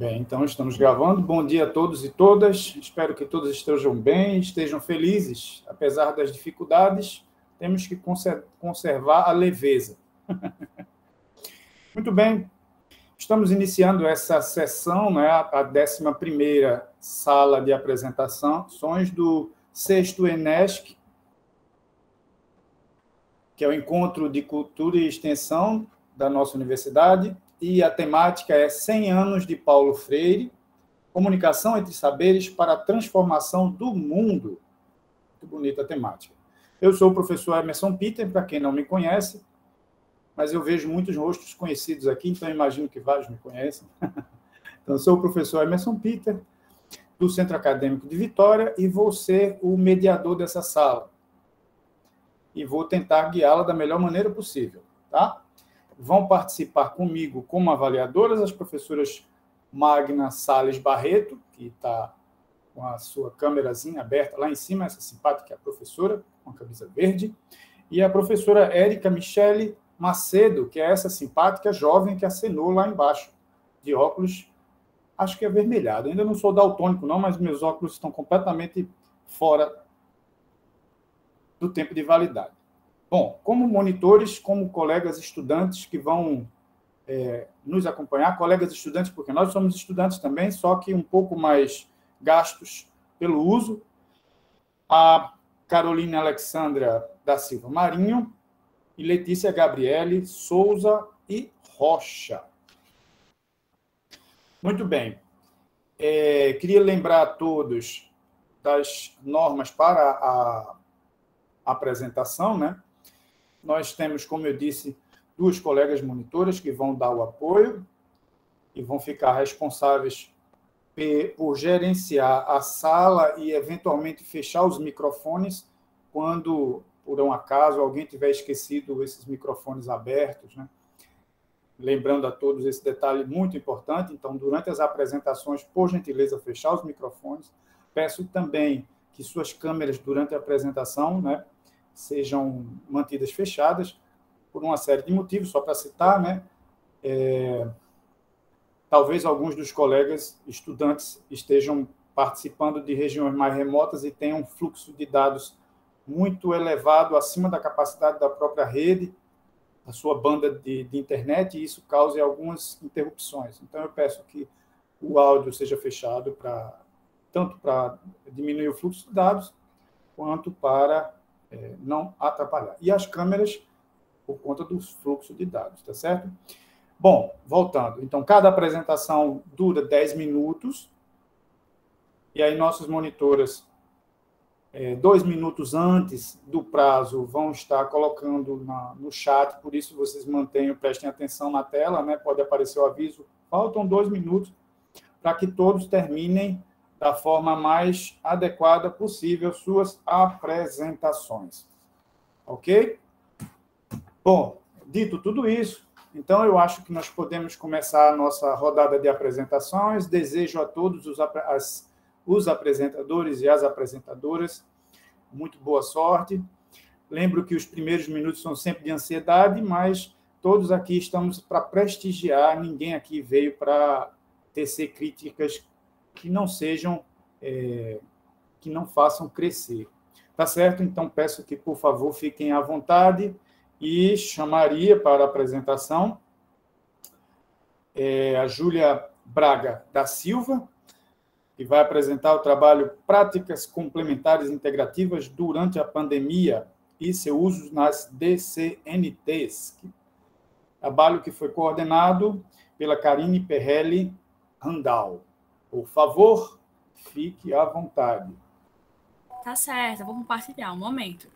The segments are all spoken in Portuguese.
Bem, então estamos gravando. Bom dia a todos e todas. Espero que todos estejam bem, estejam felizes. Apesar das dificuldades, temos que conservar a leveza. Muito bem. Estamos iniciando essa sessão, né, a 11 sala de apresentações do sexto ENESC, que é o Encontro de Cultura e Extensão da nossa universidade, e a temática é 100 anos de Paulo Freire, comunicação entre saberes para a transformação do mundo. Muito bonita temática. Eu sou o professor Emerson Peter, para quem não me conhece, mas eu vejo muitos rostos conhecidos aqui, então imagino que vários me conhecem. então, sou o professor Emerson Peter, do Centro Acadêmico de Vitória, e vou ser o mediador dessa sala. E vou tentar guiá-la da melhor maneira possível, tá? Vão participar comigo como avaliadoras as professoras Magna Sales Barreto, que está com a sua câmerazinha aberta lá em cima, essa simpática professora, com a camisa verde, e a professora Érica Michele Macedo, que é essa simpática jovem que acenou lá embaixo, de óculos, acho que é avermelhado. Ainda não sou daltônico, não, mas meus óculos estão completamente fora do tempo de validade. Bom, como monitores, como colegas estudantes que vão é, nos acompanhar, colegas estudantes, porque nós somos estudantes também, só que um pouco mais gastos pelo uso, a Carolina Alexandra da Silva Marinho e Letícia Gabriele Souza e Rocha. Muito bem. É, queria lembrar a todos das normas para a apresentação, né? Nós temos, como eu disse, duas colegas monitoras que vão dar o apoio e vão ficar responsáveis por gerenciar a sala e, eventualmente, fechar os microfones quando, por um acaso, alguém tiver esquecido esses microfones abertos, né? Lembrando a todos esse detalhe muito importante. Então, durante as apresentações, por gentileza, fechar os microfones. Peço também que suas câmeras, durante a apresentação, né, sejam mantidas fechadas, por uma série de motivos, só para citar, né? É, talvez alguns dos colegas estudantes estejam participando de regiões mais remotas e tenham um fluxo de dados muito elevado, acima da capacidade da própria rede, da sua banda de, de internet, e isso cause algumas interrupções. Então, eu peço que o áudio seja fechado para tanto para diminuir o fluxo de dados, quanto para é, não atrapalhar. E as câmeras, por conta do fluxo de dados, tá certo? Bom, voltando. Então, cada apresentação dura 10 minutos. E aí, nossas monitoras, é, dois minutos antes do prazo, vão estar colocando na, no chat, por isso vocês mantenham, prestem atenção na tela, né? Pode aparecer o aviso. Faltam dois minutos para que todos terminem da forma mais adequada possível suas apresentações. Ok? Bom, dito tudo isso, então, eu acho que nós podemos começar a nossa rodada de apresentações. Desejo a todos os, as, os apresentadores e as apresentadoras muito boa sorte. Lembro que os primeiros minutos são sempre de ansiedade, mas todos aqui estamos para prestigiar, ninguém aqui veio para tecer críticas que não sejam, é, que não façam crescer. Tá certo? Então, peço que, por favor, fiquem à vontade e chamaria para a apresentação é, a Júlia Braga da Silva, que vai apresentar o trabalho Práticas Complementares Integrativas durante a Pandemia e seu uso nas DCNTs. Trabalho que foi coordenado pela Karine Perrelli Randall. Por favor, fique à vontade. Tá certo, eu vou compartilhar um momento.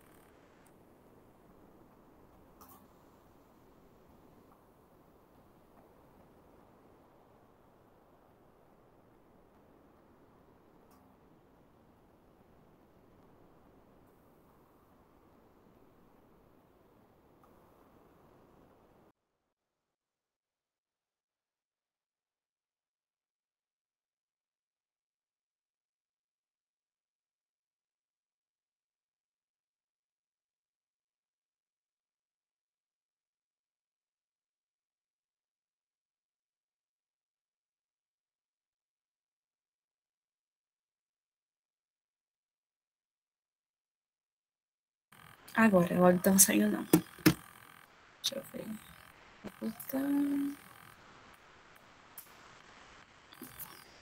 Agora, o áudio estava saindo, não. Deixa eu ver. Vou botar.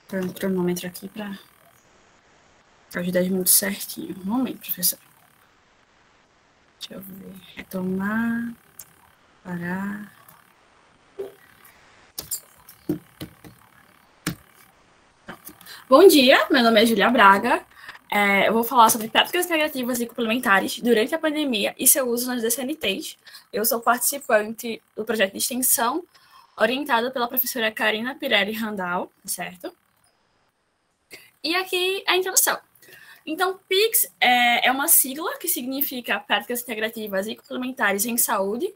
Pôr um cronômetro aqui para os 10 minutos certinho. Um momento, professor. Deixa eu ver. Retomar. Parar. Bom dia, meu nome é Julia Braga. É, eu vou falar sobre práticas integrativas e complementares durante a pandemia e seu uso nas DCNTs. Eu sou participante do projeto de extensão orientado pela professora Karina Pirelli Randall, certo? E aqui a introdução. Então, PICS é, é uma sigla que significa Práticas Integrativas e Complementares em Saúde.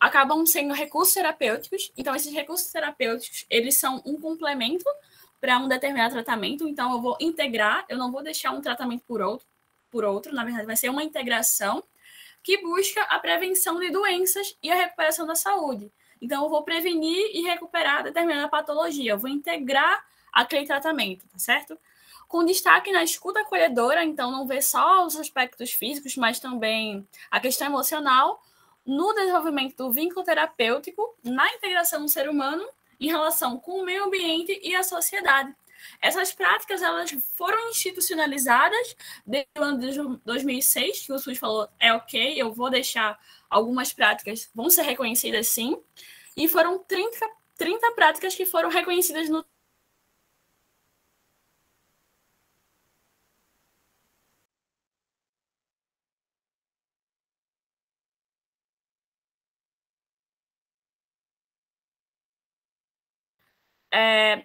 Acabam sendo recursos terapêuticos. Então, esses recursos terapêuticos, eles são um complemento para um determinado tratamento. Então, eu vou integrar, eu não vou deixar um tratamento por outro, por outro. Na verdade, vai ser uma integração que busca a prevenção de doenças e a recuperação da saúde. Então, eu vou prevenir e recuperar determinada patologia. Eu vou integrar aquele tratamento, tá certo? com destaque na escuta acolhedora, então não ver só os aspectos físicos, mas também a questão emocional, no desenvolvimento do vínculo terapêutico, na integração do ser humano em relação com o meio ambiente e a sociedade. Essas práticas elas foram institucionalizadas desde o ano de 2006, que o SUS falou, é ok, eu vou deixar algumas práticas, vão ser reconhecidas sim, e foram 30, 30 práticas que foram reconhecidas no É,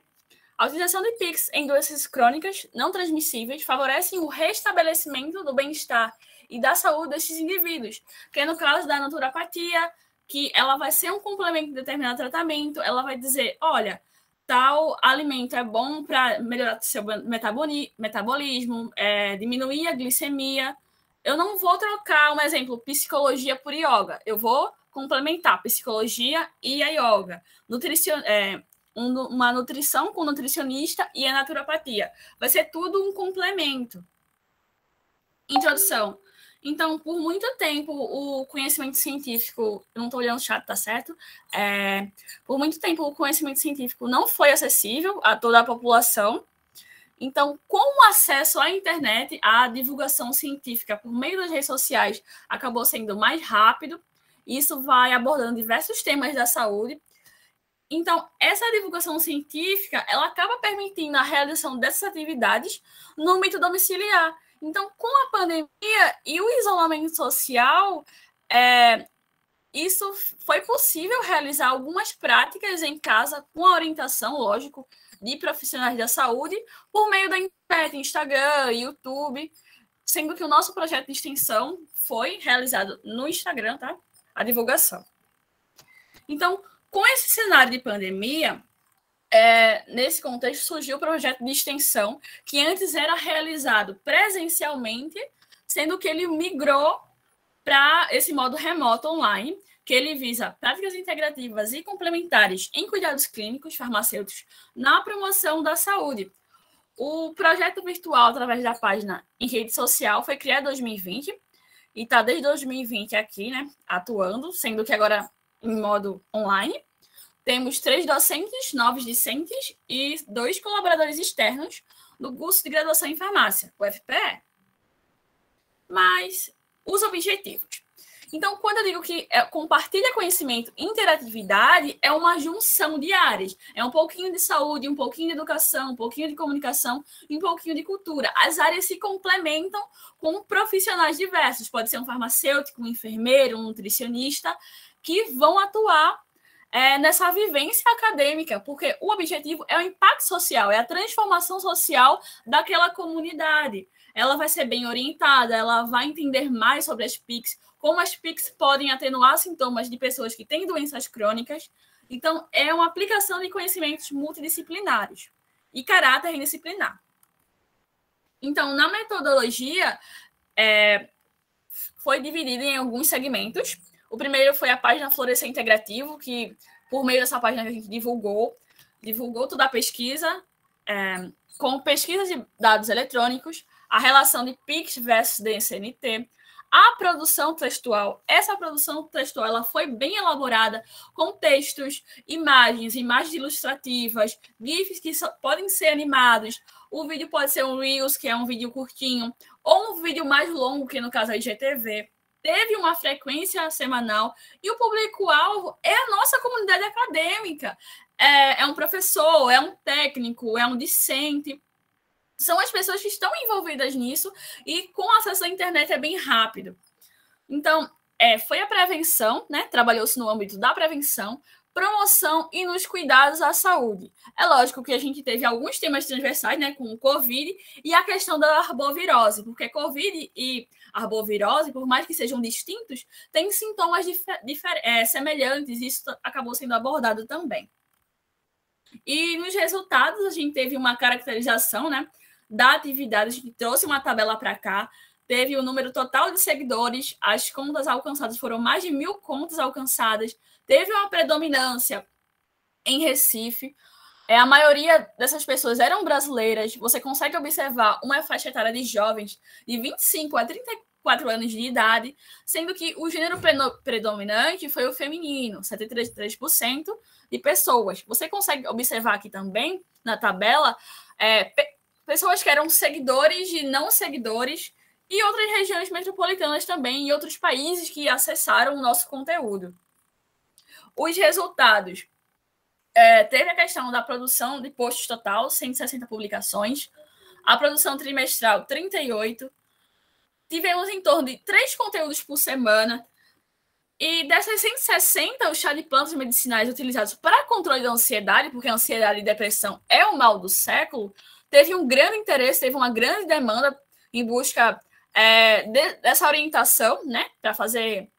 a utilização de PICs em doenças crônicas não transmissíveis favorece o restabelecimento do bem-estar e da saúde desses indivíduos, que é no caso da naturopatia, que ela vai ser um complemento de determinado tratamento, ela vai dizer, olha, tal alimento é bom para melhorar seu metabolismo, é, diminuir a glicemia. Eu não vou trocar um exemplo, psicologia por yoga. Eu vou complementar psicologia e a yoga. Nutricion, é, um, uma nutrição com nutricionista e a naturopatia. Vai ser tudo um complemento. Introdução. Então, por muito tempo, o conhecimento científico, eu não estou olhando o chat, tá certo? É, por muito tempo, o conhecimento científico não foi acessível a toda a população. Então, com o acesso à internet, a divulgação científica por meio das redes sociais acabou sendo mais rápido. Isso vai abordando diversos temas da saúde, então, essa divulgação científica, ela acaba permitindo a realização dessas atividades no âmbito domiciliar. Então, com a pandemia e o isolamento social, é, isso foi possível realizar algumas práticas em casa com a orientação, lógico, de profissionais da saúde por meio da internet, Instagram, YouTube, sendo que o nosso projeto de extensão foi realizado no Instagram, tá? A divulgação. Então, com esse cenário de pandemia, é, nesse contexto surgiu o projeto de extensão, que antes era realizado presencialmente, sendo que ele migrou para esse modo remoto online, que ele visa práticas integrativas e complementares em cuidados clínicos farmacêuticos na promoção da saúde. O projeto virtual, através da página em rede social, foi criado em 2020 e está desde 2020 aqui, né, atuando, sendo que agora em modo online. Temos três docentes, novos discentes e dois colaboradores externos do curso de graduação em farmácia, o FPE. Mas os objetivos. Então, quando eu digo que é, compartilha conhecimento interatividade, é uma junção de áreas. É um pouquinho de saúde, um pouquinho de educação, um pouquinho de comunicação e um pouquinho de cultura. As áreas se complementam com profissionais diversos. Pode ser um farmacêutico, um enfermeiro, um nutricionista, que vão atuar é, nessa vivência acadêmica, porque o objetivo é o impacto social, é a transformação social daquela comunidade. Ela vai ser bem orientada, ela vai entender mais sobre as PICs, como as PICs podem atenuar sintomas de pessoas que têm doenças crônicas. Então, é uma aplicação de conhecimentos multidisciplinares e caráter disciplinar. Então, na metodologia, é, foi dividida em alguns segmentos. O primeiro foi a página Florescer Integrativo, que por meio dessa página a gente divulgou, divulgou toda a pesquisa, é, com pesquisa de dados eletrônicos, a relação de PIX versus DNCNT, a produção textual. Essa produção textual ela foi bem elaborada com textos, imagens, imagens ilustrativas, GIFs que podem ser animados. O vídeo pode ser um Reels, que é um vídeo curtinho, ou um vídeo mais longo, que no caso é IGTV. Teve uma frequência semanal e o público-alvo é a nossa comunidade acadêmica. É, é um professor, é um técnico, é um discente são as pessoas que estão envolvidas nisso e com acesso à internet é bem rápido. Então, é, foi a prevenção, né? Trabalhou-se no âmbito da prevenção, promoção e nos cuidados à saúde. É lógico que a gente teve alguns temas transversais, né, com o Covid e a questão da arbovirose, porque Covid e arbovirose, por mais que sejam distintos, têm sintomas é, semelhantes, e isso acabou sendo abordado também. E nos resultados, a gente teve uma caracterização, né, da atividade, a gente trouxe uma tabela para cá, teve o número total de seguidores, as contas alcançadas foram mais de mil contas alcançadas, teve uma predominância em Recife. É, a maioria dessas pessoas eram brasileiras. Você consegue observar uma faixa etária de jovens de 25 a 34 anos de idade, sendo que o gênero predominante foi o feminino, 73% de pessoas. Você consegue observar aqui também na tabela é, pessoas que eram seguidores e não seguidores, e outras regiões metropolitanas também, e outros países que acessaram o nosso conteúdo. Os resultados. É, teve a questão da produção de posts total, 160 publicações. A produção trimestral, 38. Tivemos em torno de três conteúdos por semana. E dessas 160, o chá de plantas medicinais utilizados para controle da ansiedade, porque a ansiedade e depressão é o mal do século, teve um grande interesse, teve uma grande demanda em busca é, de, dessa orientação, né, para fazer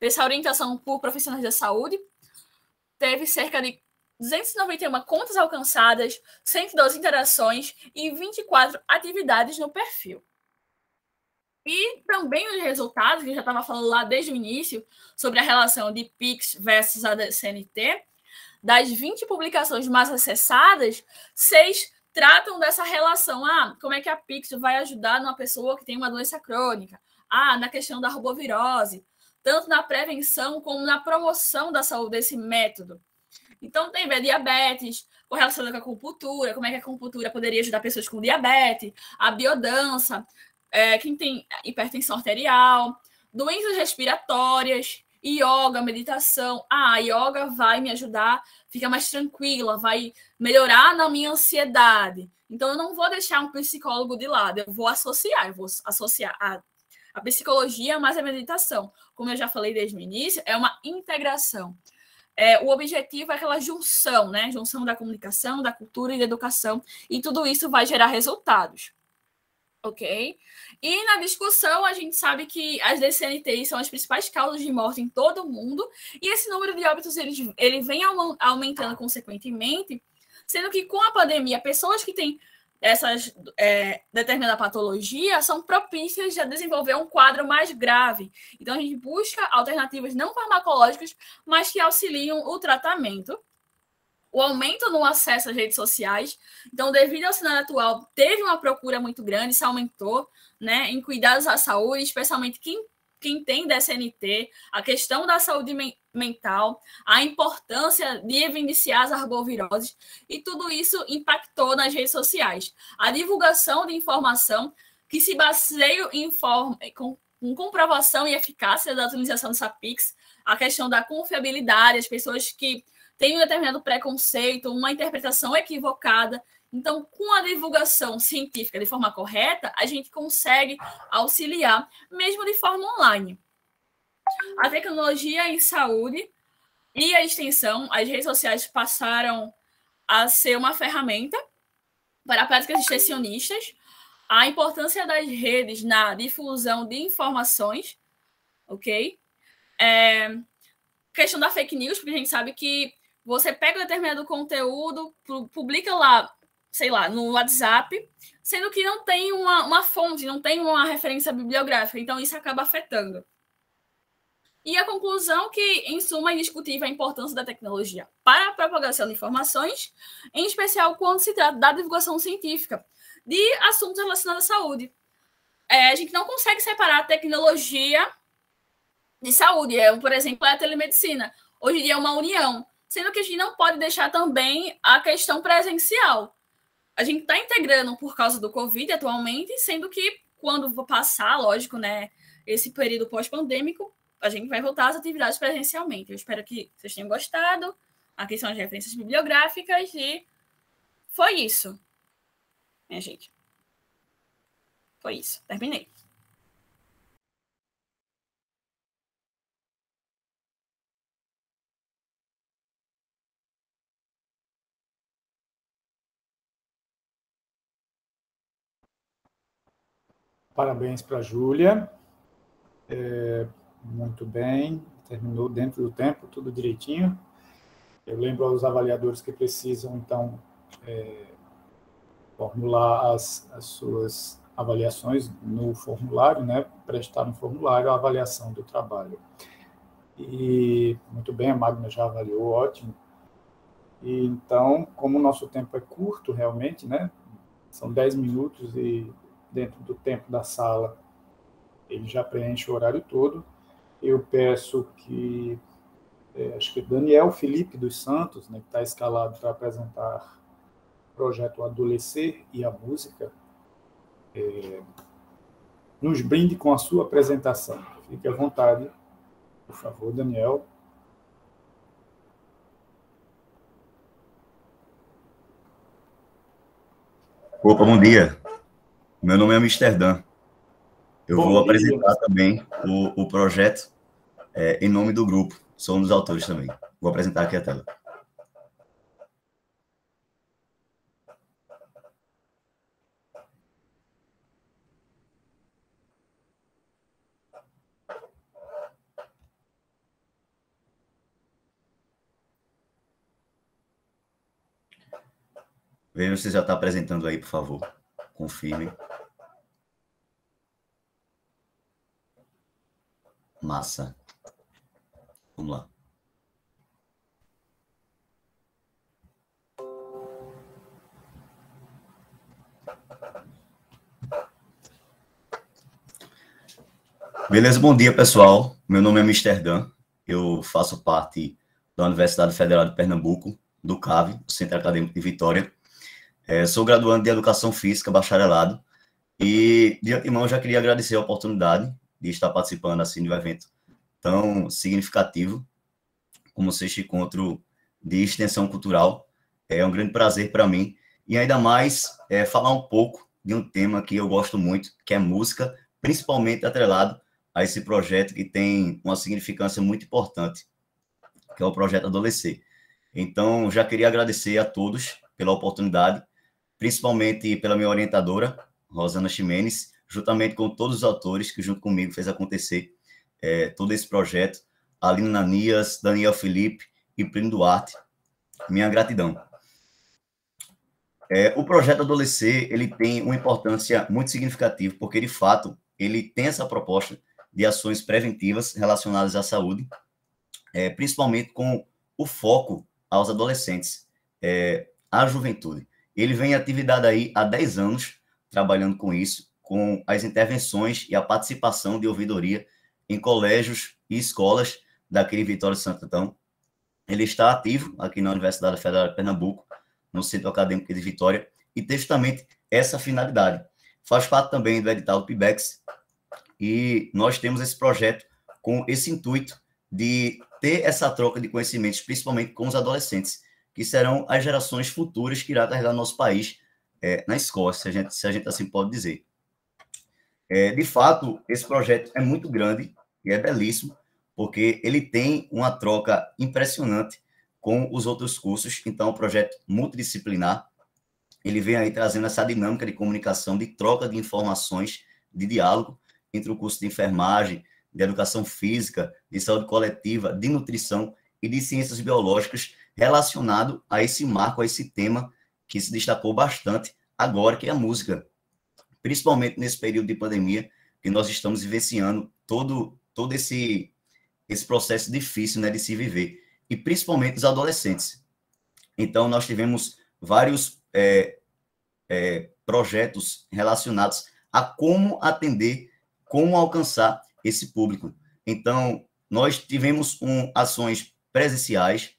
dessa orientação por profissionais da saúde. Teve cerca de 291 contas alcançadas, 112 interações e 24 atividades no perfil. E também os resultados, que já estava falando lá desde o início, sobre a relação de Pix versus a CNT, das 20 publicações mais acessadas, seis tratam dessa relação. Ah, como é que a Pix vai ajudar numa pessoa que tem uma doença crônica? Ah, na questão da robovirose, tanto na prevenção como na promoção da saúde desse método. Então, tem a diabetes, correlacionada com a acupuntura, como é que a acupuntura poderia ajudar pessoas com diabetes, a biodança, é, quem tem hipertensão arterial, doenças respiratórias, yoga, meditação. Ah, a yoga vai me ajudar, fica mais tranquila, vai melhorar na minha ansiedade. Então, eu não vou deixar um psicólogo de lado, eu vou associar, eu vou associar a, a psicologia mais a meditação. Como eu já falei desde o início, é uma integração. É, o objetivo é aquela junção, né? Junção da comunicação, da cultura e da educação, e tudo isso vai gerar resultados ok? E na discussão, a gente sabe que as DCNTs são as principais causas de morte em todo o mundo, e esse número de óbitos ele, ele vem aumentando consequentemente, sendo que com a pandemia, pessoas que têm essas é, determinada patologia são propícias a desenvolver um quadro mais grave. Então, a gente busca alternativas não farmacológicas, mas que auxiliam o tratamento o aumento no acesso às redes sociais. Então, devido ao cenário atual, teve uma procura muito grande, isso aumentou, né, em cuidados à saúde, especialmente quem, quem tem DSNT, a questão da saúde men mental, a importância de evidenciar as arboviroses, e tudo isso impactou nas redes sociais. A divulgação de informação que se baseia em forma, com, com comprovação e eficácia da utilização do SAPIX, a questão da confiabilidade, as pessoas que tem um determinado preconceito, uma interpretação equivocada. Então, com a divulgação científica de forma correta, a gente consegue auxiliar, mesmo de forma online. A tecnologia em saúde e a extensão, as redes sociais passaram a ser uma ferramenta para práticas extensionistas. A importância das redes na difusão de informações, ok? É, questão da fake news, porque a gente sabe que você pega determinado conteúdo, publica lá, sei lá, no WhatsApp, sendo que não tem uma, uma fonte, não tem uma referência bibliográfica, então isso acaba afetando. E a conclusão que, em suma, é indiscutível a importância da tecnologia para a propagação de informações, em especial quando se trata da divulgação científica de assuntos relacionados à saúde. é, a gente não consegue separar a tecnologia de saúde. É, por exemplo, é a telemedicina. Hoje em dia é uma união, sendo que a gente não pode deixar também a questão presencial. A gente está integrando por causa do Covid atualmente, sendo que quando passar, lógico, né, esse período pós-pandêmico, a gente vai voltar às atividades presencialmente. Eu espero que vocês tenham gostado. Aqui são as referências bibliográficas e foi isso, minha gente. Foi isso. Terminei. Parabéns para a Júlia. É, muito bem, terminou dentro do tempo, tudo direitinho. Eu lembro aos avaliadores que precisam, então, é, formular as, as suas avaliações no formulário, né? Prestar no formulário a avaliação do trabalho. E muito bem, a Magna já avaliou, ótimo. E, então, como o nosso tempo é curto, realmente, né? São 10 minutos e dentro do tempo da sala ele já preenche o horário todo. Eu peço que, é, acho que Daniel Felipe dos Santos, né, que está escalado para apresentar o projeto Adolescer e a Música, é, nos brinde com a sua apresentação. Fique à vontade, por favor, Daniel. Opa, bom dia. Meu nome é Amsterdã. Eu bom vou apresentar também o, o projeto é, em nome do grupo. Sou um dos autores também. Vou apresentar aqui a tela. Veja se já está apresentando aí, por favor. Confirme. Massa. Vamos lá. Beleza, bom dia pessoal. Meu nome é Amsterdã. Eu faço parte da Universidade Federal de Pernambuco, do CAV, Centro Acadêmico de Vitória. É, sou graduando de Educação Física, bacharelado, e de antemão já queria agradecer a oportunidade de estar participando assim de um evento tão significativo como este encontro de extensão cultural. É um grande prazer para mim e ainda mais é, falar um pouco de um tema que eu gosto muito, que é música, principalmente atrelado a esse projeto que tem uma significância muito importante, que é o projeto Adolescer. Então, já queria agradecer a todos pela oportunidade principalmente pela minha orientadora, Rosana Ximenes, juntamente com todos os autores que junto comigo fez acontecer é, todo esse projeto, Aline Nanias, Daniel Felipe e Plínio Duarte. Minha gratidão. É, o projeto Adolescer, ele tem uma importância muito significativa, porque, de fato, ele tem essa proposta de ações preventivas relacionadas à saúde, é, principalmente com o foco aos adolescentes, é, à juventude. Ele vem em atividade aí há 10 anos, trabalhando com isso, com as intervenções e a participação de ouvidoria em colégios e escolas daquele Vitória de Santo Antão. Ele está ativo aqui na Universidade Federal de Pernambuco, no Centro Acadêmico de Vitória, e tem justamente essa finalidade. Faz parte também do edital do PIBEX, e nós temos esse projeto com esse intuito de ter essa troca de conhecimentos, principalmente com os adolescentes, que serão as gerações futuras que irá carregar nosso país é, na Escócia, se a, gente, se a gente assim pode dizer. É, de fato, esse projeto é muito grande e é belíssimo, porque ele tem uma troca impressionante com os outros cursos. Então, é um projeto multidisciplinar. Ele vem aí trazendo essa dinâmica de comunicação, de troca de informações, de diálogo entre o curso de enfermagem, de educação física, de saúde coletiva, de nutrição e de ciências biológicas, relacionado a esse marco, a esse tema que se destacou bastante agora, que é a música. Principalmente nesse período de pandemia, que nós estamos vivenciando todo, todo esse, esse processo difícil né, de se viver. E principalmente os adolescentes. Então, nós tivemos vários é, é, projetos relacionados a como atender, como alcançar esse público. Então, nós tivemos um, ações presenciais,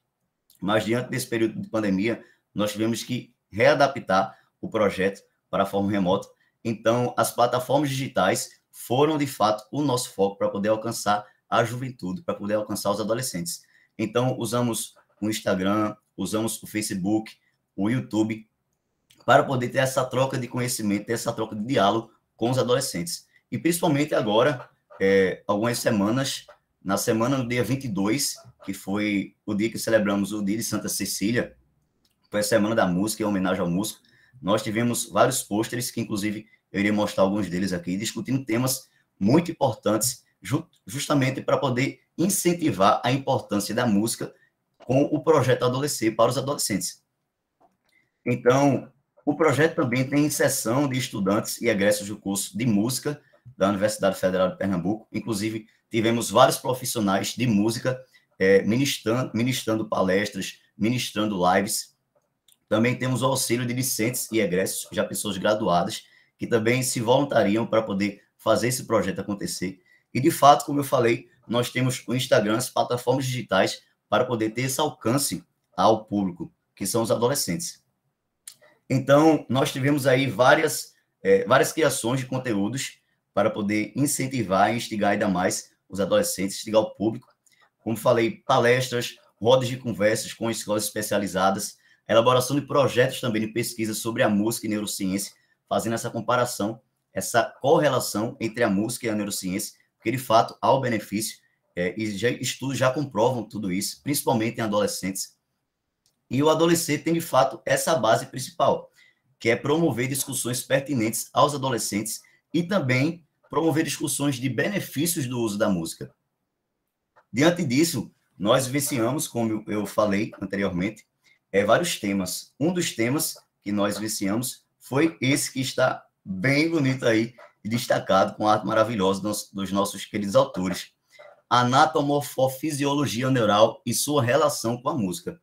mas diante desse período de pandemia, nós tivemos que readaptar o projeto para a forma remota. Então, as plataformas digitais foram, de fato, o nosso foco para poder alcançar a juventude, para poder alcançar os adolescentes. Então, usamos o Instagram, usamos o Facebook, o YouTube, para poder ter essa troca de conhecimento, ter essa troca de diálogo com os adolescentes. E principalmente agora, é, algumas semanas, na semana do dia 22, que foi o dia que celebramos o dia de Santa Cecília, foi a Semana da Música, em homenagem ao músico, nós tivemos vários pôsteres, que inclusive eu irei mostrar alguns deles aqui, discutindo temas muito importantes, justamente para poder incentivar a importância da música com o projeto Adolescer para os adolescentes. Então, o projeto também tem sessão de estudantes e egressos do curso de música da Universidade Federal de Pernambuco. Inclusive, tivemos vários profissionais de música é, ministrando, ministrando palestras, ministrando lives. Também temos o auxílio de discentes e egressos, já pessoas graduadas, que também se voluntariam para poder fazer esse projeto acontecer. E, de fato, como eu falei, nós temos o Instagram, as plataformas digitais, para poder ter esse alcance ao público, que são os adolescentes. Então, nós tivemos aí várias, é, várias criações de conteúdos para poder incentivar e instigar ainda mais os adolescentes, instigar o público. Como falei, palestras, rodas de conversas com escolas especializadas, elaboração de projetos também de pesquisa sobre a música e neurociência, fazendo essa comparação, essa correlação entre a música e a neurociência, porque de fato há o benefício, é, e já, estudos já comprovam tudo isso, principalmente em adolescentes. E o adolescente tem de fato essa base principal, que é promover discussões pertinentes aos adolescentes e também promover discussões de benefícios do uso da música. Diante disso, nós vivenciamos, como eu falei anteriormente, é, vários temas. Um dos temas que nós vivenciamos foi esse que está bem bonito aí destacado com a arte maravilhosa dos, dos nossos queridos autores. Anatomofisiologia neural e sua relação com a música.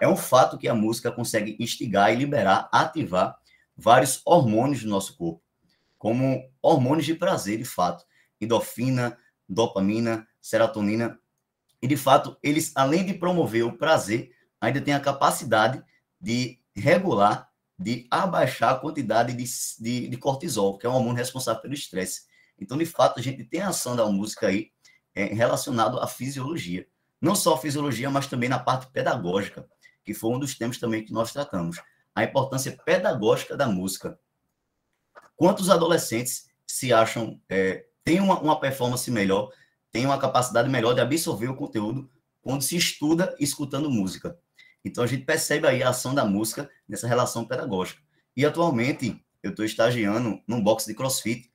É um fato que a música consegue instigar e liberar, ativar vários hormônios do nosso corpo como hormônios de prazer, de fato. Endorfina, dopamina, serotonina. E, de fato, eles, além de promover o prazer, ainda têm a capacidade de regular, de abaixar a quantidade de, de, de cortisol, que é o hormônio responsável pelo estresse. Então, de fato, a gente tem a ação da música aí é, relacionado à fisiologia. Não só a fisiologia, mas também na parte pedagógica, que foi um dos temas também que nós tratamos. A importância pedagógica da música. Quantos adolescentes se acham, é, têm uma, uma performance melhor, têm uma capacidade melhor de absorver o conteúdo quando se estuda escutando música? Então a gente percebe aí a ação da música nessa relação pedagógica. E atualmente eu estou estagiando num box de crossfit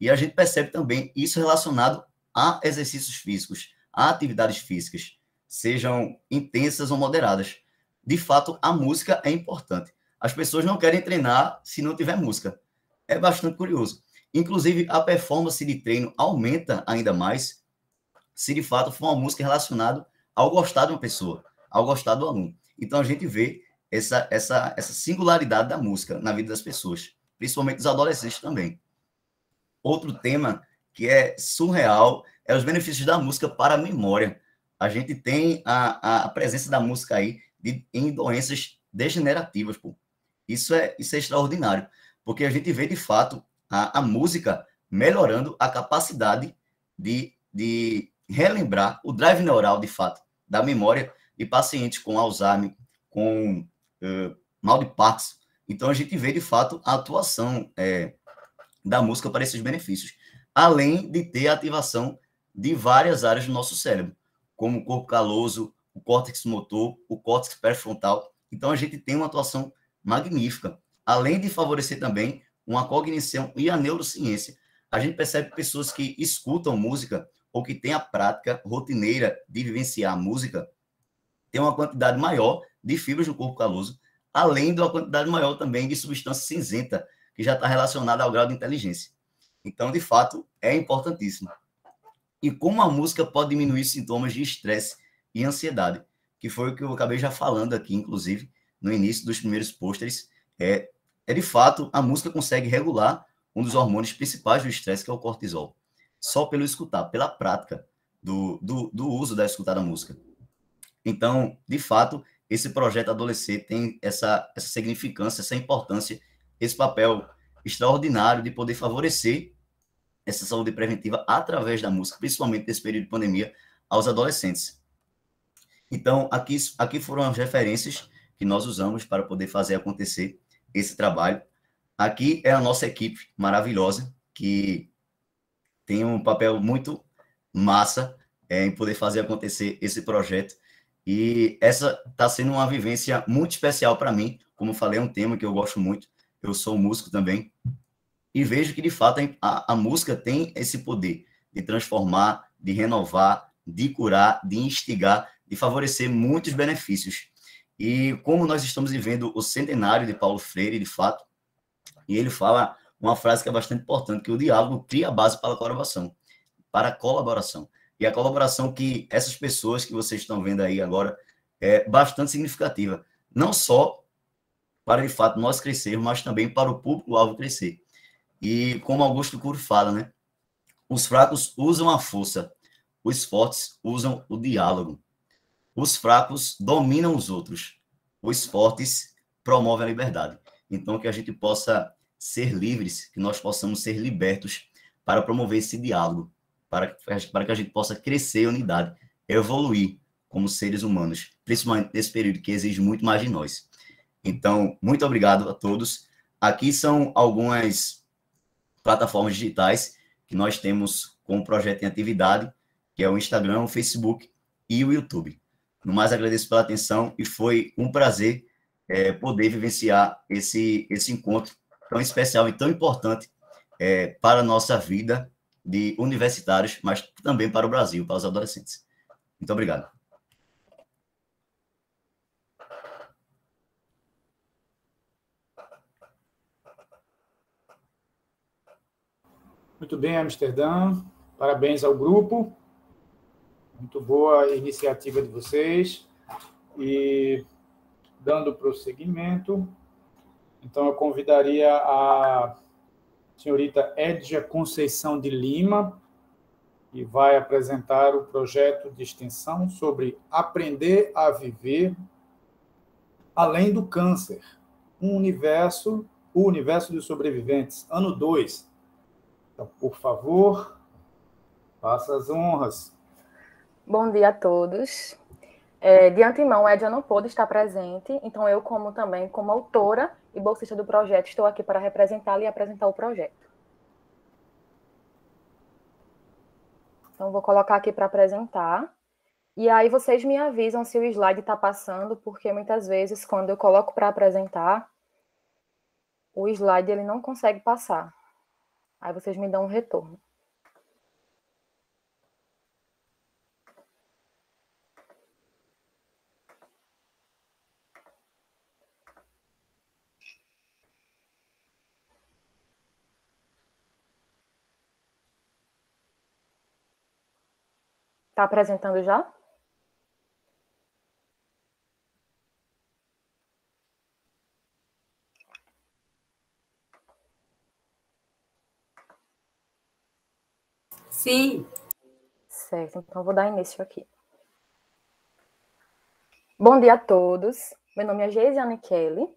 e a gente percebe também isso relacionado a exercícios físicos, a atividades físicas, sejam intensas ou moderadas. De fato, a música é importante. As pessoas não querem treinar se não tiver música é bastante curioso. Inclusive, a performance de treino aumenta ainda mais se de fato for uma música relacionada ao gostar de uma pessoa, ao gostar do aluno. Então, a gente vê essa, essa, essa singularidade da música na vida das pessoas, principalmente dos adolescentes também. Outro tema que é surreal é os benefícios da música para a memória. A gente tem a, a presença da música aí de, em doenças degenerativas, pô. Isso é, isso é extraordinário porque a gente vê de fato a, a música melhorando a capacidade de, de relembrar o drive neural, de fato, da memória de pacientes com Alzheimer, com uh, mal de Parkinson. Então, a gente vê, de fato, a atuação é, da música para esses benefícios, além de ter a ativação de várias áreas do nosso cérebro, como o corpo caloso, o córtex motor, o córtex pré-frontal. Então, a gente tem uma atuação magnífica além de favorecer também uma cognição e a neurociência. A gente percebe pessoas que escutam música ou que têm a prática rotineira de vivenciar música, têm uma quantidade maior de fibras no corpo caloso, além de uma quantidade maior também de substância cinzenta, que já está relacionada ao grau de inteligência. Então, de fato, é importantíssimo. E como a música pode diminuir sintomas de estresse e ansiedade, que foi o que eu acabei já falando aqui, inclusive, no início dos primeiros pôsteres, é, é de fato a música consegue regular um dos hormônios principais do estresse, que é o cortisol. Só pelo escutar, pela prática do, do, do uso da escutar da música. Então, de fato, esse projeto Adolescer tem essa, essa significância, essa importância, esse papel extraordinário de poder favorecer essa saúde preventiva através da música, principalmente nesse período de pandemia, aos adolescentes. Então, aqui, aqui foram as referências que nós usamos para poder fazer acontecer esse trabalho. Aqui é a nossa equipe maravilhosa, que tem um papel muito massa é, em poder fazer acontecer esse projeto. E essa está sendo uma vivência muito especial para mim. Como falei, é um tema que eu gosto muito. Eu sou músico também. E vejo que, de fato, a, a música tem esse poder de transformar, de renovar, de curar, de instigar, de favorecer muitos benefícios. E como nós estamos vivendo o centenário de Paulo Freire, de fato, e ele fala uma frase que é bastante importante, que o diálogo cria a base para a colaboração, para a colaboração. E a colaboração que essas pessoas que vocês estão vendo aí agora é bastante significativa, não só para de fato nós crescermos, mas também para o público-alvo crescer. E como Augusto Cury fala, né? Os fracos usam a força, os fortes usam o diálogo. Os fracos dominam os outros, os fortes promovem a liberdade. Então, que a gente possa ser livres, que nós possamos ser libertos para promover esse diálogo, para, para que a gente possa crescer em unidade, evoluir como seres humanos, principalmente nesse período que exige muito mais de nós. Então, muito obrigado a todos. Aqui são algumas plataformas digitais que nós temos com o projeto em atividade, que é o Instagram, o Facebook e o YouTube. No mais, agradeço pela atenção e foi um prazer é, poder vivenciar esse, esse encontro tão especial e tão importante é, para a nossa vida de universitários, mas também para o Brasil, para os adolescentes. Muito obrigado. Muito bem, Amsterdã. Parabéns ao grupo. Muito boa iniciativa de vocês. E dando prosseguimento, então eu convidaria a senhorita Edja Conceição de Lima, que vai apresentar o projeto de extensão sobre aprender a viver além do câncer, um universo, o universo dos sobreviventes, ano 2. Então, por favor, faça as honras. Bom dia a todos. É, de antemão, Edia não pôde estar presente, então eu, como também como autora e bolsista do projeto, estou aqui para representá-la e apresentar o projeto. Então, vou colocar aqui para apresentar. E aí vocês me avisam se o slide está passando, porque muitas vezes, quando eu coloco para apresentar, o slide ele não consegue passar. Aí vocês me dão um retorno. Está apresentando já? Sim. Certo, então vou dar início aqui. Bom dia a todos. Meu nome é Geisiane Kelly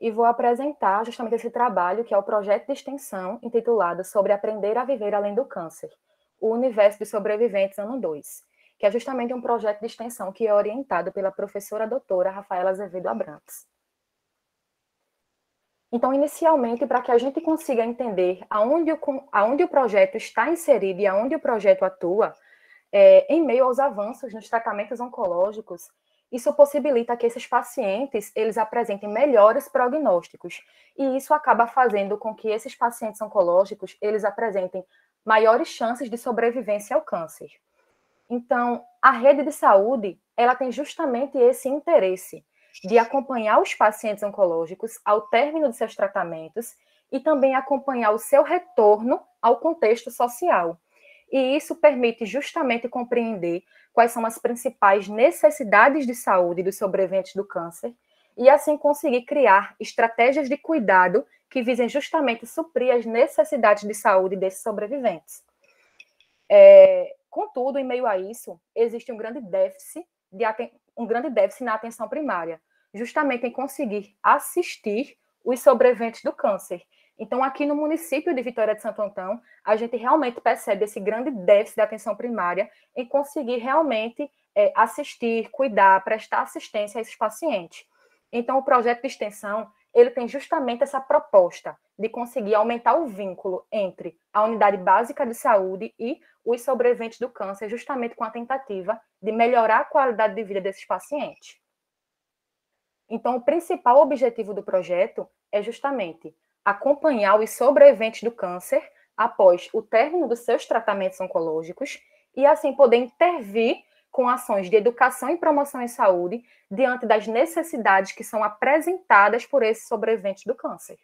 e vou apresentar justamente esse trabalho que é o projeto de extensão intitulado Sobre Aprender a Viver Além do Câncer, o Universo dos Sobreviventes, ano 2, que é justamente um projeto de extensão que é orientado pela professora doutora Rafaela Azevedo Abrantes. Então, inicialmente, para que a gente consiga entender aonde o, aonde o projeto está inserido e aonde o projeto atua, é, em meio aos avanços nos tratamentos oncológicos, isso possibilita que esses pacientes eles apresentem melhores prognósticos e isso acaba fazendo com que esses pacientes oncológicos eles apresentem maiores chances de sobrevivência ao câncer. Então, a rede de saúde ela tem justamente esse interesse de acompanhar os pacientes oncológicos ao término de seus tratamentos e também acompanhar o seu retorno ao contexto social. E isso permite justamente compreender quais são as principais necessidades de saúde dos sobreviventes do câncer e assim conseguir criar estratégias de cuidado que visem justamente suprir as necessidades de saúde desses sobreviventes. É, contudo, em meio a isso, existe um grande déficit de um grande déficit na atenção primária, justamente em conseguir assistir os sobreviventes do câncer. Então, aqui no município de Vitória de Santo Antão, a gente realmente percebe esse grande déficit da atenção primária em conseguir realmente é, assistir, cuidar, prestar assistência a esses pacientes. Então, o projeto de extensão ele tem justamente essa proposta de conseguir aumentar o vínculo entre a unidade básica de saúde e os sobreviventes do câncer, justamente com a tentativa de melhorar a qualidade de vida desses pacientes. Então, o principal objetivo do projeto é justamente acompanhar os sobreviventes do câncer após o término dos seus tratamentos oncológicos e assim poder intervir com ações de educação e promoção em saúde diante das necessidades que são apresentadas por esses sobreviventes do câncer.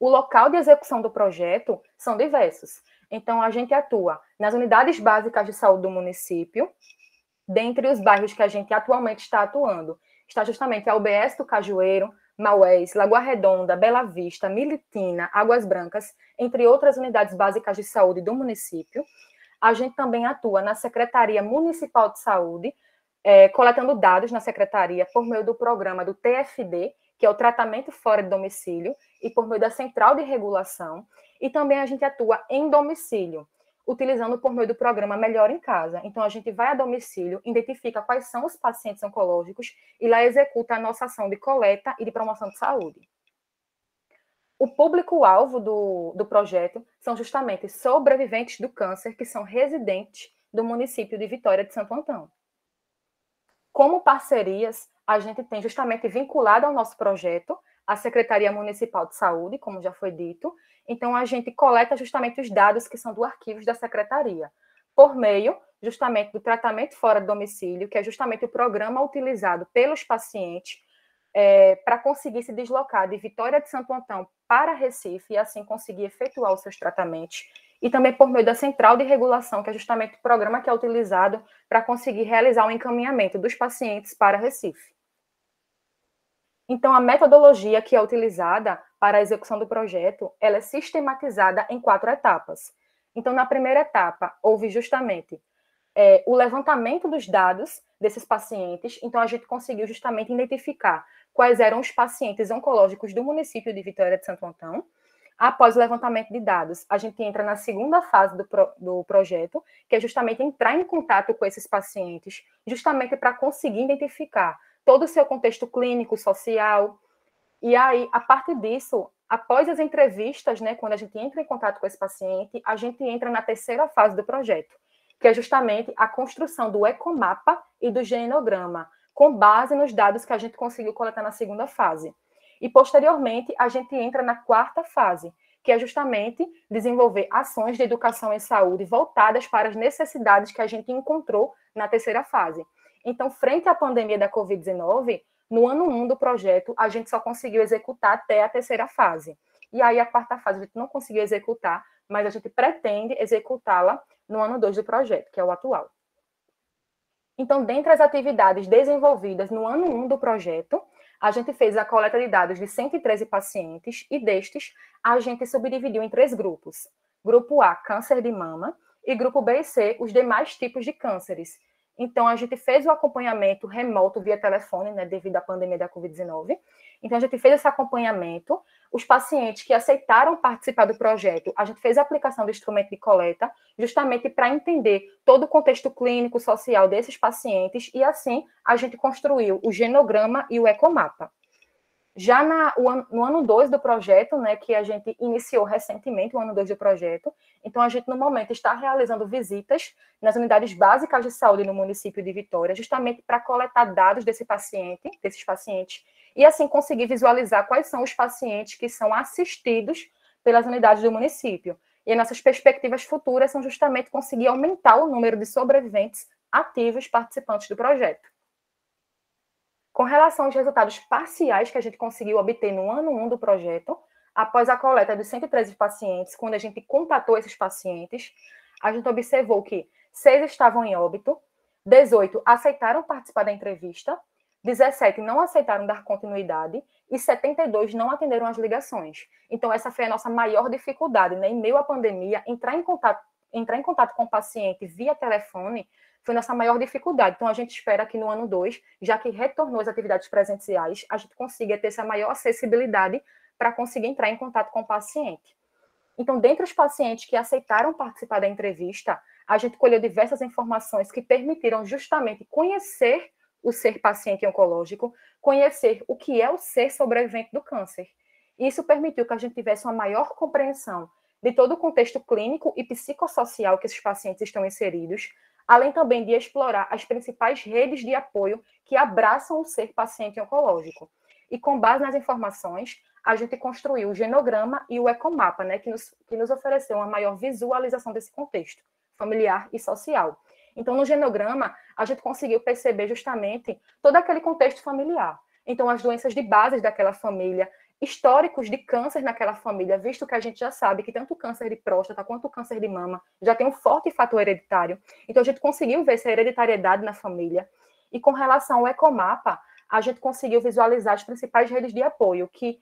O local de execução do projeto são diversos. Então, a gente atua nas unidades básicas de saúde do município, dentre os bairros que a gente atualmente está atuando. Está justamente a UBS do Cajueiro, Maués, Lagoa Redonda, Bela Vista, Militina, Águas Brancas, entre outras unidades básicas de saúde do município. A gente também atua na Secretaria Municipal de Saúde, é, coletando dados na secretaria por meio do programa do TFD, que é o tratamento fora de domicílio, e por meio da Central de Regulação. E também a gente atua em domicílio, utilizando por meio do programa Melhor em Casa. Então, a gente vai a domicílio, identifica quais são os pacientes oncológicos e lá executa a nossa ação de coleta e de promoção de saúde. O público-alvo do, do projeto são justamente sobreviventes do câncer que são residentes do município de Vitória de Santo Antão. Como parcerias, a gente tem justamente vinculado ao nosso projeto a Secretaria Municipal de Saúde, como já foi dito, então, a gente coleta justamente os dados que são do arquivo da secretaria, por meio justamente do tratamento fora do domicílio, que é justamente o programa utilizado pelos pacientes é, para conseguir se deslocar de Vitória de Santo Antão para Recife e assim conseguir efetuar os seus tratamentos. E também por meio da central de regulação, que é justamente o programa que é utilizado para conseguir realizar o encaminhamento dos pacientes para Recife. Então, a metodologia que é utilizada para a execução do projeto, ela é sistematizada em quatro etapas. Então, na primeira etapa, houve justamente é, o levantamento dos dados desses pacientes. Então, a gente conseguiu justamente identificar quais eram os pacientes oncológicos do município de Vitória de Santo Antão. Após o levantamento de dados, a gente entra na segunda fase do, pro, do projeto, que é justamente entrar em contato com esses pacientes, justamente para conseguir identificar todo o seu contexto clínico, social. E aí, a partir disso, após as entrevistas, né, quando a gente entra em contato com esse paciente, a gente entra na terceira fase do projeto, que é justamente a construção do ecomapa e do genograma, com base nos dados que a gente conseguiu coletar na segunda fase. E posteriormente, a gente entra na quarta fase, que é justamente desenvolver ações de educação em saúde voltadas para as necessidades que a gente encontrou na terceira fase. Então, frente à pandemia da Covid-19, no ano 1 um do projeto, a gente só conseguiu executar até a terceira fase. E aí, a quarta fase, a gente não conseguiu executar, mas a gente pretende executá-la no ano 2 do projeto, que é o atual. Então, dentre as atividades desenvolvidas no ano 1 um do projeto, a gente fez a coleta de dados de 113 pacientes e destes a gente subdividiu em três grupos. Grupo A, câncer de mama, e grupo B e C, os demais tipos de cânceres, então, a gente fez o acompanhamento remoto via telefone, né, devido à pandemia da Covid-19. Então, a gente fez esse acompanhamento. Os pacientes que aceitaram participar do projeto, a gente fez a aplicação do instrumento de coleta, justamente para entender todo o contexto clínico, social desses pacientes, e assim a gente construiu o genograma e o ecomapa. Já na, no ano 2 do projeto, né, que a gente iniciou recentemente, o ano 2 do projeto, então a gente, no momento, está realizando visitas nas unidades básicas de saúde no município de Vitória, justamente para coletar dados desse paciente, desses pacientes, e assim conseguir visualizar quais são os pacientes que são assistidos pelas unidades do município. E nossas perspectivas futuras são justamente conseguir aumentar o número de sobreviventes ativos participantes do projeto. Com relação aos resultados parciais que a gente conseguiu obter no ano 1 do projeto, após a coleta de 113 pacientes, quando a gente contatou esses pacientes, a gente observou que seis estavam em óbito, 18 aceitaram participar da entrevista, 17 não aceitaram dar continuidade e 72 não atenderam as ligações. Então, essa foi a nossa maior dificuldade, né? Em meio à pandemia, entrar em contato, entrar em contato com o paciente via telefone foi nossa maior dificuldade. Então, a gente espera que no ano 2, já que retornou as atividades presenciais, a gente consiga ter essa maior acessibilidade para conseguir entrar em contato com o paciente. Então, dentre os pacientes que aceitaram participar da entrevista, a gente colheu diversas informações que permitiram justamente conhecer o ser paciente oncológico, conhecer o que é o ser sobrevivente do câncer. Isso permitiu que a gente tivesse uma maior compreensão de todo o contexto clínico e psicossocial que esses pacientes estão inseridos, além também de explorar as principais redes de apoio que abraçam o ser paciente oncológico. E com base nas informações, a gente construiu o genograma e o ecomapa, né, que nos, que nos ofereceu uma maior visualização desse contexto familiar e social. Então, no genograma, a gente conseguiu perceber justamente todo aquele contexto familiar. Então, as doenças de base daquela família, históricos de câncer naquela família, visto que a gente já sabe que tanto o câncer de próstata quanto o câncer de mama já tem um forte fator hereditário. Então, a gente conseguiu ver essa hereditariedade na família. E com relação ao ecomapa, a gente conseguiu visualizar as principais redes de apoio, que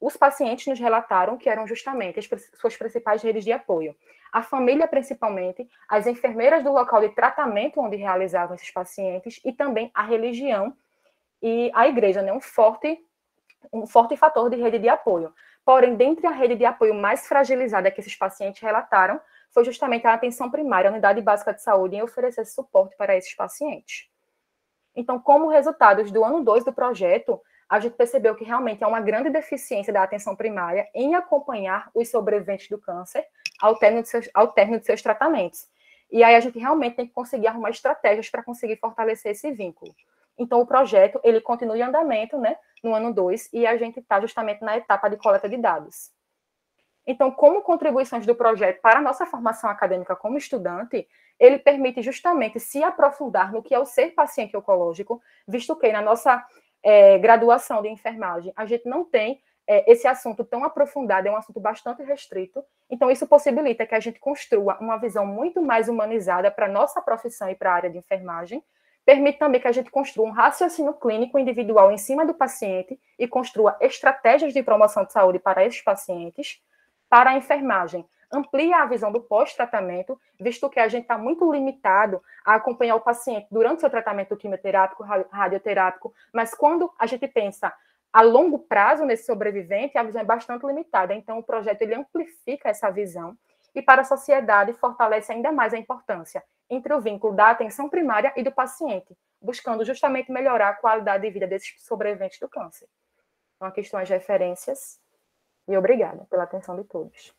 os pacientes nos relataram que eram justamente as suas principais redes de apoio. A família, principalmente, as enfermeiras do local de tratamento onde realizavam esses pacientes e também a religião e a igreja, né? um, forte, um forte fator de rede de apoio. Porém, dentre a rede de apoio mais fragilizada que esses pacientes relataram, foi justamente a atenção primária, a unidade básica de saúde, em oferecer suporte para esses pacientes. Então, como resultados do ano 2 do projeto, a gente percebeu que realmente há uma grande deficiência da atenção primária em acompanhar os sobreviventes do câncer ao término de seus, ao término de seus tratamentos. E aí a gente realmente tem que conseguir arrumar estratégias para conseguir fortalecer esse vínculo. Então, o projeto, ele continua em andamento, né, no ano 2, e a gente está justamente na etapa de coleta de dados. Então, como contribuições do projeto para a nossa formação acadêmica como estudante, ele permite justamente se aprofundar no que é o ser paciente oncológico, visto que na nossa é, graduação de enfermagem, a gente não tem é, esse assunto tão aprofundado, é um assunto bastante restrito. Então, isso possibilita que a gente construa uma visão muito mais humanizada para a nossa profissão e para a área de enfermagem. Permite também que a gente construa um raciocínio clínico individual em cima do paciente e construa estratégias de promoção de saúde para esses pacientes. Para a enfermagem, amplia a visão do pós-tratamento, visto que a gente está muito limitado a acompanhar o paciente durante seu tratamento quimioterápico, radioterápico, mas quando a gente pensa a longo prazo nesse sobrevivente, a visão é bastante limitada. Então, o projeto ele amplifica essa visão e para a sociedade fortalece ainda mais a importância entre o vínculo da atenção primária e do paciente, buscando justamente melhorar a qualidade de vida desses sobreviventes do câncer. Então, aqui estão as referências e obrigada pela atenção de todos.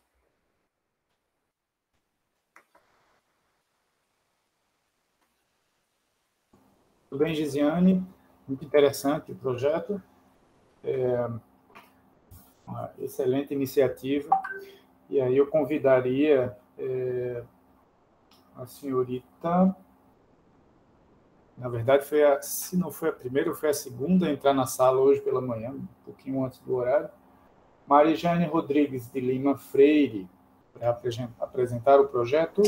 Tudo bem, Gisiane? Muito interessante o projeto. É uma excelente iniciativa. E aí eu convidaria é, a senhorita. Na verdade, foi a, se não foi a primeira, foi a segunda a entrar na sala hoje pela manhã, um pouquinho antes do horário. Marijane Rodrigues de Lima Freire, para apresentar o projeto.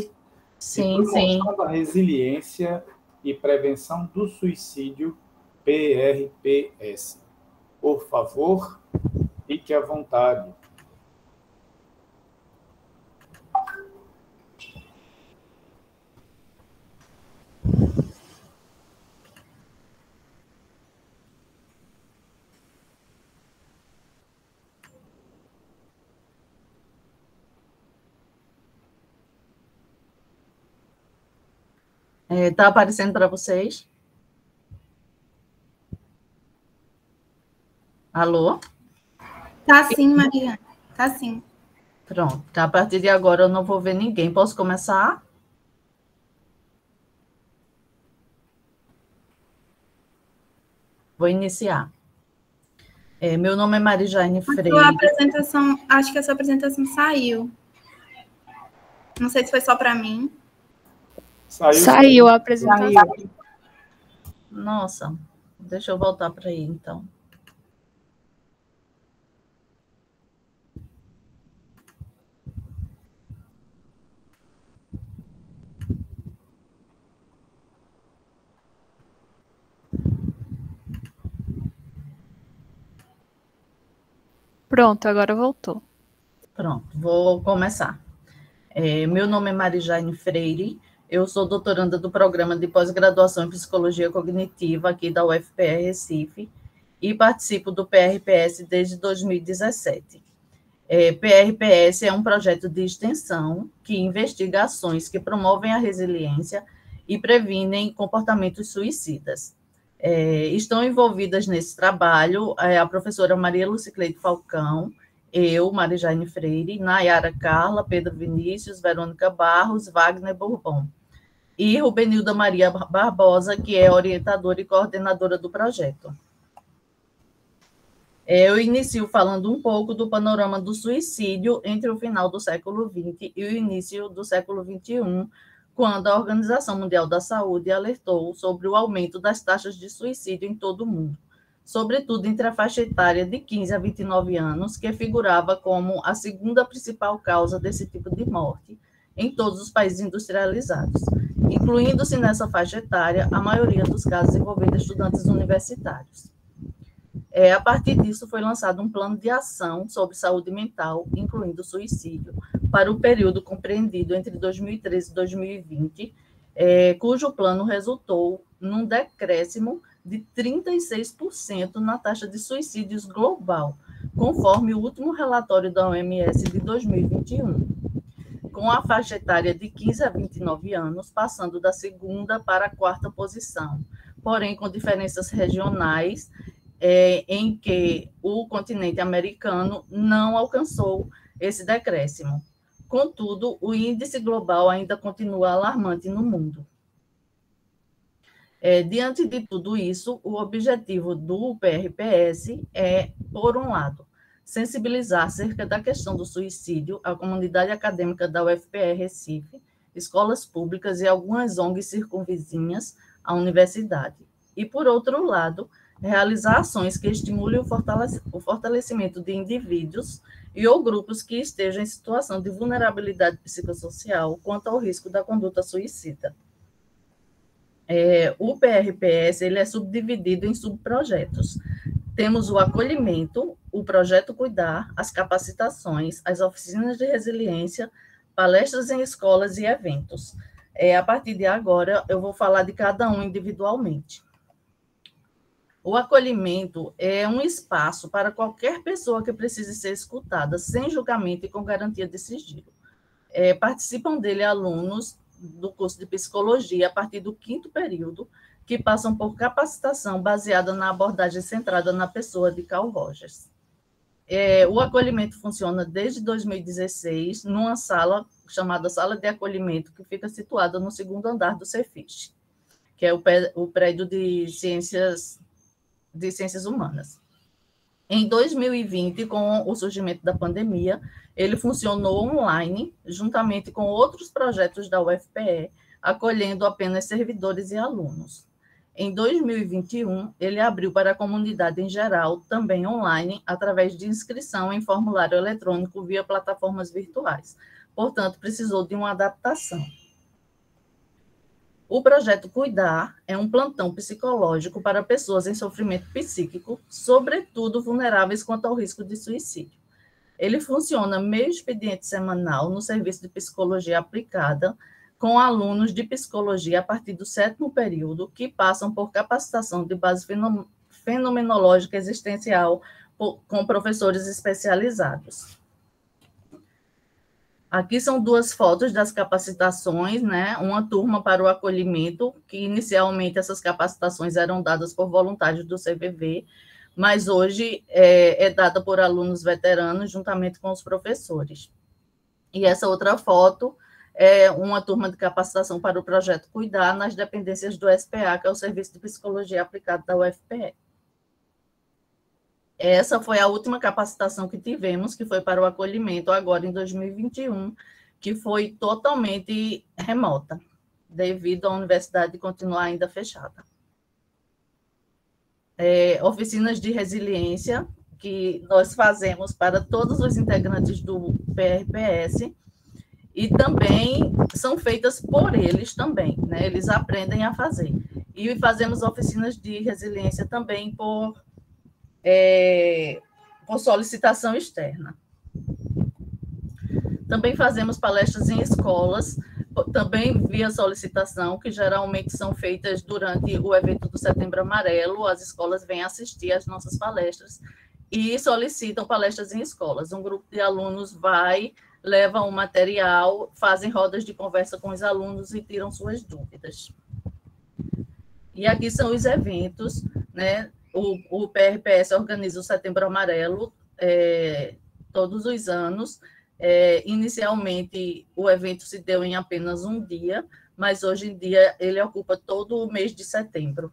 Sim, sim. A resiliência e Prevenção do Suicídio, PRPS. Por favor, fique à vontade. Está é, tá aparecendo para vocês? Alô? Tá sim, Maria. Tá sim. Pronto. A partir de agora eu não vou ver ninguém. Posso começar? Vou iniciar. É, meu nome é Marijane Freire. A apresentação, acho que a sua apresentação saiu. Não sei se foi só para mim. Saiu, Saiu a apresentação. Saiu. Nossa, deixa eu voltar para aí então. Pronto, agora voltou. Pronto, vou começar. É, meu nome é Marijane Freire, eu sou doutoranda do programa de pós-graduação em Psicologia Cognitiva aqui da UFPR Recife e participo do PRPS desde 2017. É, PRPS é um projeto de extensão que investiga ações que promovem a resiliência e previnem comportamentos suicidas. É, estão envolvidas nesse trabalho é, a professora Maria Lucicleide Falcão, eu, Marijane Freire, Nayara Carla, Pedro Vinícius, Verônica Barros, Wagner Bourbon. E Rubenilda Maria Barbosa, que é orientadora e coordenadora do projeto. Eu inicio falando um pouco do panorama do suicídio entre o final do século XX e o início do século XXI, quando a Organização Mundial da Saúde alertou sobre o aumento das taxas de suicídio em todo o mundo, sobretudo entre a faixa etária de 15 a 29 anos, que figurava como a segunda principal causa desse tipo de morte em todos os países industrializados, incluindo-se nessa faixa etária a maioria dos casos envolvendo estudantes universitários. É, a partir disso, foi lançado um plano de ação sobre saúde mental, incluindo suicídio, para o período compreendido entre 2013 e 2020, é, cujo plano resultou num decréscimo de 36% na taxa de suicídios global, conforme o último relatório da OMS de 2021, com a faixa etária de 15 a 29 anos passando da segunda para a quarta posição, porém com diferenças regionais é, em que o continente americano não alcançou esse decréscimo. Contudo, o índice global ainda continua alarmante no mundo. É, diante de tudo isso, o objetivo do PRPS é, por um lado, sensibilizar acerca da questão do suicídio a comunidade acadêmica da UFPR Recife, escolas públicas e algumas ONGs circunvizinhas à universidade. E, por outro lado, realizar ações que estimulem o fortalecimento de indivíduos e ou grupos que estejam em situação de vulnerabilidade psicossocial quanto ao risco da conduta suicida. É, o PRPS ele é subdividido em subprojetos. Temos o acolhimento, o projeto Cuidar, as capacitações, as oficinas de resiliência, palestras em escolas e eventos. É, a partir de agora, eu vou falar de cada um individualmente. O acolhimento é um espaço para qualquer pessoa que precise ser escutada, sem julgamento e com garantia de sigilo. É, participam dele alunos do curso de psicologia a partir do quinto período, que passam por capacitação baseada na abordagem centrada na pessoa de Carl Rogers. É, o acolhimento funciona desde 2016 numa sala chamada Sala de Acolhimento, que fica situada no segundo andar do Cefis, que é o prédio de ciências de Ciências Humanas. Em 2020, com o surgimento da pandemia, ele funcionou online, juntamente com outros projetos da UFPE, acolhendo apenas servidores e alunos. Em 2021, ele abriu para a comunidade em geral, também online, através de inscrição em formulário eletrônico via plataformas virtuais. Portanto, precisou de uma adaptação. O projeto Cuidar é um plantão psicológico para pessoas em sofrimento psíquico, sobretudo vulneráveis quanto ao risco de suicídio. Ele funciona meio expediente semanal no serviço de psicologia aplicada, com alunos de psicologia a partir do sétimo período, que passam por capacitação de base fenomenológica existencial com professores especializados. Aqui são duas fotos das capacitações, né? Uma turma para o acolhimento, que inicialmente essas capacitações eram dadas por voluntários do CVV, mas hoje é, é dada por alunos veteranos juntamente com os professores. E essa outra foto é uma turma de capacitação para o projeto Cuidar nas dependências do SPA, que é o Serviço de Psicologia Aplicada da UFPE. Essa foi a última capacitação que tivemos, que foi para o acolhimento agora em 2021, que foi totalmente remota, devido à universidade continuar ainda fechada. É, oficinas de resiliência que nós fazemos para todos os integrantes do PRPS e também são feitas por eles também, né? Eles aprendem a fazer. E fazemos oficinas de resiliência também por é, por solicitação externa. Também fazemos palestras em escolas, também via solicitação, que geralmente são feitas durante o evento do Setembro Amarelo. As escolas vêm assistir às nossas palestras e solicitam palestras em escolas. Um grupo de alunos vai, leva um material, fazem rodas de conversa com os alunos e tiram suas dúvidas. E aqui são os eventos, né? O, o PRPS organiza o Setembro Amarelo é, todos os anos. É, inicialmente, o evento se deu em apenas um dia, mas hoje em dia ele ocupa todo o mês de setembro.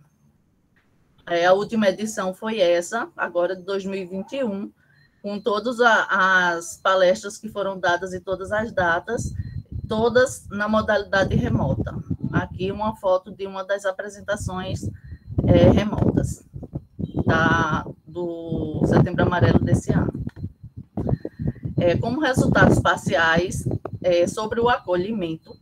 É, a última edição foi essa, agora de 2021, com todas as palestras que foram dadas e todas as datas, todas na modalidade remota. Aqui uma foto de uma das apresentações é, remotas da, do Setembro Amarelo desse ano. É, como resultados parciais é, sobre o acolhimento,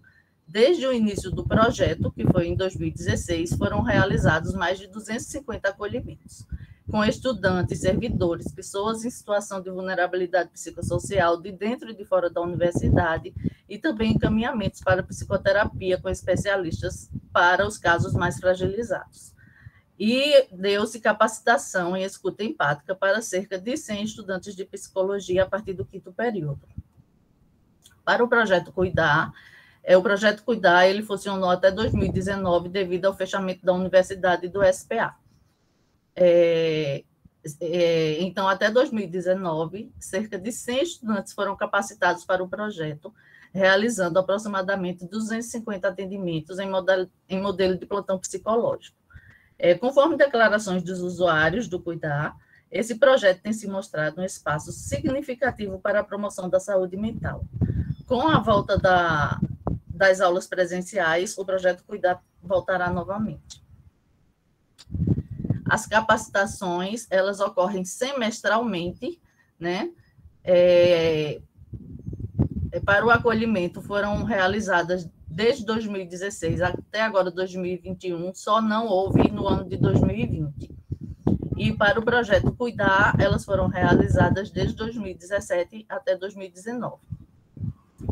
Desde o início do projeto, que foi em 2016, foram realizados mais de 250 acolhimentos, com estudantes, servidores, pessoas em situação de vulnerabilidade psicossocial de dentro e de fora da universidade, e também encaminhamentos para psicoterapia com especialistas para os casos mais fragilizados. E deu-se capacitação em escuta empática para cerca de 100 estudantes de psicologia a partir do quinto período. Para o projeto Cuidar, é, o projeto Cuidar ele funcionou até 2019 devido ao fechamento da universidade e do SPA. É, é, então, até 2019, cerca de 100 estudantes foram capacitados para o projeto, realizando aproximadamente 250 atendimentos em modelo, em modelo de plantão psicológico. É, conforme declarações dos usuários do Cuidar, esse projeto tem se mostrado um espaço significativo para a promoção da saúde mental. Com a volta da, das aulas presenciais, o projeto Cuidar voltará novamente. As capacitações, elas ocorrem semestralmente, né? É, é para o acolhimento foram realizadas desde 2016 até agora 2021, só não houve no ano de 2020. E para o projeto Cuidar, elas foram realizadas desde 2017 até 2019.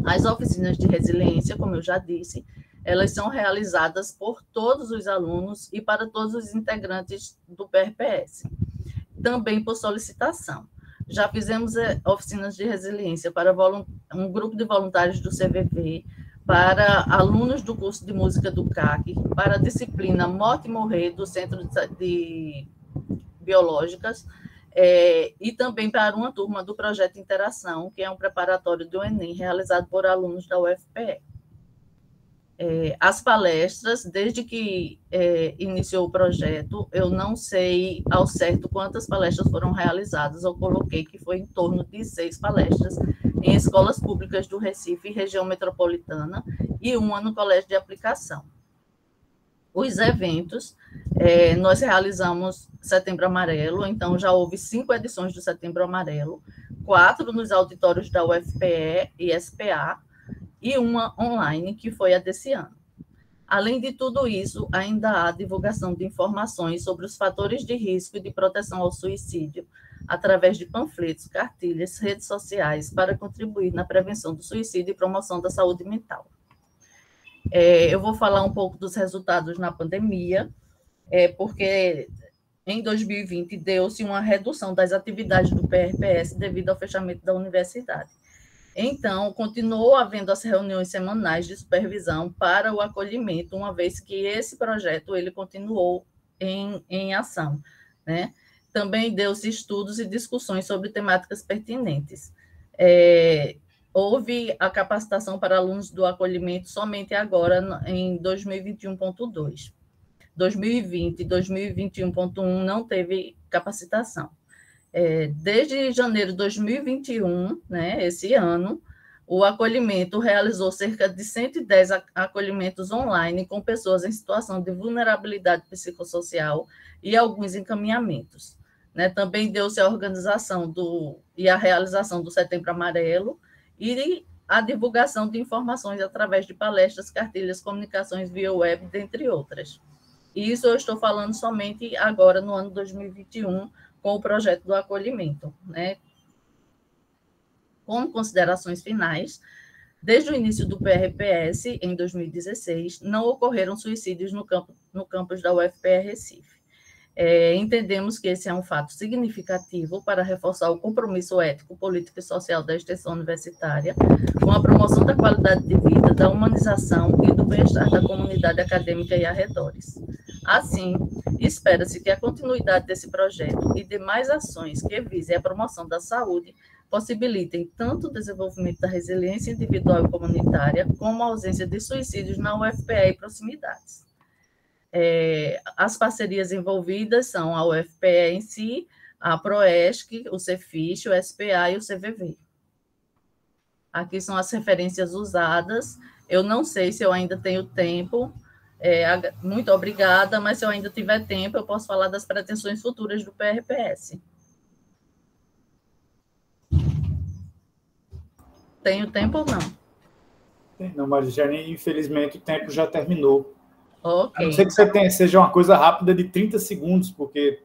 As oficinas de resiliência, como eu já disse, elas são realizadas por todos os alunos e para todos os integrantes do PRPS, também por solicitação. Já fizemos eh, oficinas de resiliência para um grupo de voluntários do CVV, para alunos do curso de música do CAC, para a disciplina Morte e Morrer do Centro de Biológicas, é, e também para uma turma do projeto Interação, que é um preparatório do Enem realizado por alunos da UFPE. É, as palestras, desde que é, iniciou o projeto, eu não sei ao certo quantas palestras foram realizadas, eu coloquei que foi em torno de seis palestras em escolas públicas do Recife, região metropolitana, e uma no colégio de aplicação. Os eventos, é, nós realizamos Setembro Amarelo, então já houve cinco edições do Setembro Amarelo, quatro nos auditórios da UFPE e SPA, e uma online, que foi a desse ano. Além de tudo isso, ainda há divulgação de informações sobre os fatores de risco e de proteção ao suicídio, através de panfletos, cartilhas, redes sociais, para contribuir na prevenção do suicídio e promoção da saúde mental. É, eu vou falar um pouco dos resultados na pandemia, é, porque em 2020, deu-se uma redução das atividades do PRPS devido ao fechamento da universidade. Então, continuou havendo as reuniões semanais de supervisão para o acolhimento, uma vez que esse projeto ele continuou em, em ação. Né? Também deu-se estudos e discussões sobre temáticas pertinentes. É, houve a capacitação para alunos do acolhimento somente agora, em 2021.2. 2020 e 2021.1 não teve capacitação. É, desde janeiro de 2021, né, esse ano, o acolhimento realizou cerca de 110 acolhimentos online com pessoas em situação de vulnerabilidade psicossocial e alguns encaminhamentos. Né? Também deu-se a organização do, e a realização do Setembro Amarelo e a divulgação de informações através de palestras, cartilhas, comunicações via web, dentre outras. Isso eu estou falando somente agora no ano 2021, com o projeto do acolhimento. Né? Como considerações finais, desde o início do PRPS, em 2016, não ocorreram suicídios no, campo, no campus da UFPR Recife. É, entendemos que esse é um fato significativo para reforçar o compromisso ético, político e social da extensão universitária com a promoção da qualidade de vida, da humanização e do bem-estar da comunidade acadêmica e arredores. Assim, espera-se que a continuidade desse projeto e demais ações que visem a promoção da saúde possibilitem tanto o desenvolvimento da resiliência individual e comunitária, como a ausência de suicídios na UFPE e proximidades. É, as parcerias envolvidas são a UFPE em si, a ProESC, o Cefis, o SPA e o CVV. Aqui são as referências usadas. Eu não sei se eu ainda tenho tempo. É, muito obrigada, mas se eu ainda tiver tempo, eu posso falar das pretensões futuras do PRPS. Tenho tempo ou não? Não, Marijane, infelizmente o tempo já terminou. Ok. A não ser que você tenha, seja uma coisa rápida de 30 segundos, porque.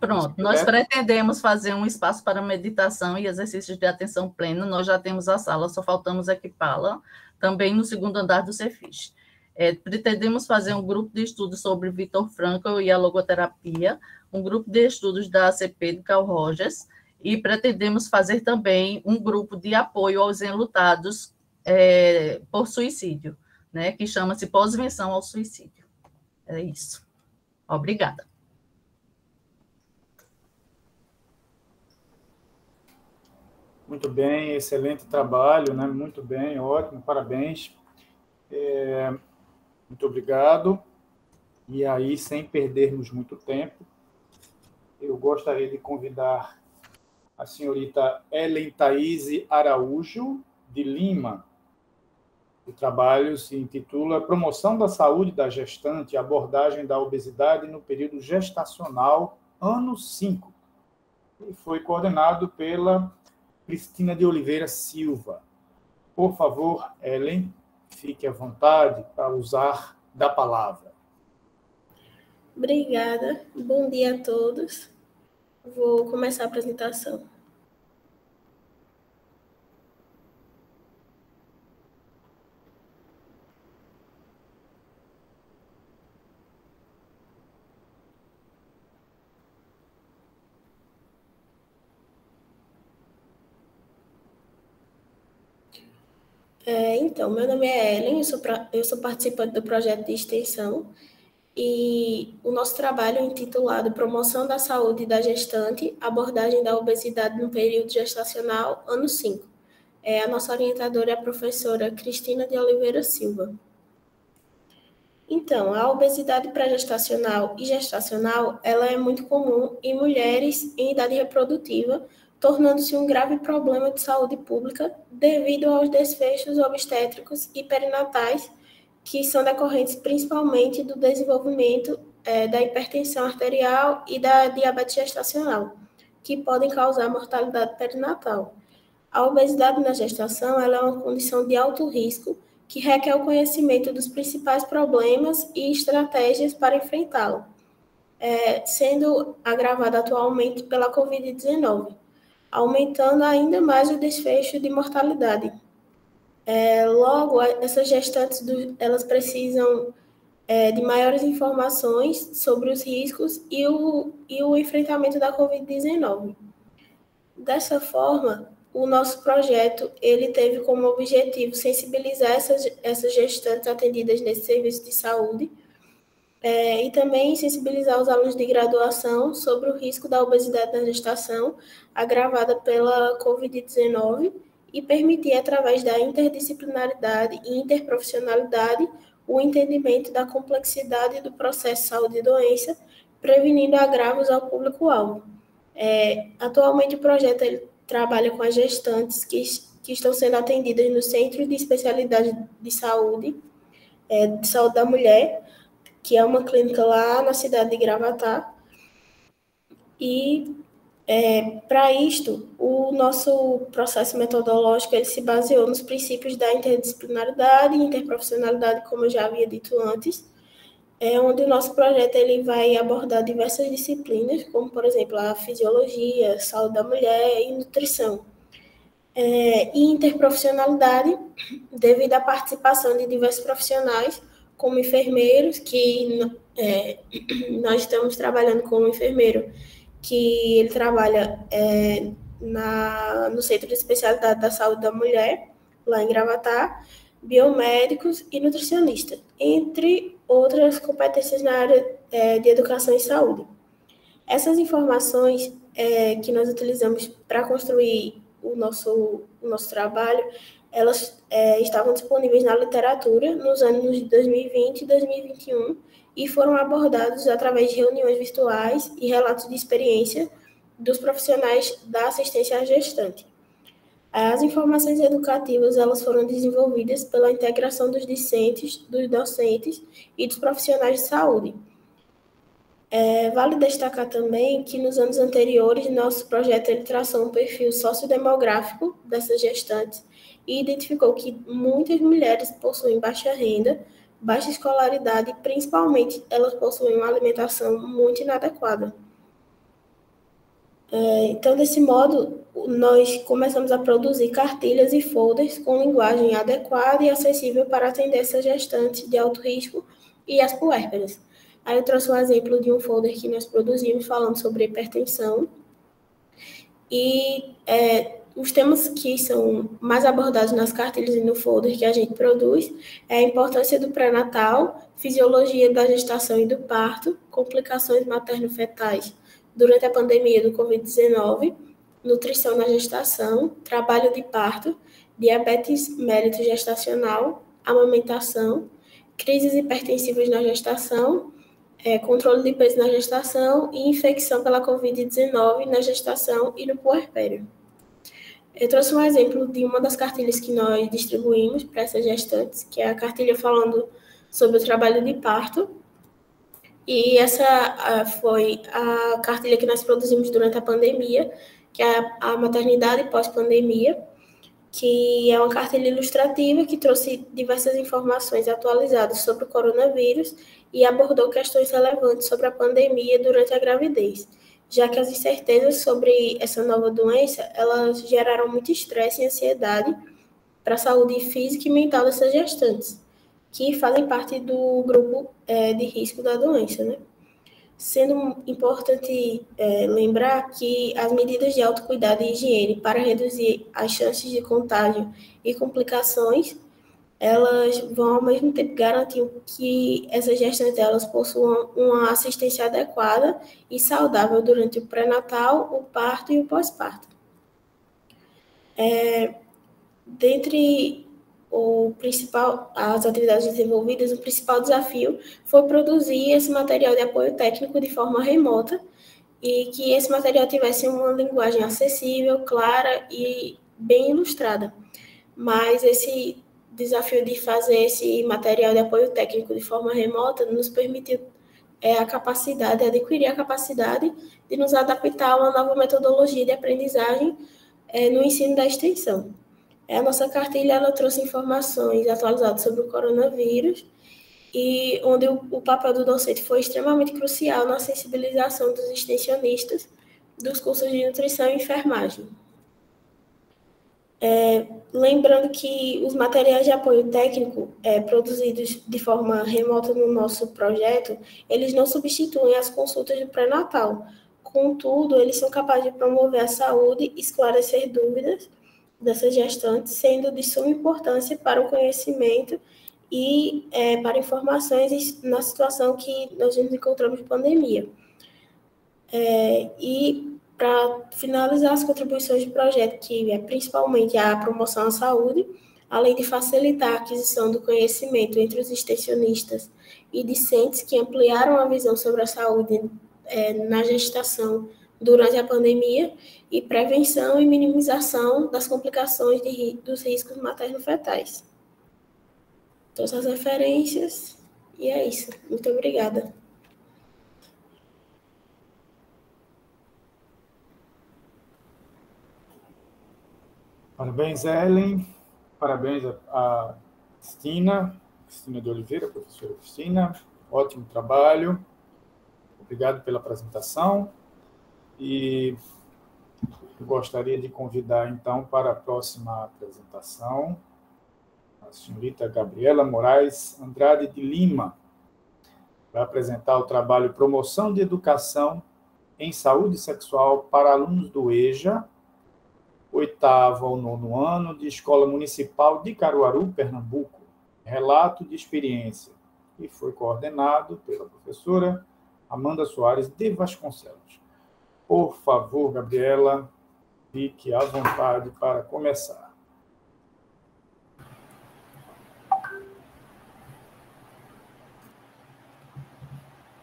Pronto, nós pretendemos fazer um espaço para meditação e exercícios de atenção plena. Nós já temos a sala, só faltamos equipá-la, também no segundo andar do Cefis. É, pretendemos fazer um grupo de estudos sobre Vitor Frankl e a logoterapia, um grupo de estudos da ACP do Carl Rogers, e pretendemos fazer também um grupo de apoio aos enlutados é, por suicídio né, que chama-se pós-venção ao suicídio. É isso. Obrigada. Muito bem, excelente trabalho, né? Muito bem, ótimo, parabéns. É, muito obrigado. E aí, sem perdermos muito tempo, eu gostaria de convidar a senhorita Ellen Thaís Araújo, de Lima, o trabalho se intitula Promoção da Saúde da Gestante, abordagem da obesidade no período gestacional, ano 5. E foi coordenado pela Cristina de Oliveira Silva. Por favor, Ellen, fique à vontade para usar da palavra. Obrigada. Bom dia a todos. Vou começar a apresentação. É, então, meu nome é Ellen, eu sou, eu sou participante do projeto de extensão e o nosso trabalho é intitulado Promoção da Saúde da Gestante, abordagem da obesidade no período gestacional, ano 5. É, a nossa orientadora é a professora Cristina de Oliveira Silva. Então, a obesidade pré-gestacional e gestacional, ela é muito comum em mulheres em idade reprodutiva, tornando-se um grave problema de saúde pública devido aos desfechos obstétricos e perinatais que são decorrentes principalmente do desenvolvimento é, da hipertensão arterial e da diabetes gestacional, que podem causar mortalidade perinatal. A obesidade na gestação é uma condição de alto risco que requer o conhecimento dos principais problemas e estratégias para enfrentá-la, é, sendo agravada atualmente pela Covid-19 aumentando ainda mais o desfecho de mortalidade. É, logo, essas gestantes do, elas precisam é, de maiores informações sobre os riscos e o, e o enfrentamento da Covid-19. Dessa forma, o nosso projeto ele teve como objetivo sensibilizar essas, essas gestantes atendidas nesse serviço de saúde é, e também sensibilizar os alunos de graduação sobre o risco da obesidade na gestação agravada pela Covid-19 e permitir, através da interdisciplinaridade e interprofissionalidade, o entendimento da complexidade do processo de saúde e doença, prevenindo agravos ao público-alvo. É, atualmente, o projeto ele trabalha com as gestantes que, que estão sendo atendidas no Centro de Especialidade de Saúde, é, de Saúde da Mulher, que é uma clínica lá na cidade de Gravatá. E é, para isto, o nosso processo metodológico ele se baseou nos princípios da interdisciplinaridade e interprofissionalidade, como eu já havia dito antes, é onde o nosso projeto ele vai abordar diversas disciplinas, como, por exemplo, a fisiologia, saúde da mulher e nutrição. É, e interprofissionalidade, devido à participação de diversos profissionais, como enfermeiros, que é, nós estamos trabalhando com um enfermeiro que ele trabalha é, na, no Centro de Especialidade da Saúde da Mulher, lá em Gravatar, biomédicos e nutricionistas, entre outras competências na área é, de educação e saúde. Essas informações é, que nós utilizamos para construir o nosso, o nosso trabalho, elas é, estavam disponíveis na literatura nos anos de 2020 e 2021 e foram abordados através de reuniões virtuais e relatos de experiência dos profissionais da assistência à gestante. As informações educativas elas foram desenvolvidas pela integração dos discentes, dos docentes e dos profissionais de saúde. É, vale destacar também que nos anos anteriores nosso projeto ele traçou um perfil sociodemográfico dessas gestantes e identificou que muitas mulheres possuem baixa renda, baixa escolaridade e principalmente elas possuem uma alimentação muito inadequada. É, então, desse modo, nós começamos a produzir cartilhas e folders com linguagem adequada e acessível para atender essas gestantes de alto risco e as puérperas. Aí eu trouxe um exemplo de um folder que nós produzimos falando sobre hipertensão. E é, os temas que são mais abordados nas cartilhas e no folder que a gente produz é a importância do pré-natal, fisiologia da gestação e do parto, complicações materno-fetais durante a pandemia do Covid-19, nutrição na gestação, trabalho de parto, diabetes mellitus gestacional, amamentação, crises hipertensivas na gestação, é, controle de peso na gestação e infecção pela Covid-19 na gestação e no puerpério. Eu trouxe um exemplo de uma das cartilhas que nós distribuímos para essas gestantes, que é a cartilha falando sobre o trabalho de parto, e essa foi a cartilha que nós produzimos durante a pandemia, que é a maternidade pós-pandemia, que é uma cartilha ilustrativa que trouxe diversas informações atualizadas sobre o coronavírus e abordou questões relevantes sobre a pandemia durante a gravidez, já que as incertezas sobre essa nova doença, elas geraram muito estresse e ansiedade para a saúde física e mental dessas gestantes que fazem parte do grupo é, de risco da doença, né? Sendo importante é, lembrar que as medidas de autocuidado e higiene para reduzir as chances de contágio e complicações, elas vão ao mesmo tempo garantir que essas gestantes elas possuam uma assistência adequada e saudável durante o pré-natal, o parto e o pós-parto. É, dentre o principal, as atividades desenvolvidas, o principal desafio foi produzir esse material de apoio técnico de forma remota e que esse material tivesse uma linguagem acessível, clara e bem ilustrada. Mas esse desafio de fazer esse material de apoio técnico de forma remota nos permitiu é, a capacidade, adquirir a capacidade de nos adaptar a uma nova metodologia de aprendizagem é, no ensino da extensão. É, a nossa cartilha ela trouxe informações atualizadas sobre o coronavírus e onde o, o papel do docente foi extremamente crucial na sensibilização dos extensionistas dos cursos de nutrição e enfermagem. É, lembrando que os materiais de apoio técnico é, produzidos de forma remota no nosso projeto, eles não substituem as consultas do pré-natal. Contudo, eles são capazes de promover a saúde, esclarecer dúvidas dessas gestantes, sendo de suma importância para o conhecimento e é, para informações na situação que nós nos encontramos de pandemia. É, e para finalizar as contribuições do projeto, que é principalmente a promoção à saúde, além de facilitar a aquisição do conhecimento entre os extensionistas e discentes que ampliaram a visão sobre a saúde é, na gestação durante a pandemia e prevenção e minimização das complicações de, dos riscos materno-fetais. Todas as referências, e é isso. Muito obrigada. Parabéns, Ellen. Parabéns a Cristina, Cristina de Oliveira, professora Cristina. Ótimo trabalho. Obrigado pela apresentação. E gostaria de convidar, então, para a próxima apresentação a senhorita Gabriela Moraes Andrade de Lima. Vai apresentar o trabalho Promoção de Educação em Saúde Sexual para alunos do EJA, oitavo ao nono ano, de Escola Municipal de Caruaru, Pernambuco. Relato de experiência. E foi coordenado pela professora Amanda Soares de Vasconcelos. Por favor, Gabriela, fique à vontade para começar.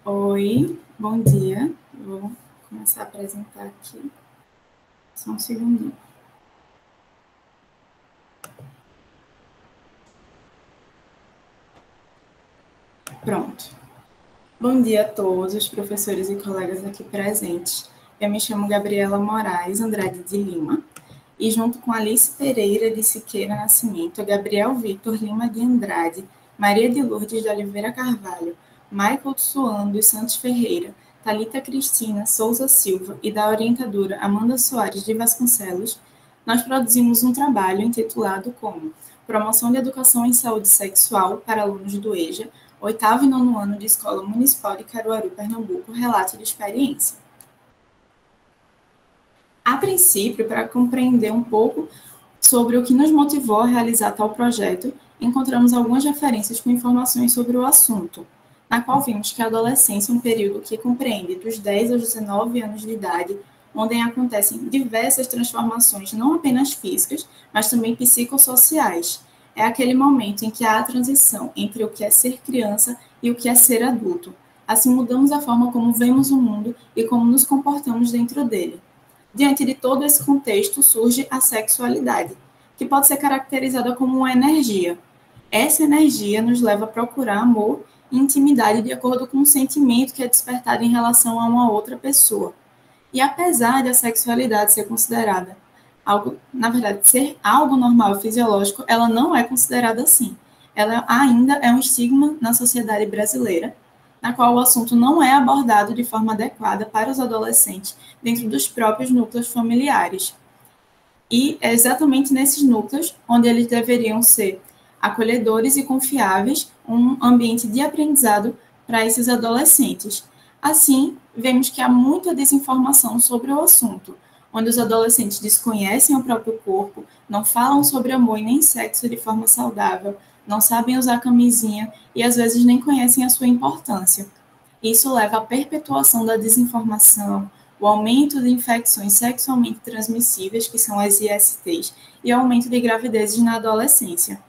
Oi, bom dia. Vou começar a apresentar aqui. Só um segundinho. Pronto. Bom dia a todos, os professores e colegas aqui presentes. Eu me chamo Gabriela Moraes Andrade de Lima e junto com Alice Pereira de Siqueira Nascimento, Gabriel Vitor Lima de Andrade, Maria de Lourdes de Oliveira Carvalho, Michael Suan dos Santos Ferreira, Talita Cristina Souza Silva e da orientadora Amanda Soares de Vasconcelos, nós produzimos um trabalho intitulado como Promoção de Educação em Saúde Sexual para alunos do EJA, oitavo e nono ano de Escola Municipal de Caruaru, Pernambuco, relato de experiência. A princípio, para compreender um pouco sobre o que nos motivou a realizar tal projeto, encontramos algumas referências com informações sobre o assunto, na qual vimos que a adolescência é um período que compreende dos 10 aos 19 anos de idade, onde acontecem diversas transformações, não apenas físicas, mas também psicossociais, é aquele momento em que há a transição entre o que é ser criança e o que é ser adulto. Assim, mudamos a forma como vemos o mundo e como nos comportamos dentro dele. Diante de todo esse contexto, surge a sexualidade, que pode ser caracterizada como uma energia. Essa energia nos leva a procurar amor e intimidade de acordo com o sentimento que é despertado em relação a uma outra pessoa. E apesar de a sexualidade ser considerada algo, na verdade, ser algo normal fisiológico, ela não é considerada assim. Ela ainda é um estigma na sociedade brasileira, na qual o assunto não é abordado de forma adequada para os adolescentes dentro dos próprios núcleos familiares. E é exatamente nesses núcleos onde eles deveriam ser acolhedores e confiáveis, um ambiente de aprendizado para esses adolescentes. Assim, vemos que há muita desinformação sobre o assunto, onde os adolescentes desconhecem o próprio corpo, não falam sobre amor e nem sexo de forma saudável, não sabem usar camisinha e às vezes nem conhecem a sua importância. Isso leva à perpetuação da desinformação, o aumento de infecções sexualmente transmissíveis, que são as ISTs, e aumento de gravidezes na adolescência.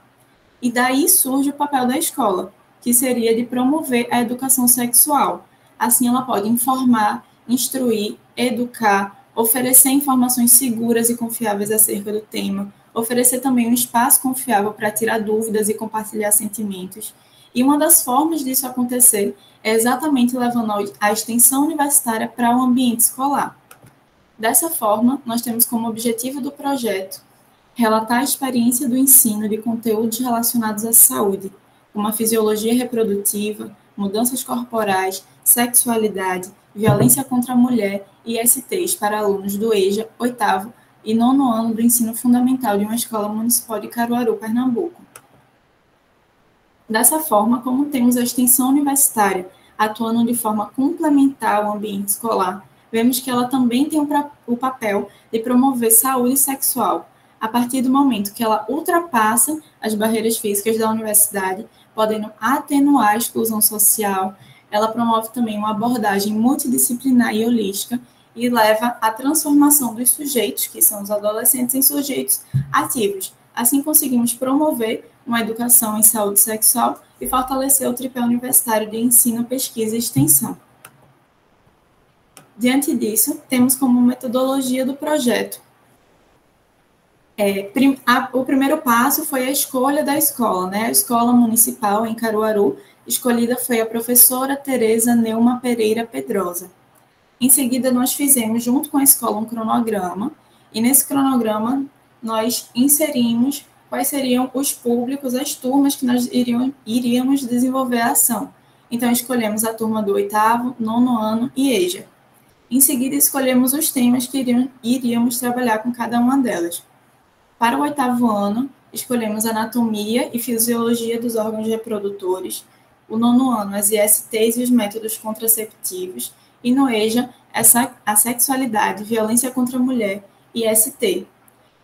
E daí surge o papel da escola, que seria de promover a educação sexual. Assim, ela pode informar, instruir, educar, oferecer informações seguras e confiáveis acerca do tema, oferecer também um espaço confiável para tirar dúvidas e compartilhar sentimentos. E uma das formas disso acontecer é exatamente levando a extensão universitária para o ambiente escolar. Dessa forma, nós temos como objetivo do projeto relatar a experiência do ensino de conteúdos relacionados à saúde, como a fisiologia reprodutiva, mudanças corporais, sexualidade, violência contra a mulher e STs para alunos do EJA, oitavo e nono ano do ensino fundamental de uma escola municipal de Caruaru, Pernambuco. Dessa forma, como temos a extensão universitária atuando de forma complementar ao ambiente escolar, vemos que ela também tem o papel de promover saúde sexual, a partir do momento que ela ultrapassa as barreiras físicas da universidade, podendo atenuar a exclusão social, ela promove também uma abordagem multidisciplinar e holística e leva à transformação dos sujeitos, que são os adolescentes, em sujeitos ativos. Assim, conseguimos promover uma educação em saúde sexual e fortalecer o tripé universitário de ensino, pesquisa e extensão. Diante disso, temos como metodologia do projeto. É, prim, a, o primeiro passo foi a escolha da escola, né? A escola municipal em Caruaru escolhida foi a professora Tereza Neuma Pereira Pedrosa. Em seguida, nós fizemos, junto com a escola, um cronograma, e nesse cronograma nós inserimos quais seriam os públicos, as turmas que nós iriam, iríamos desenvolver a ação. então escolhemos a turma do oitavo, nono ano e EJA. Em seguida, escolhemos os temas que iríamos trabalhar com cada uma delas. Para o oitavo ano, escolhemos anatomia e fisiologia dos órgãos reprodutores, o nono ano, as ISTs e os métodos contraceptivos, e no EJA, essa, a sexualidade, violência contra a mulher, IST.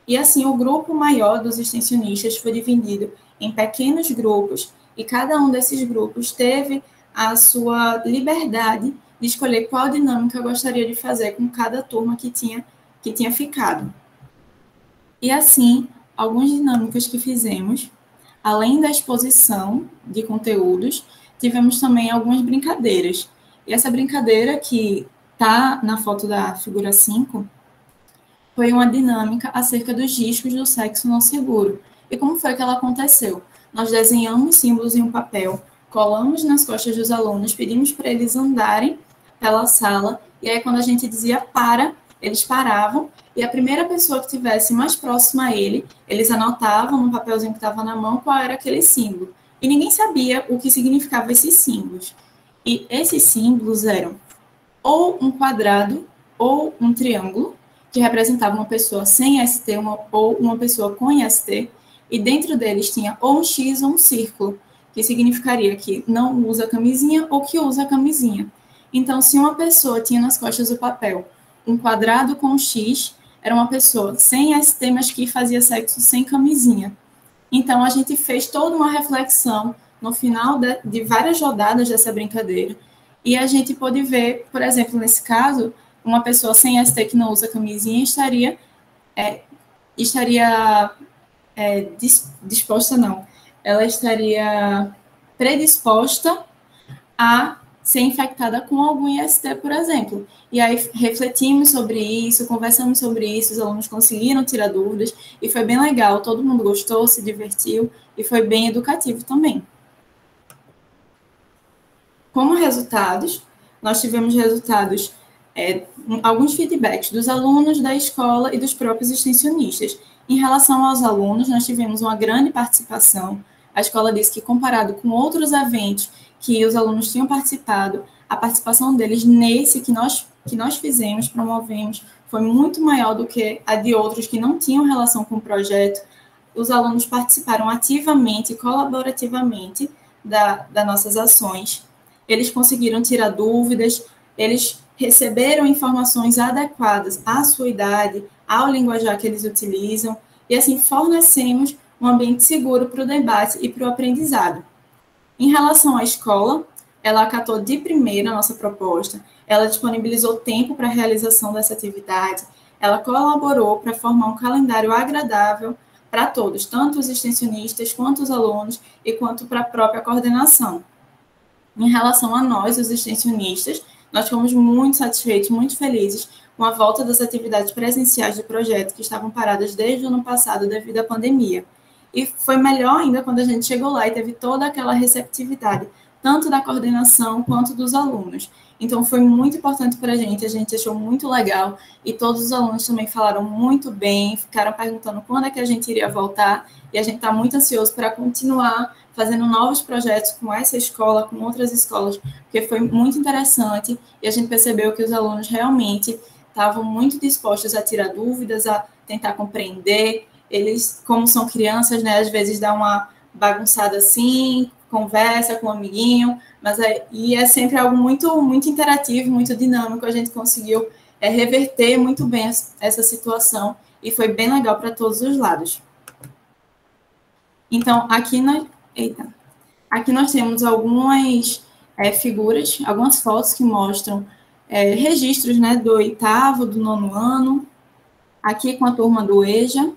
E assim, o grupo maior dos extensionistas foi dividido em pequenos grupos, e cada um desses grupos teve a sua liberdade de escolher qual dinâmica gostaria de fazer com cada turma que tinha, que tinha ficado. E assim, algumas dinâmicas que fizemos, além da exposição de conteúdos, tivemos também algumas brincadeiras. E essa brincadeira que está na foto da figura 5 foi uma dinâmica acerca dos riscos do sexo não seguro. E como foi que ela aconteceu? Nós desenhamos símbolos em um papel, colamos nas costas dos alunos, pedimos para eles andarem pela sala, e aí quando a gente dizia para, eles paravam, e a primeira pessoa que estivesse mais próxima a ele, eles anotavam no papelzinho que estava na mão qual era aquele símbolo. E ninguém sabia o que significavam esses símbolos. E esses símbolos eram ou um quadrado ou um triângulo, que representava uma pessoa sem ST uma, ou uma pessoa com ST, e dentro deles tinha ou um X ou um círculo, que significaria que não usa camisinha ou que usa camisinha. Então, se uma pessoa tinha nas costas do papel um quadrado com um X, era uma pessoa sem ST, mas que fazia sexo sem camisinha. Então, a gente fez toda uma reflexão no final de, de várias rodadas dessa brincadeira, e a gente pôde ver, por exemplo, nesse caso, uma pessoa sem ST que não usa camisinha estaria, é, estaria é, disposta, não, ela estaria predisposta a ser infectada com algum IST, por exemplo. E aí refletimos sobre isso, conversamos sobre isso, os alunos conseguiram tirar dúvidas e foi bem legal, todo mundo gostou, se divertiu e foi bem educativo também. Como resultados, nós tivemos resultados, é, alguns feedbacks dos alunos da escola e dos próprios extensionistas. Em relação aos alunos, nós tivemos uma grande participação. A escola disse que, comparado com outros eventos que os alunos tinham participado, a participação deles nesse que nós, que nós fizemos, promovemos, foi muito maior do que a de outros que não tinham relação com o projeto. Os alunos participaram ativamente colaborativamente da, das nossas ações. Eles conseguiram tirar dúvidas, eles receberam informações adequadas à sua idade, ao linguajar que eles utilizam, e assim fornecemos um ambiente seguro para o debate e para o aprendizado. Em relação à escola, ela acatou de primeira a nossa proposta, ela disponibilizou tempo para a realização dessa atividade, ela colaborou para formar um calendário agradável para todos, tanto os extensionistas, quanto os alunos e quanto para a própria coordenação. Em relação a nós, os extensionistas, nós fomos muito satisfeitos, muito felizes com a volta das atividades presenciais do projeto que estavam paradas desde o ano passado devido à pandemia. E foi melhor ainda quando a gente chegou lá e teve toda aquela receptividade, tanto da coordenação quanto dos alunos. Então foi muito importante para a gente, a gente achou muito legal e todos os alunos também falaram muito bem, ficaram perguntando quando é que a gente iria voltar e a gente está muito ansioso para continuar fazendo novos projetos com essa escola, com outras escolas, porque foi muito interessante e a gente percebeu que os alunos realmente estavam muito dispostos a tirar dúvidas, a tentar compreender eles, como são crianças, né, às vezes dá uma bagunçada assim, conversa com o um amiguinho, mas é, e é sempre algo muito, muito interativo, muito dinâmico. A gente conseguiu é, reverter muito bem essa situação e foi bem legal para todos os lados. Então, aqui nós, eita, aqui nós temos algumas é, figuras, algumas fotos que mostram é, registros né, do oitavo, do nono ano, aqui com a turma do EJA,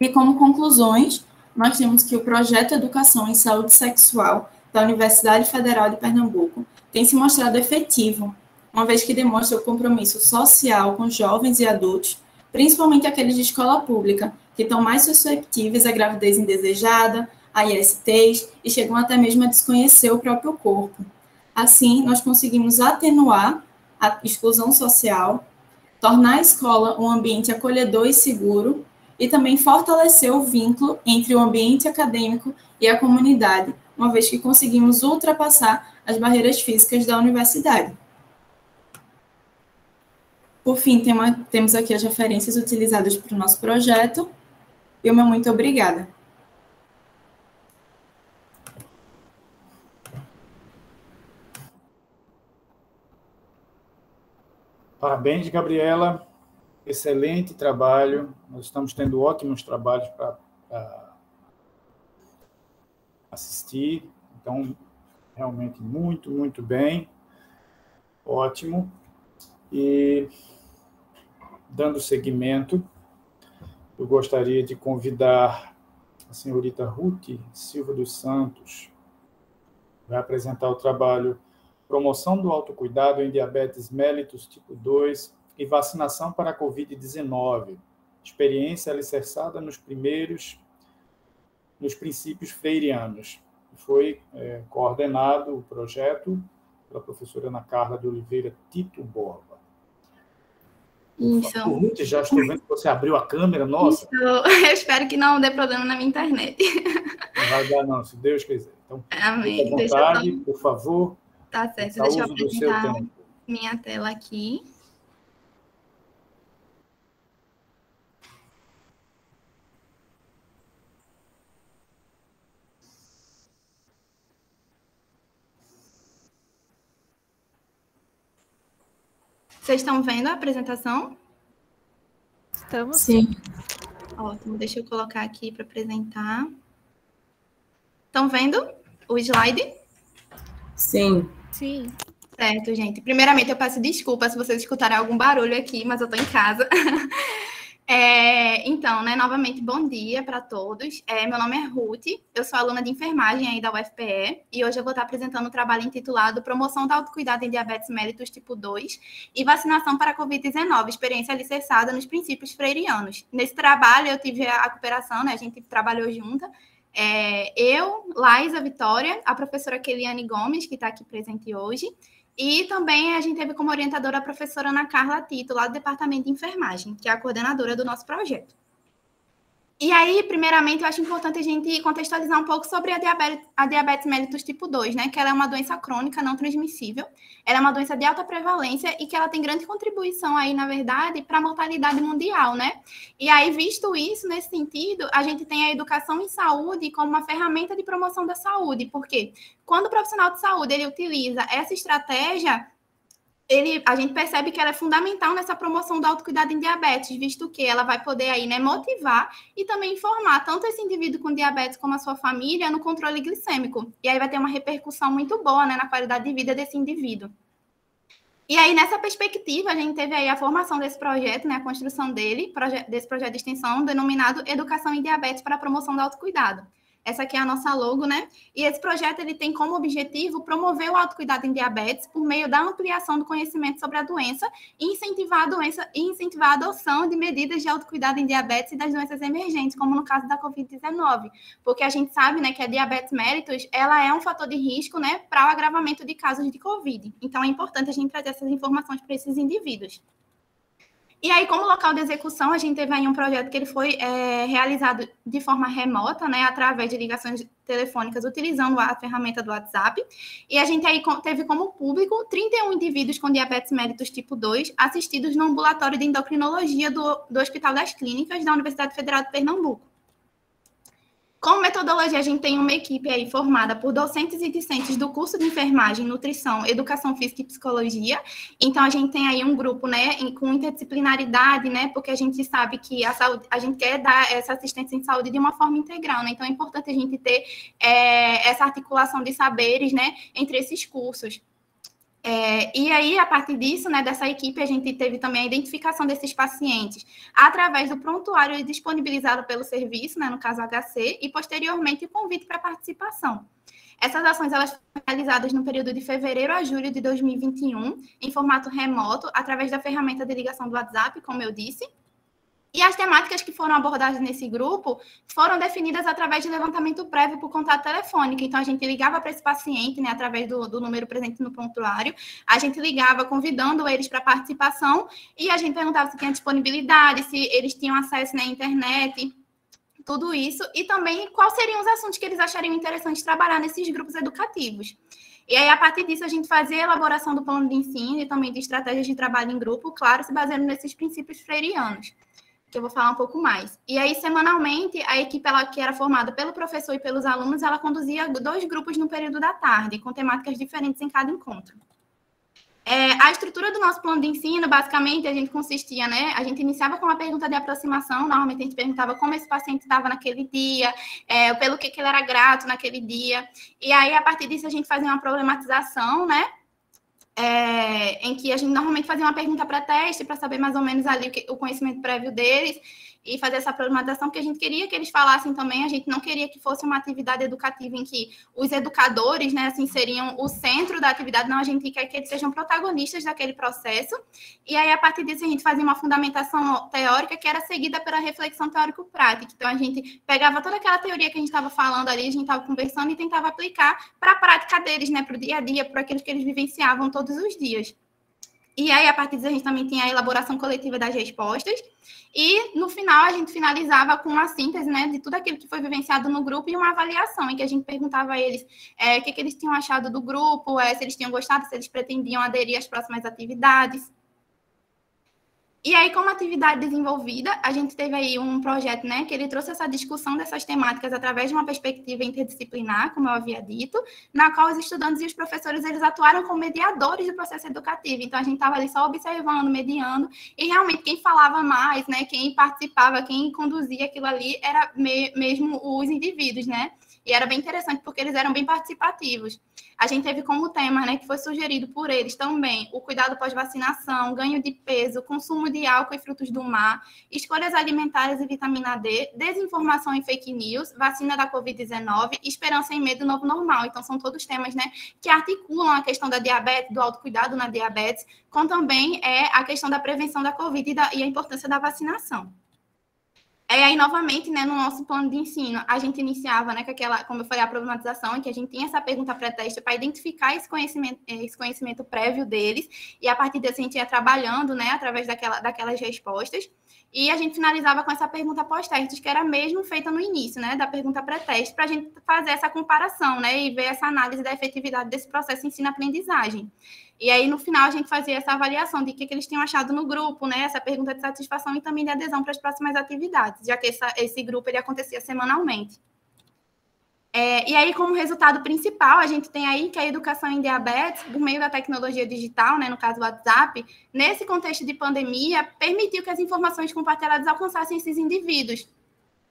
e como conclusões, nós temos que o projeto Educação em Saúde Sexual da Universidade Federal de Pernambuco tem se mostrado efetivo, uma vez que demonstra o compromisso social com jovens e adultos, principalmente aqueles de escola pública, que estão mais susceptíveis à gravidez indesejada, a ISTs e chegam até mesmo a desconhecer o próprio corpo. Assim, nós conseguimos atenuar a exclusão social, tornar a escola um ambiente acolhedor e seguro e também fortalecer o vínculo entre o ambiente acadêmico e a comunidade, uma vez que conseguimos ultrapassar as barreiras físicas da universidade. Por fim, temos aqui as referências utilizadas para o nosso projeto. E uma muito obrigada. Parabéns, Gabriela. Excelente trabalho. Nós estamos tendo ótimos trabalhos para assistir. Então, realmente muito, muito bem. Ótimo. E dando seguimento, eu gostaria de convidar a senhorita Ruth Silva dos Santos, vai apresentar o trabalho Promoção do Autocuidado em Diabetes Mellitus Tipo 2 e Vacinação para a Covid-19. Experiência alicerçada nos primeiros, nos princípios freirianos. Foi é, coordenado o projeto pela professora Ana Carla de Oliveira Tito Borba. Isso. Ruth, já estou vendo que você abriu a câmera, nossa. Isso. Eu espero que não dê problema na minha internet. Não vai dar, não, se Deus quiser. Então, Amém. à vontade, só... por favor. Tá certo, deixa eu apresentar minha tela aqui. Vocês estão vendo a apresentação? Estamos. Sim. Ótimo, deixa eu colocar aqui para apresentar. Estão vendo o slide? Sim. Sim. Certo, gente. Primeiramente, eu peço desculpa se vocês escutarem algum barulho aqui, mas eu estou em casa. É, então, né, novamente, bom dia para todos. É, meu nome é Ruth, eu sou aluna de enfermagem aí da UFPE e hoje eu vou estar apresentando um trabalho intitulado Promoção do Autocuidado em Diabetes Mellitus Tipo 2 e Vacinação para a Covid-19, experiência alicerçada nos princípios freirianos. Nesse trabalho eu tive a cooperação, né, a gente trabalhou junta, é, eu, Laisa Vitória, a professora Keliane Gomes, que está aqui presente hoje, e também a gente teve como orientadora a professora Ana Carla Tito, lá do Departamento de Enfermagem, que é a coordenadora do nosso projeto. E aí, primeiramente, eu acho importante a gente contextualizar um pouco sobre a diabetes, a diabetes mellitus tipo 2, né? Que ela é uma doença crônica não transmissível, ela é uma doença de alta prevalência e que ela tem grande contribuição aí, na verdade, para a mortalidade mundial, né? E aí, visto isso, nesse sentido, a gente tem a educação em saúde como uma ferramenta de promoção da saúde, porque quando o profissional de saúde ele utiliza essa estratégia, ele, a gente percebe que ela é fundamental nessa promoção do autocuidado em diabetes, visto que ela vai poder aí, né, motivar e também informar tanto esse indivíduo com diabetes como a sua família no controle glicêmico. E aí vai ter uma repercussão muito boa, né, na qualidade de vida desse indivíduo. E aí, nessa perspectiva, a gente teve aí a formação desse projeto, né, a construção dele, proje desse projeto de extensão, denominado Educação em Diabetes para a Promoção do Autocuidado. Essa aqui é a nossa logo, né? E esse projeto ele tem como objetivo promover o autocuidado em diabetes por meio da ampliação do conhecimento sobre a doença e incentivar a doença e incentivar a adoção de medidas de autocuidado em diabetes e das doenças emergentes, como no caso da COVID-19, porque a gente sabe, né, que a diabetes mellitus, ela é um fator de risco, né, para o agravamento de casos de COVID. Então é importante a gente trazer essas informações para esses indivíduos. E aí, como local de execução, a gente teve aí um projeto que ele foi é, realizado de forma remota, né, através de ligações telefônicas, utilizando a ferramenta do WhatsApp. E a gente aí teve como público 31 indivíduos com diabetes mellitus tipo 2, assistidos no ambulatório de endocrinologia do, do Hospital das Clínicas da Universidade Federal de Pernambuco. Como metodologia, a gente tem uma equipe aí formada por docentes e discentes do curso de enfermagem, nutrição, educação física e psicologia. Então, a gente tem aí um grupo, né, com interdisciplinaridade, né, porque a gente sabe que a saúde, a gente quer dar essa assistência em saúde de uma forma integral, né. Então, é importante a gente ter é, essa articulação de saberes, né, entre esses cursos. É, e aí, a partir disso, né, dessa equipe, a gente teve também a identificação desses pacientes através do prontuário disponibilizado pelo serviço, né, no caso HC, e posteriormente o convite para participação. Essas ações elas foram realizadas no período de fevereiro a julho de 2021, em formato remoto, através da ferramenta de ligação do WhatsApp, como eu disse, e as temáticas que foram abordadas nesse grupo foram definidas através de levantamento prévio por contato telefônico. Então, a gente ligava para esse paciente, né, através do, do número presente no prontuário, a gente ligava convidando eles para participação e a gente perguntava se tinha disponibilidade, se eles tinham acesso na internet tudo isso e também quais seriam os assuntos que eles achariam interessante trabalhar nesses grupos educativos. E aí, a partir disso, a gente fazia a elaboração do plano de ensino e também de estratégias de trabalho em grupo, claro, se baseando nesses princípios freirianos, que eu vou falar um pouco mais. E aí, semanalmente, a equipe ela, que era formada pelo professor e pelos alunos, ela conduzia dois grupos no período da tarde, com temáticas diferentes em cada encontro. É, a estrutura do nosso plano de ensino, basicamente, a gente consistia, né? A gente iniciava com uma pergunta de aproximação, normalmente a gente perguntava como esse paciente estava naquele dia, é, pelo que, que ele era grato naquele dia. E aí, a partir disso, a gente fazia uma problematização, né? É, em que a gente normalmente fazia uma pergunta para teste, para saber mais ou menos ali o, que, o conhecimento prévio deles, e fazer essa problematização, porque a gente queria que eles falassem também, a gente não queria que fosse uma atividade educativa em que os educadores, né, assim, seriam o centro da atividade, não, a gente quer que eles sejam protagonistas daquele processo, e aí, a partir disso, a gente fazia uma fundamentação teórica que era seguida pela reflexão teórico-prática, então a gente pegava toda aquela teoria que a gente estava falando ali, a gente estava conversando e tentava aplicar para a prática deles, né, para o dia a dia, para aquilo que eles vivenciavam todos os dias. E aí, a partir disso, a gente também tinha a elaboração coletiva das respostas. E, no final, a gente finalizava com uma síntese né, de tudo aquilo que foi vivenciado no grupo e uma avaliação, em que a gente perguntava a eles é, o que, que eles tinham achado do grupo, é, se eles tinham gostado, se eles pretendiam aderir às próximas atividades. E aí, como atividade desenvolvida, a gente teve aí um projeto, né, que ele trouxe essa discussão dessas temáticas através de uma perspectiva interdisciplinar, como eu havia dito, na qual os estudantes e os professores, eles atuaram como mediadores do processo educativo. Então, a gente estava ali só observando, mediando, e realmente quem falava mais, né, quem participava, quem conduzia aquilo ali, era me mesmo os indivíduos, né? E era bem interessante porque eles eram bem participativos. A gente teve como tema, né, que foi sugerido por eles também, o cuidado pós-vacinação, ganho de peso, consumo de álcool e frutos do mar, escolhas alimentares e vitamina D, desinformação e fake news, vacina da Covid-19, esperança e medo novo normal. Então, são todos temas, né, que articulam a questão da diabetes, do autocuidado na diabetes, com também é a questão da prevenção da Covid e, da, e a importância da vacinação. É aí, novamente, né, no nosso plano de ensino, a gente iniciava, né, com aquela, como eu falei, a problematização, em que a gente tinha essa pergunta pré-teste para identificar esse conhecimento, esse conhecimento prévio deles, e a partir disso a gente ia trabalhando, né, através daquela, daquelas respostas, e a gente finalizava com essa pergunta pós-teste, que era mesmo feita no início, né, da pergunta pré-teste, para a gente fazer essa comparação, né, e ver essa análise da efetividade desse processo ensino-aprendizagem. E aí, no final, a gente fazia essa avaliação de o que, que eles tinham achado no grupo, né? Essa pergunta de satisfação e também de adesão para as próximas atividades, já que essa, esse grupo ele acontecia semanalmente. É, e aí, como resultado principal, a gente tem aí que a educação em diabetes, por meio da tecnologia digital, né, no caso o WhatsApp, nesse contexto de pandemia, permitiu que as informações compartilhadas alcançassem esses indivíduos,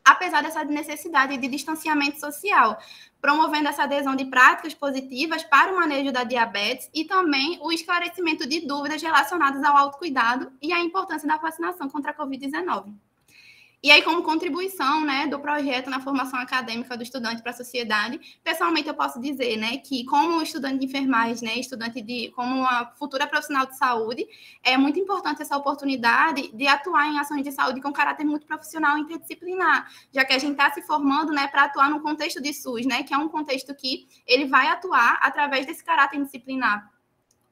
apesar dessa necessidade de distanciamento social, promovendo essa adesão de práticas positivas para o manejo da diabetes e também o esclarecimento de dúvidas relacionadas ao autocuidado e à importância da vacinação contra a Covid-19. E aí, como contribuição né, do projeto na formação acadêmica do estudante para a sociedade, pessoalmente eu posso dizer né, que, como estudante de enfermagem, né, estudante de, como uma futura profissional de saúde, é muito importante essa oportunidade de atuar em ações de saúde com caráter muito profissional e interdisciplinar, já que a gente está se formando né, para atuar no contexto de SUS, né, que é um contexto que ele vai atuar através desse caráter disciplinar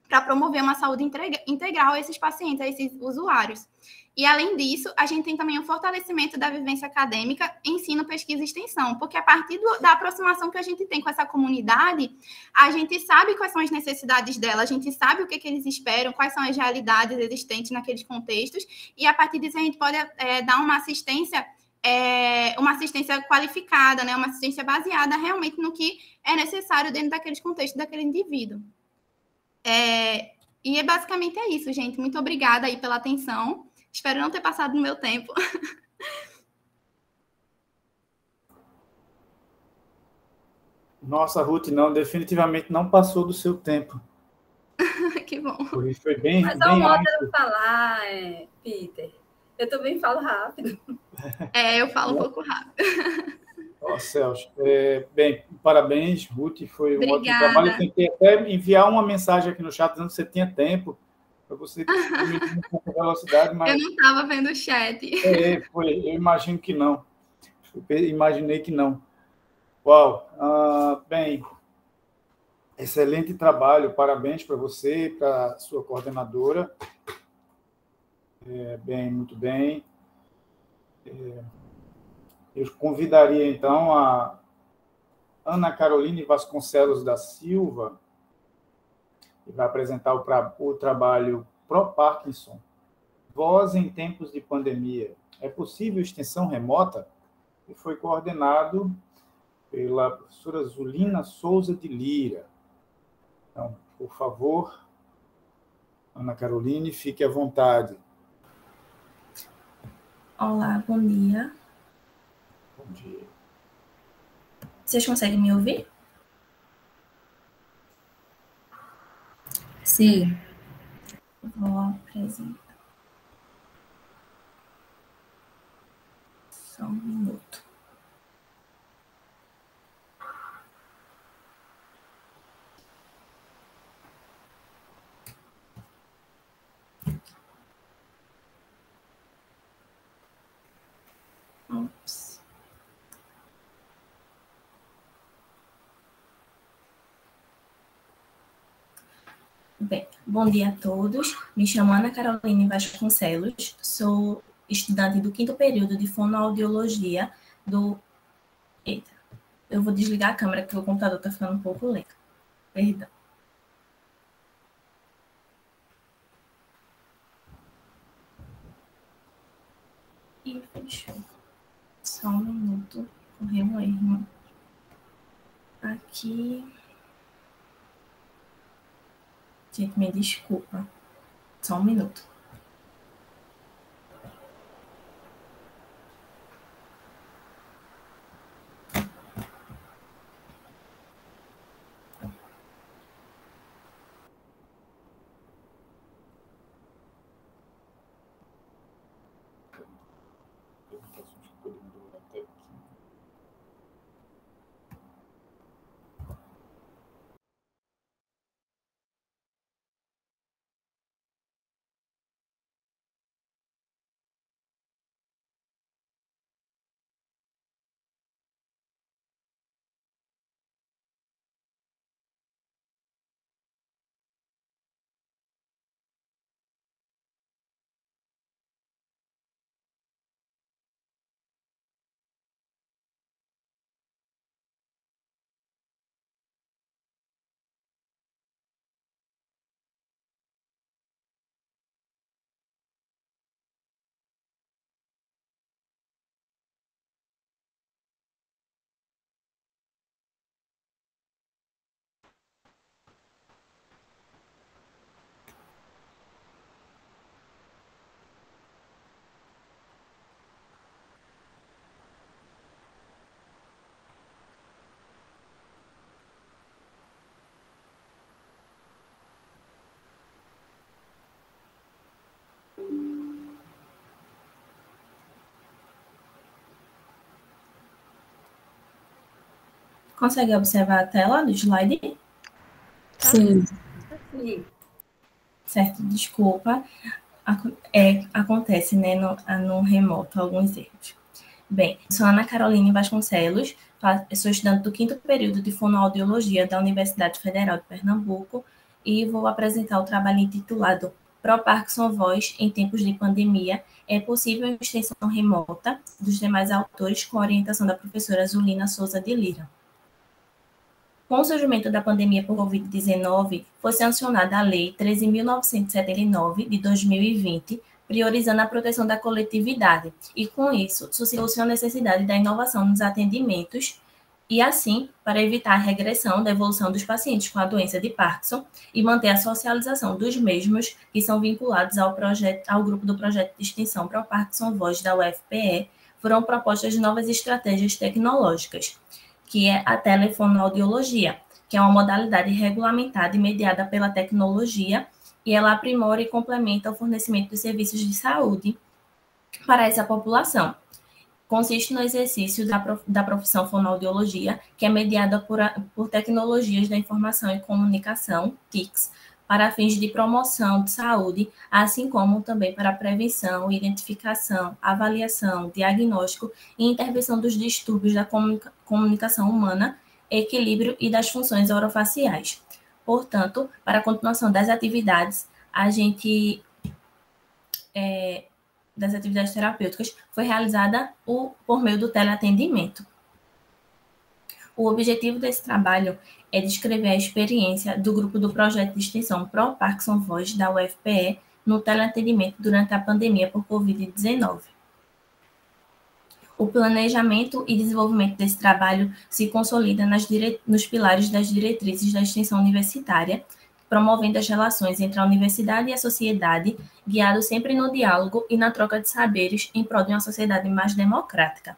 para promover uma saúde integral a esses pacientes, a esses usuários. E, além disso, a gente tem também o fortalecimento da vivência acadêmica, ensino, pesquisa e extensão, porque a partir do, da aproximação que a gente tem com essa comunidade, a gente sabe quais são as necessidades dela, a gente sabe o que, que eles esperam, quais são as realidades existentes naqueles contextos, e a partir disso a gente pode é, dar uma assistência, é, uma assistência qualificada, né, uma assistência baseada realmente no que é necessário dentro daqueles contextos daquele indivíduo. É, e é basicamente é isso, gente. Muito obrigada aí pela atenção. Espero não ter passado no meu tempo. Nossa, Ruth, não, definitivamente não passou do seu tempo. que bom. Foi, foi bem. Mas bem é um modo de falar, é, Peter. Eu também falo rápido. É, eu falo um pouco rápido. Ó, oh, Celso, é, bem, parabéns, Ruth, foi um ótimo trabalho. Eu tentei até enviar uma mensagem aqui no chat dizendo que você tinha tempo para você diminuir um pouco a velocidade, mas... Eu não estava vendo o chat. É, foi, eu imagino que não. Eu imaginei que não. Uau! Ah, bem, excelente trabalho, parabéns para você, para sua coordenadora. É, bem, muito bem. É, Eu convidaria, então, a Ana Caroline Vasconcelos da Silva, que vai apresentar o, o trabalho Pro Parkinson, Voz em Tempos de Pandemia. É possível extensão remota? E foi coordenado pela professora Zulina Souza de Lira. Então, por favor, Ana Caroline, fique à vontade. Olá, bom dia. Bom dia. Vocês conseguem me ouvir? Sim. Vou apresentar. Só um minuto. Ops. Bem, bom dia a todos. Me chamo Ana Carolina Vasconcelos, sou estudante do quinto período de fonoaudiologia do. Eita, eu vou desligar a câmera porque o computador está ficando um pouco lento. Perdão. E fechou. Só um minuto. Correu um erro. Aqui. Gente, me desculpa. Só um minuto. Consegue observar a tela do slide? Sim. Sim. Certo, desculpa. É, acontece, né, no, no remoto, alguns erros. Bem, sou Ana Caroline Vasconcelos, sou estudante do quinto período de fonoaudiologia da Universidade Federal de Pernambuco e vou apresentar o trabalho intitulado Pro Parkinson Voz em Tempos de Pandemia. É possível a extensão remota dos demais autores com orientação da professora Zulina Souza de Lira. Com o surgimento da pandemia por Covid-19, foi sancionada a Lei 13.979 de 2020, priorizando a proteção da coletividade, e com isso suscitou-se a necessidade da inovação nos atendimentos e assim, para evitar a regressão da evolução dos pacientes com a doença de Parkinson e manter a socialização dos mesmos que são vinculados ao, projeto, ao grupo do projeto de extensão para o Parkinson Voz da UFPE, foram propostas novas estratégias tecnológicas, que é a telefonoaudiologia, que é uma modalidade regulamentada e mediada pela tecnologia, e ela aprimora e complementa o fornecimento de serviços de saúde para essa população. Consiste no exercício da, da profissão fonoaudiologia, que é mediada por, por tecnologias da informação e comunicação, TICs, para fins de promoção de saúde, assim como também para prevenção, identificação, avaliação, diagnóstico e intervenção dos distúrbios da comunicação humana, equilíbrio e das funções orofaciais. Portanto, para a continuação das atividades, a gente é, das atividades terapêuticas foi realizada o, por meio do teleatendimento. O objetivo desse trabalho é descrever a experiência do grupo do projeto de extensão Pro Parkinson Voz da UFPE no teleatendimento durante a pandemia por Covid-19. O planejamento e desenvolvimento desse trabalho se consolida dire... nos pilares das diretrizes da extensão universitária, promovendo as relações entre a universidade e a sociedade, guiado sempre no diálogo e na troca de saberes em prol de uma sociedade mais democrática.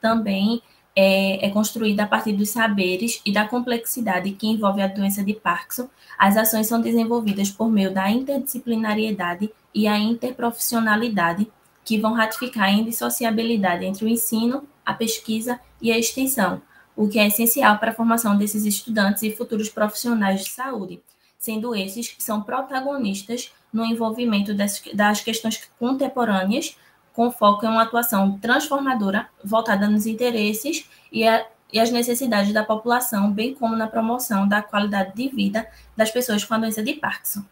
Também é, é construída a partir dos saberes e da complexidade que envolve a doença de Parkinson. As ações são desenvolvidas por meio da interdisciplinariedade e a interprofissionalidade, que vão ratificar a indissociabilidade entre o ensino, a pesquisa e a extensão, o que é essencial para a formação desses estudantes e futuros profissionais de saúde, sendo esses que são protagonistas no envolvimento das, das questões contemporâneas, com foco em uma atuação transformadora voltada nos interesses e, a, e as necessidades da população, bem como na promoção da qualidade de vida das pessoas com a doença de Parkinson.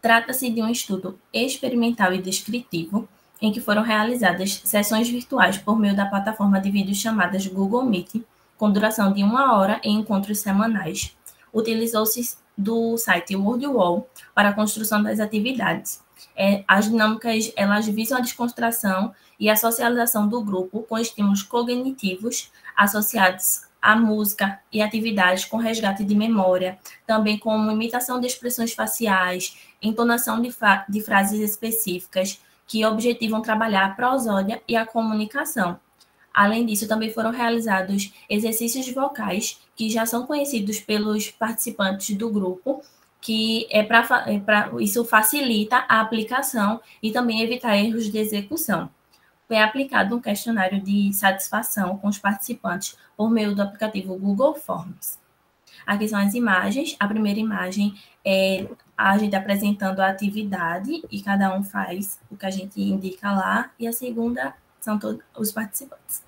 Trata-se de um estudo experimental e descritivo, em que foram realizadas sessões virtuais por meio da plataforma de vídeos chamadas Google Meet, com duração de uma hora em encontros semanais. Utilizou-se do site WordWall para a construção das atividades. É, as dinâmicas elas visam a descontração e a socialização do grupo com estímulos cognitivos associados a música e atividades com resgate de memória, também como imitação de expressões faciais, entonação de, de frases específicas, que objetivam trabalhar a prosódia e a comunicação. Além disso, também foram realizados exercícios vocais que já são conhecidos pelos participantes do grupo, que é para é isso facilita a aplicação e também evitar erros de execução foi aplicado um questionário de satisfação com os participantes por meio do aplicativo Google Forms. Aqui são as imagens. A primeira imagem é a gente apresentando a atividade e cada um faz o que a gente indica lá, e a segunda são todos os participantes.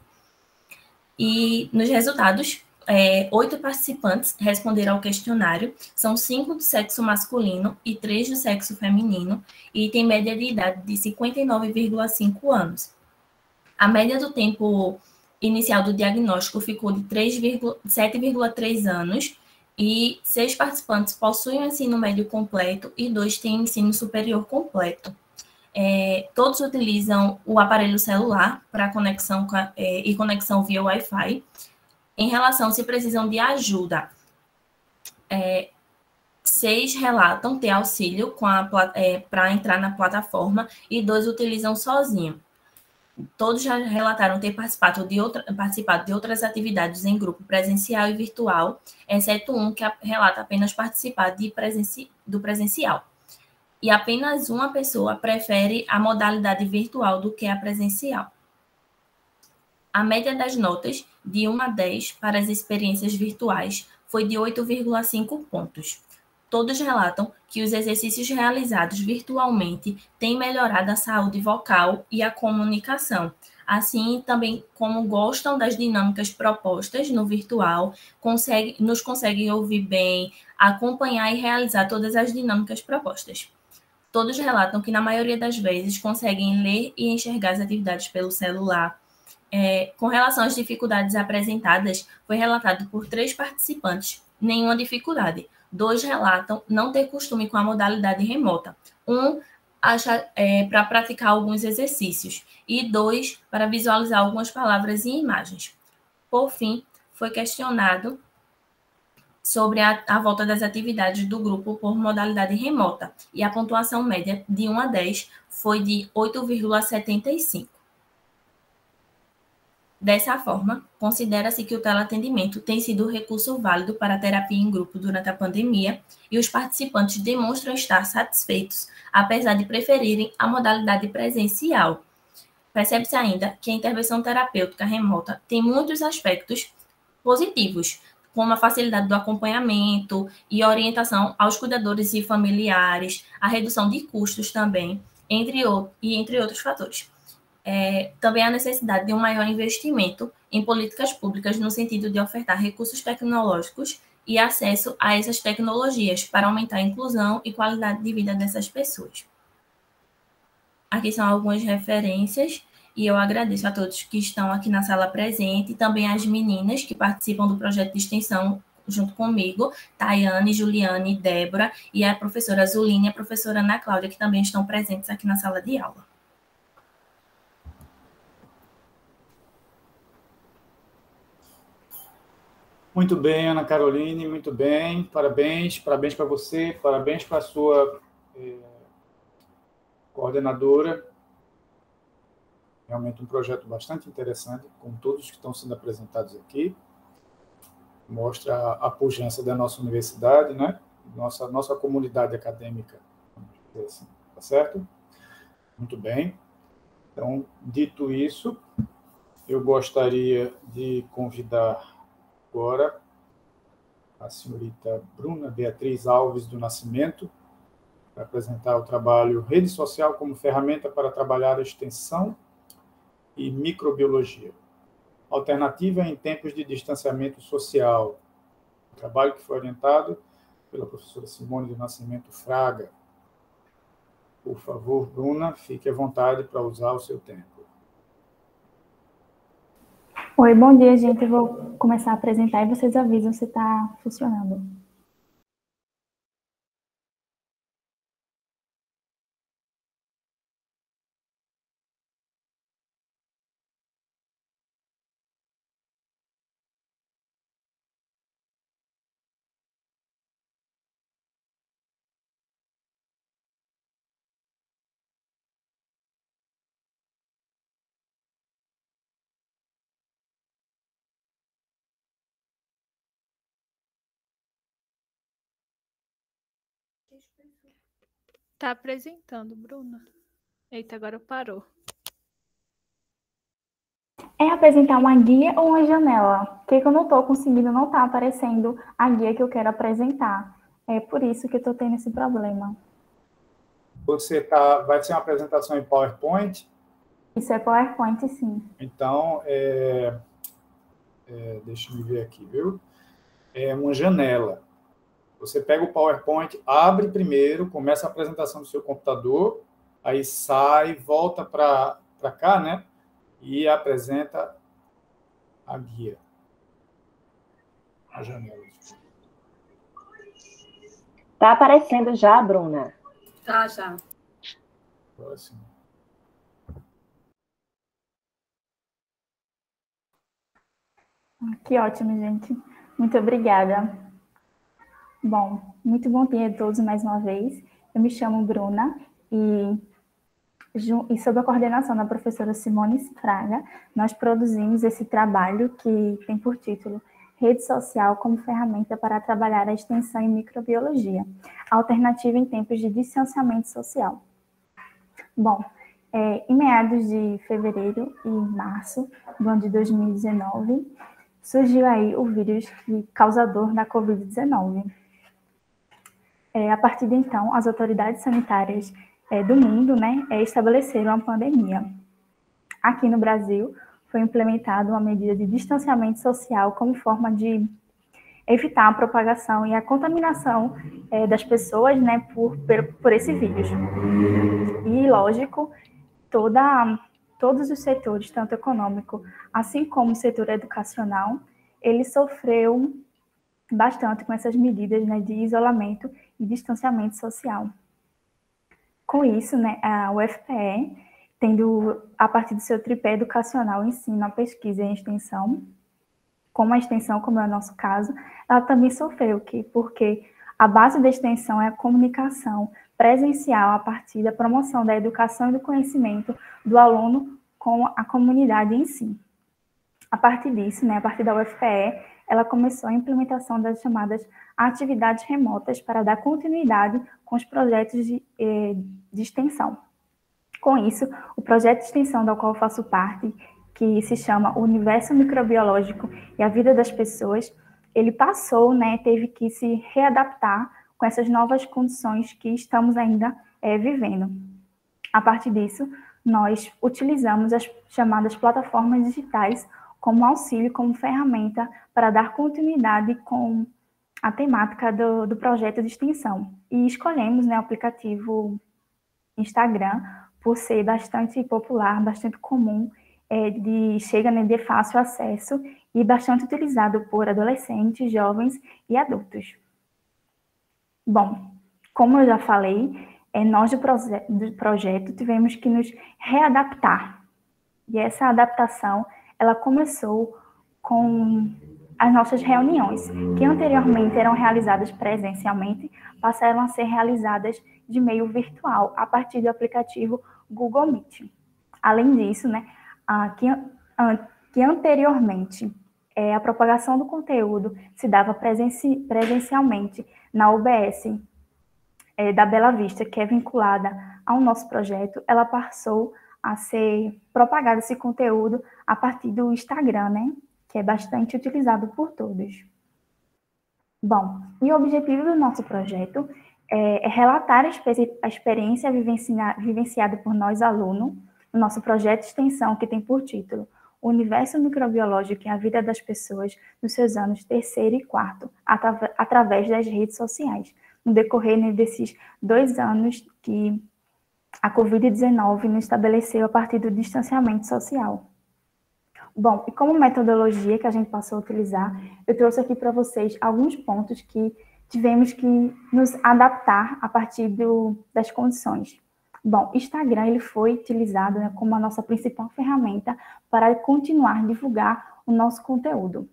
E nos resultados, é, oito participantes responderam ao questionário, são cinco do sexo masculino e três do sexo feminino, e tem média de idade de 59,5 anos. A média do tempo inicial do diagnóstico ficou de 7,3 anos e seis participantes possuem o ensino médio completo e dois têm ensino superior completo. É, todos utilizam o aparelho celular para conexão a, é, e conexão via Wi-Fi. Em relação se precisam de ajuda, é, seis relatam ter auxílio é, para entrar na plataforma e dois utilizam sozinho todos já relataram ter participado de, outra, participado de outras atividades em grupo presencial e virtual, exceto um que relata apenas participar de presenci, do presencial. E apenas uma pessoa prefere a modalidade virtual do que a presencial. A média das notas, de 1 a 10, para as experiências virtuais foi de 8,5 pontos. Todos relatam que os exercícios realizados virtualmente têm melhorado a saúde vocal e a comunicação. Assim, também como gostam das dinâmicas propostas no virtual, consegue, nos conseguem ouvir bem, acompanhar e realizar todas as dinâmicas propostas. Todos relatam que, na maioria das vezes, conseguem ler e enxergar as atividades pelo celular. É, com relação às dificuldades apresentadas, foi relatado por três participantes nenhuma dificuldade Dois relatam não ter costume com a modalidade remota. Um acha é, para praticar alguns exercícios e dois para visualizar algumas palavras e imagens. Por fim, foi questionado sobre a, a, volta das atividades do grupo por modalidade remota e a pontuação média de 1 a 10 foi de 8,75. Dessa forma, considera-se que o teleatendimento tem sido um recurso válido para a terapia em grupo durante a pandemia e os participantes demonstram estar satisfeitos, apesar de preferirem a modalidade presencial. Percebe-se ainda que a intervenção terapêutica remota tem muitos aspectos positivos, como a facilidade do acompanhamento e orientação aos cuidadores e familiares, a redução de custos também, entre, e entre outros fatores é, também a necessidade de um maior investimento em políticas públicas no sentido de ofertar recursos tecnológicos e acesso a essas tecnologias para aumentar a inclusão e qualidade de vida dessas pessoas. aqui são algumas referências e eu agradeço a todos que estão aqui na sala presente e também as meninas que participam do projeto de extensão junto comigo, Tayane, Juliane, Débora e a professora Zuline e a professora Ana Cláudia, que também estão presentes aqui na sala de aula. Muito bem, Ana Caroline, muito bem. Parabéns, parabéns para você, parabéns para a sua eh, coordenadora. Realmente um projeto bastante interessante, com todos que estão sendo apresentados aqui. Mostra a pujança da nossa universidade, né? Nossa, nossa comunidade acadêmica, assim, tá certo? Muito bem. Então, dito isso, eu gostaria de convidar agora a senhorita Bruna Beatriz Alves do Nascimento, para apresentar o trabalho Rede Social como ferramenta para trabalhar a extensão e microbiologia. Alternativa em tempos de distanciamento social. O trabalho que foi orientado pela professora Simone do Nascimento Fraga. Por favor, Bruna, fique à vontade para usar o seu tempo. Oi, bom dia, gente. Eu vou começar a apresentar e vocês avisam se está funcionando. Tá apresentando, Bruna. Eita, agora parou. É apresentar uma guia ou uma janela? Porque eu não estou conseguindo, não está aparecendo a guia que eu quero apresentar. É por isso que eu estou tendo esse problema. Você tá, vai ser uma apresentação em PowerPoint? Isso é PowerPoint, sim. Então, é, é, deixa eu ver aqui, viu? É uma janela. Você pega o PowerPoint, abre primeiro, começa a apresentação do seu computador, aí sai, volta para cá, né? E apresenta a guia. A janela. Tá aparecendo já, Bruna? Tá, já. Sim. Que ótimo, gente. Muito obrigada. Bom, muito bom dia a todos mais uma vez. Eu me chamo Bruna e, e sob a coordenação da professora Simone Fraga, nós produzimos esse trabalho que tem por título Rede Social como ferramenta para trabalhar a extensão em microbiologia, alternativa em tempos de distanciamento social. Bom, é, em meados de fevereiro e março do ano de 2019, surgiu aí o vírus causador da Covid-19. É, a partir de então, as autoridades sanitárias é, do mundo né, é, estabeleceram a pandemia. Aqui no Brasil, foi implementada uma medida de distanciamento social como forma de evitar a propagação e a contaminação é, das pessoas né, por, por esse vírus. E, lógico, toda, todos os setores, tanto econômico, assim como o setor educacional, ele sofreu bastante com essas medidas né, de isolamento e distanciamento social. Com isso, né, a UFPE, tendo a partir do seu tripé educacional, ensino, a pesquisa e a extensão, como a extensão, como é o nosso caso, ela também sofreu, que, porque a base da extensão é a comunicação presencial a partir da promoção da educação e do conhecimento do aluno com a comunidade em si. A partir disso, né, a partir da UFPE, ela começou a implementação das chamadas atividades remotas para dar continuidade com os projetos de, eh, de extensão. Com isso, o projeto de extensão do qual faço parte, que se chama Universo Microbiológico e a Vida das Pessoas, ele passou, né, teve que se readaptar com essas novas condições que estamos ainda é, vivendo. A partir disso, nós utilizamos as chamadas plataformas digitais como auxílio, como ferramenta para dar continuidade com a temática do, do projeto de extensão. E escolhemos né, o aplicativo Instagram por ser bastante popular, bastante comum, é, de chega né, de fácil acesso e bastante utilizado por adolescentes, jovens e adultos. Bom, como eu já falei, é, nós do, proje do projeto tivemos que nos readaptar. E essa adaptação, ela começou com as nossas reuniões, que anteriormente eram realizadas presencialmente, passaram a ser realizadas de meio virtual, a partir do aplicativo Google Meet. Além disso, né, que, que anteriormente é, a propagação do conteúdo se dava presenci, presencialmente na UBS é, da Bela Vista, que é vinculada ao nosso projeto, ela passou a ser propagado esse conteúdo a partir do Instagram, né? Que é bastante utilizado por todos. Bom, e o objetivo do nosso projeto é, é relatar a, experiência vivenciada por nós, alunos, no nosso projeto de extensão, que tem por título O Universo Microbiológico e a Vida das Pessoas nos seus anos terceiro e quarto, através das redes sociais, no decorrer né, desses dois anos que a Covid-19 nos estabeleceu a partir do distanciamento social. Bom, e como metodologia que a gente passou a utilizar, eu trouxe aqui para vocês alguns pontos que tivemos que nos adaptar a partir do, das condições. Bom, Instagram ele foi utilizado né, como a nossa principal ferramenta para continuar a divulgar o nosso conteúdo.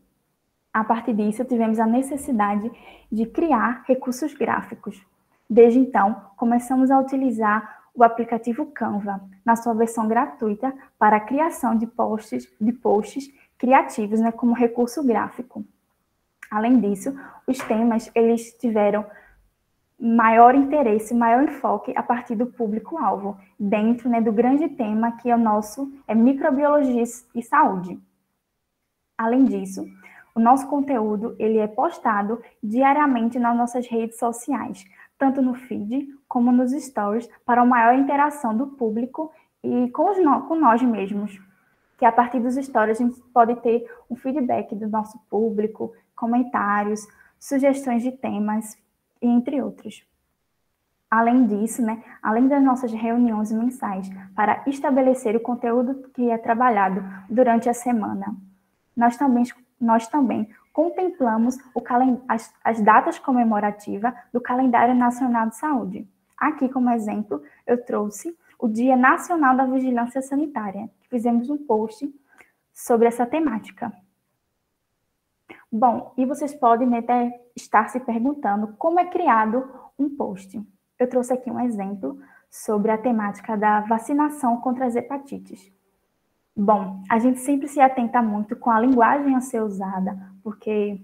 A partir disso, tivemos a necessidade de criar recursos gráficos. Desde então, começamos a utilizar o aplicativo Canva, na sua versão gratuita, para a criação de posts, de posts criativos né, como recurso gráfico. Além disso, os temas eles tiveram maior interesse, maior enfoque a partir do público-alvo, dentro né, do grande tema que é o nosso é microbiologia e saúde. Além disso, o nosso conteúdo ele é postado diariamente nas nossas redes sociais, tanto no feed como nos stories, para uma maior interação do público e com, os, com nós mesmos. Que a partir dos stories a gente pode ter um feedback do nosso público, comentários, sugestões de temas, entre outros. Além disso, né, além das nossas reuniões mensais para estabelecer o conteúdo que é trabalhado durante a semana, nós também nós também contemplamos as, as datas comemorativas do Calendário Nacional de Saúde. Aqui, como exemplo, eu trouxe o Dia Nacional da Vigilância Sanitária, fizemos um post sobre essa temática. Bom, e vocês podem até estar se perguntando como é criado um post. Eu trouxe aqui um exemplo sobre a temática da vacinação contra as hepatites. Bom, a gente sempre se atenta muito com a linguagem a ser usada, porque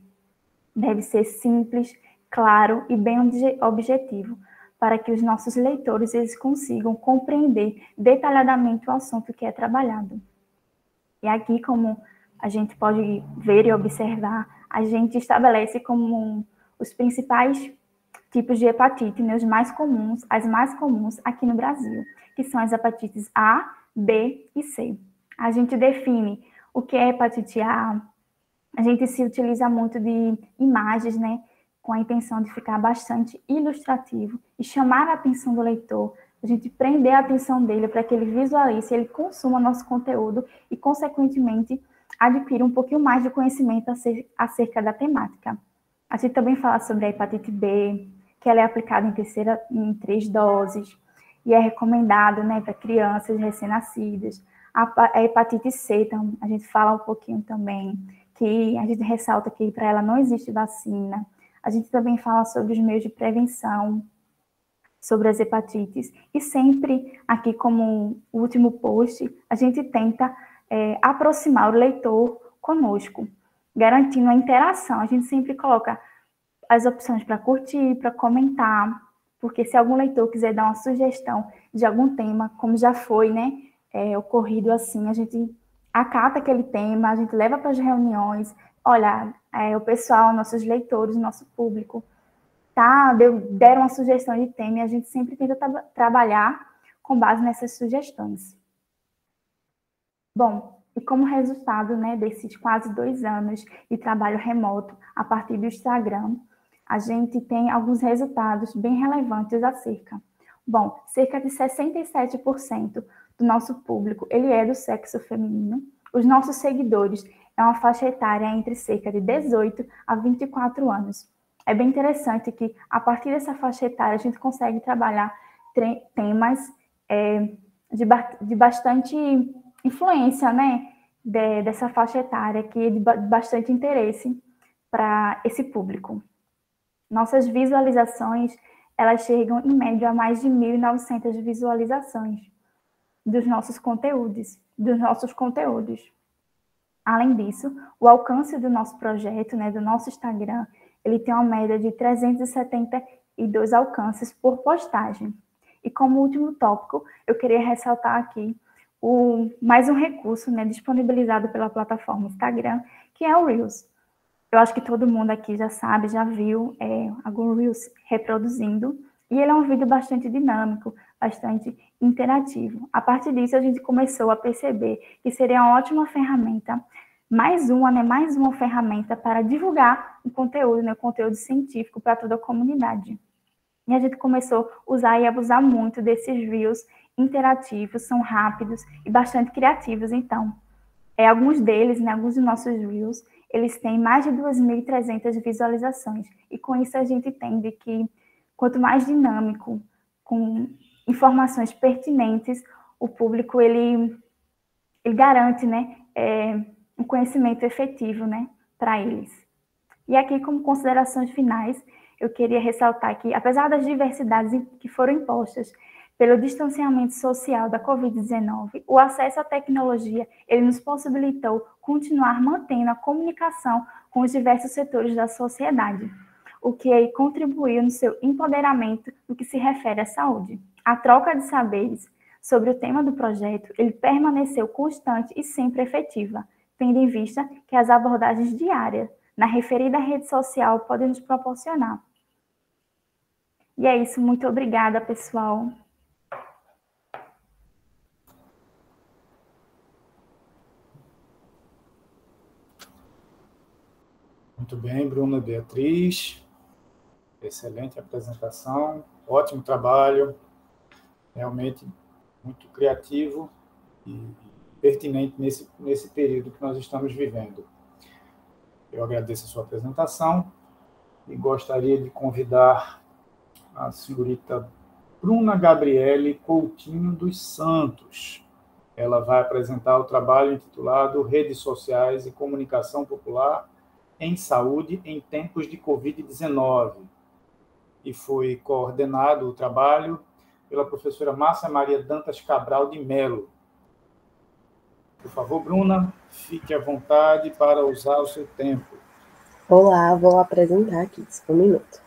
deve ser simples, claro e bem objetivo, para que os nossos leitores eles consigam compreender detalhadamente o assunto que é trabalhado. E aqui, como a gente pode ver e observar, a gente estabelece como os principais tipos de hepatite, né, os mais comuns, as mais comuns aqui no Brasil, que são as hepatites A, B e C a gente define o que é hepatite A, a gente se utiliza muito de imagens, né, com a intenção de ficar bastante ilustrativo e chamar a atenção do leitor, a gente prender a atenção dele para que ele visualize, ele consuma nosso conteúdo e, consequentemente, adquira um pouquinho mais de conhecimento acerca da temática. A gente também fala sobre a hepatite B, que ela é aplicada em terceira, em três doses, e é recomendado né, para crianças recém-nascidas. A, hepatite C, então, a gente fala um pouquinho também, que a gente ressalta que para ela não existe vacina. A gente também fala sobre os meios de prevenção, sobre as hepatites. E sempre, aqui como último post, a gente tenta é, aproximar o leitor conosco, garantindo a interação. A gente sempre coloca as opções para curtir, para comentar, porque se algum leitor quiser dar uma sugestão de algum tema, como já foi, né, é, ocorrido assim, a gente acata aquele tema, a gente leva para as reuniões, olha, é, o pessoal, nossos leitores, nosso público, tá, deu, deram uma sugestão de tema e a gente sempre tenta tra trabalhar com base nessas sugestões. Bom, e como resultado né, desses quase dois anos de trabalho remoto a partir do Instagram, a gente tem alguns resultados bem relevantes acerca Bom, cerca de 67% do nosso público, ele é do sexo feminino. Os nossos seguidores é uma faixa etária entre cerca de 18 a 24 anos. É bem interessante que, a partir dessa faixa etária, a gente consegue trabalhar temas é, de, de, bastante influência, né, de, dessa faixa etária, que é de bastante interesse para esse público. Nossas visualizações, elas chegam em média a mais de 1.900 visualizações dos nossos conteúdos, dos nossos conteúdos. Além disso, o alcance do nosso projeto, né, do nosso Instagram, ele tem uma média de 372 alcances por postagem. E como último tópico, eu queria ressaltar aqui o, mais um recurso né, disponibilizado pela plataforma Instagram, que é o Reels. Eu acho que todo mundo aqui já sabe, já viu é, algum Reels reproduzindo, e ele é um vídeo bastante dinâmico, bastante interativo. A partir disso, a gente começou a perceber que seria uma ótima ferramenta, mais uma, né, mais uma ferramenta para divulgar o conteúdo, né, o conteúdo científico para toda a comunidade. E a gente começou a usar e abusar muito desses reels interativos, são rápidos e bastante criativos, então. É, alguns deles, né, alguns dos nossos reels, eles têm mais de 2.300 visualizações. E com isso a gente entende que quanto mais dinâmico, com informações pertinentes, o público ele, ele garante né, é, um conhecimento efetivo né, para eles. E aqui, como considerações finais, eu queria ressaltar que, apesar das diversidades que foram impostas pelo distanciamento social da Covid-19, o acesso à tecnologia ele nos possibilitou continuar mantendo a comunicação com os diversos setores da sociedade, o que contribuiu no seu empoderamento no que se refere à saúde. A troca de saberes sobre o tema do projeto ele permaneceu constante e sempre efetiva, tendo em vista que as abordagens diárias na referida rede social podem nos proporcionar. E é isso, muito obrigada, pessoal. Muito bem, Bruna Beatriz. Excelente apresentação, ótimo trabalho, realmente muito criativo e pertinente nesse, nesse período que nós estamos vivendo. Eu agradeço a sua apresentação e gostaria de convidar a senhorita Bruna Gabriele Coutinho dos Santos. Ela vai apresentar o trabalho intitulado Redes Sociais e Comunicação Popular em Saúde em Tempos de Covid-19. E foi coordenado o trabalho pela professora Márcia Maria Dantas Cabral de Melo, por favor, Bruna, fique à vontade para usar o seu tempo. Olá, vou apresentar aqui, um minuto.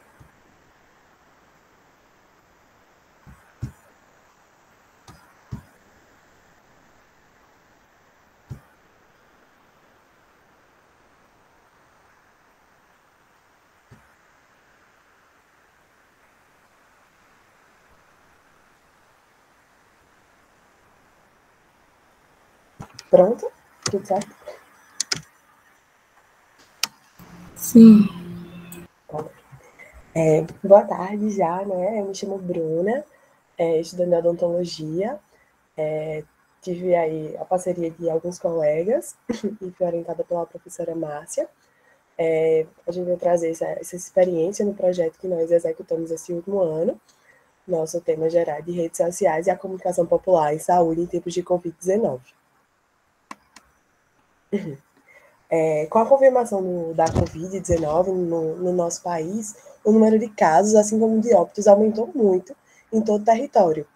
Pronto? Tudo certo? Sim. É, boa tarde já, né? Eu me chamo Bruna, é, estudando odontologia. É, tive aí a parceria de alguns colegas e fui orientada pela professora Márcia. É, a gente vai trazer essa, essa, experiência no projeto que nós executamos esse último ano. Nosso tema geral de redes sociais e a comunicação popular em saúde em tempos de Covid-19. É, com a confirmação do, da Covid-19 no, no, nosso país, o número de casos, assim como de óbitos, aumentou muito em todo o território,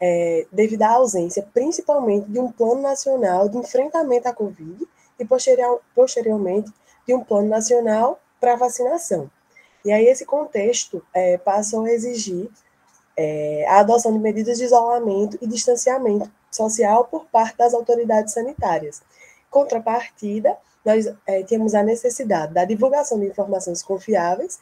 é, devido à ausência, principalmente, de um plano nacional de enfrentamento à Covid e, posterior, posteriormente, de um plano nacional para vacinação. E aí, esse contexto é, passou a exigir é, a adoção de medidas de isolamento e distanciamento social por parte das autoridades sanitárias contrapartida, nós é, temos a necessidade da divulgação de informações confiáveis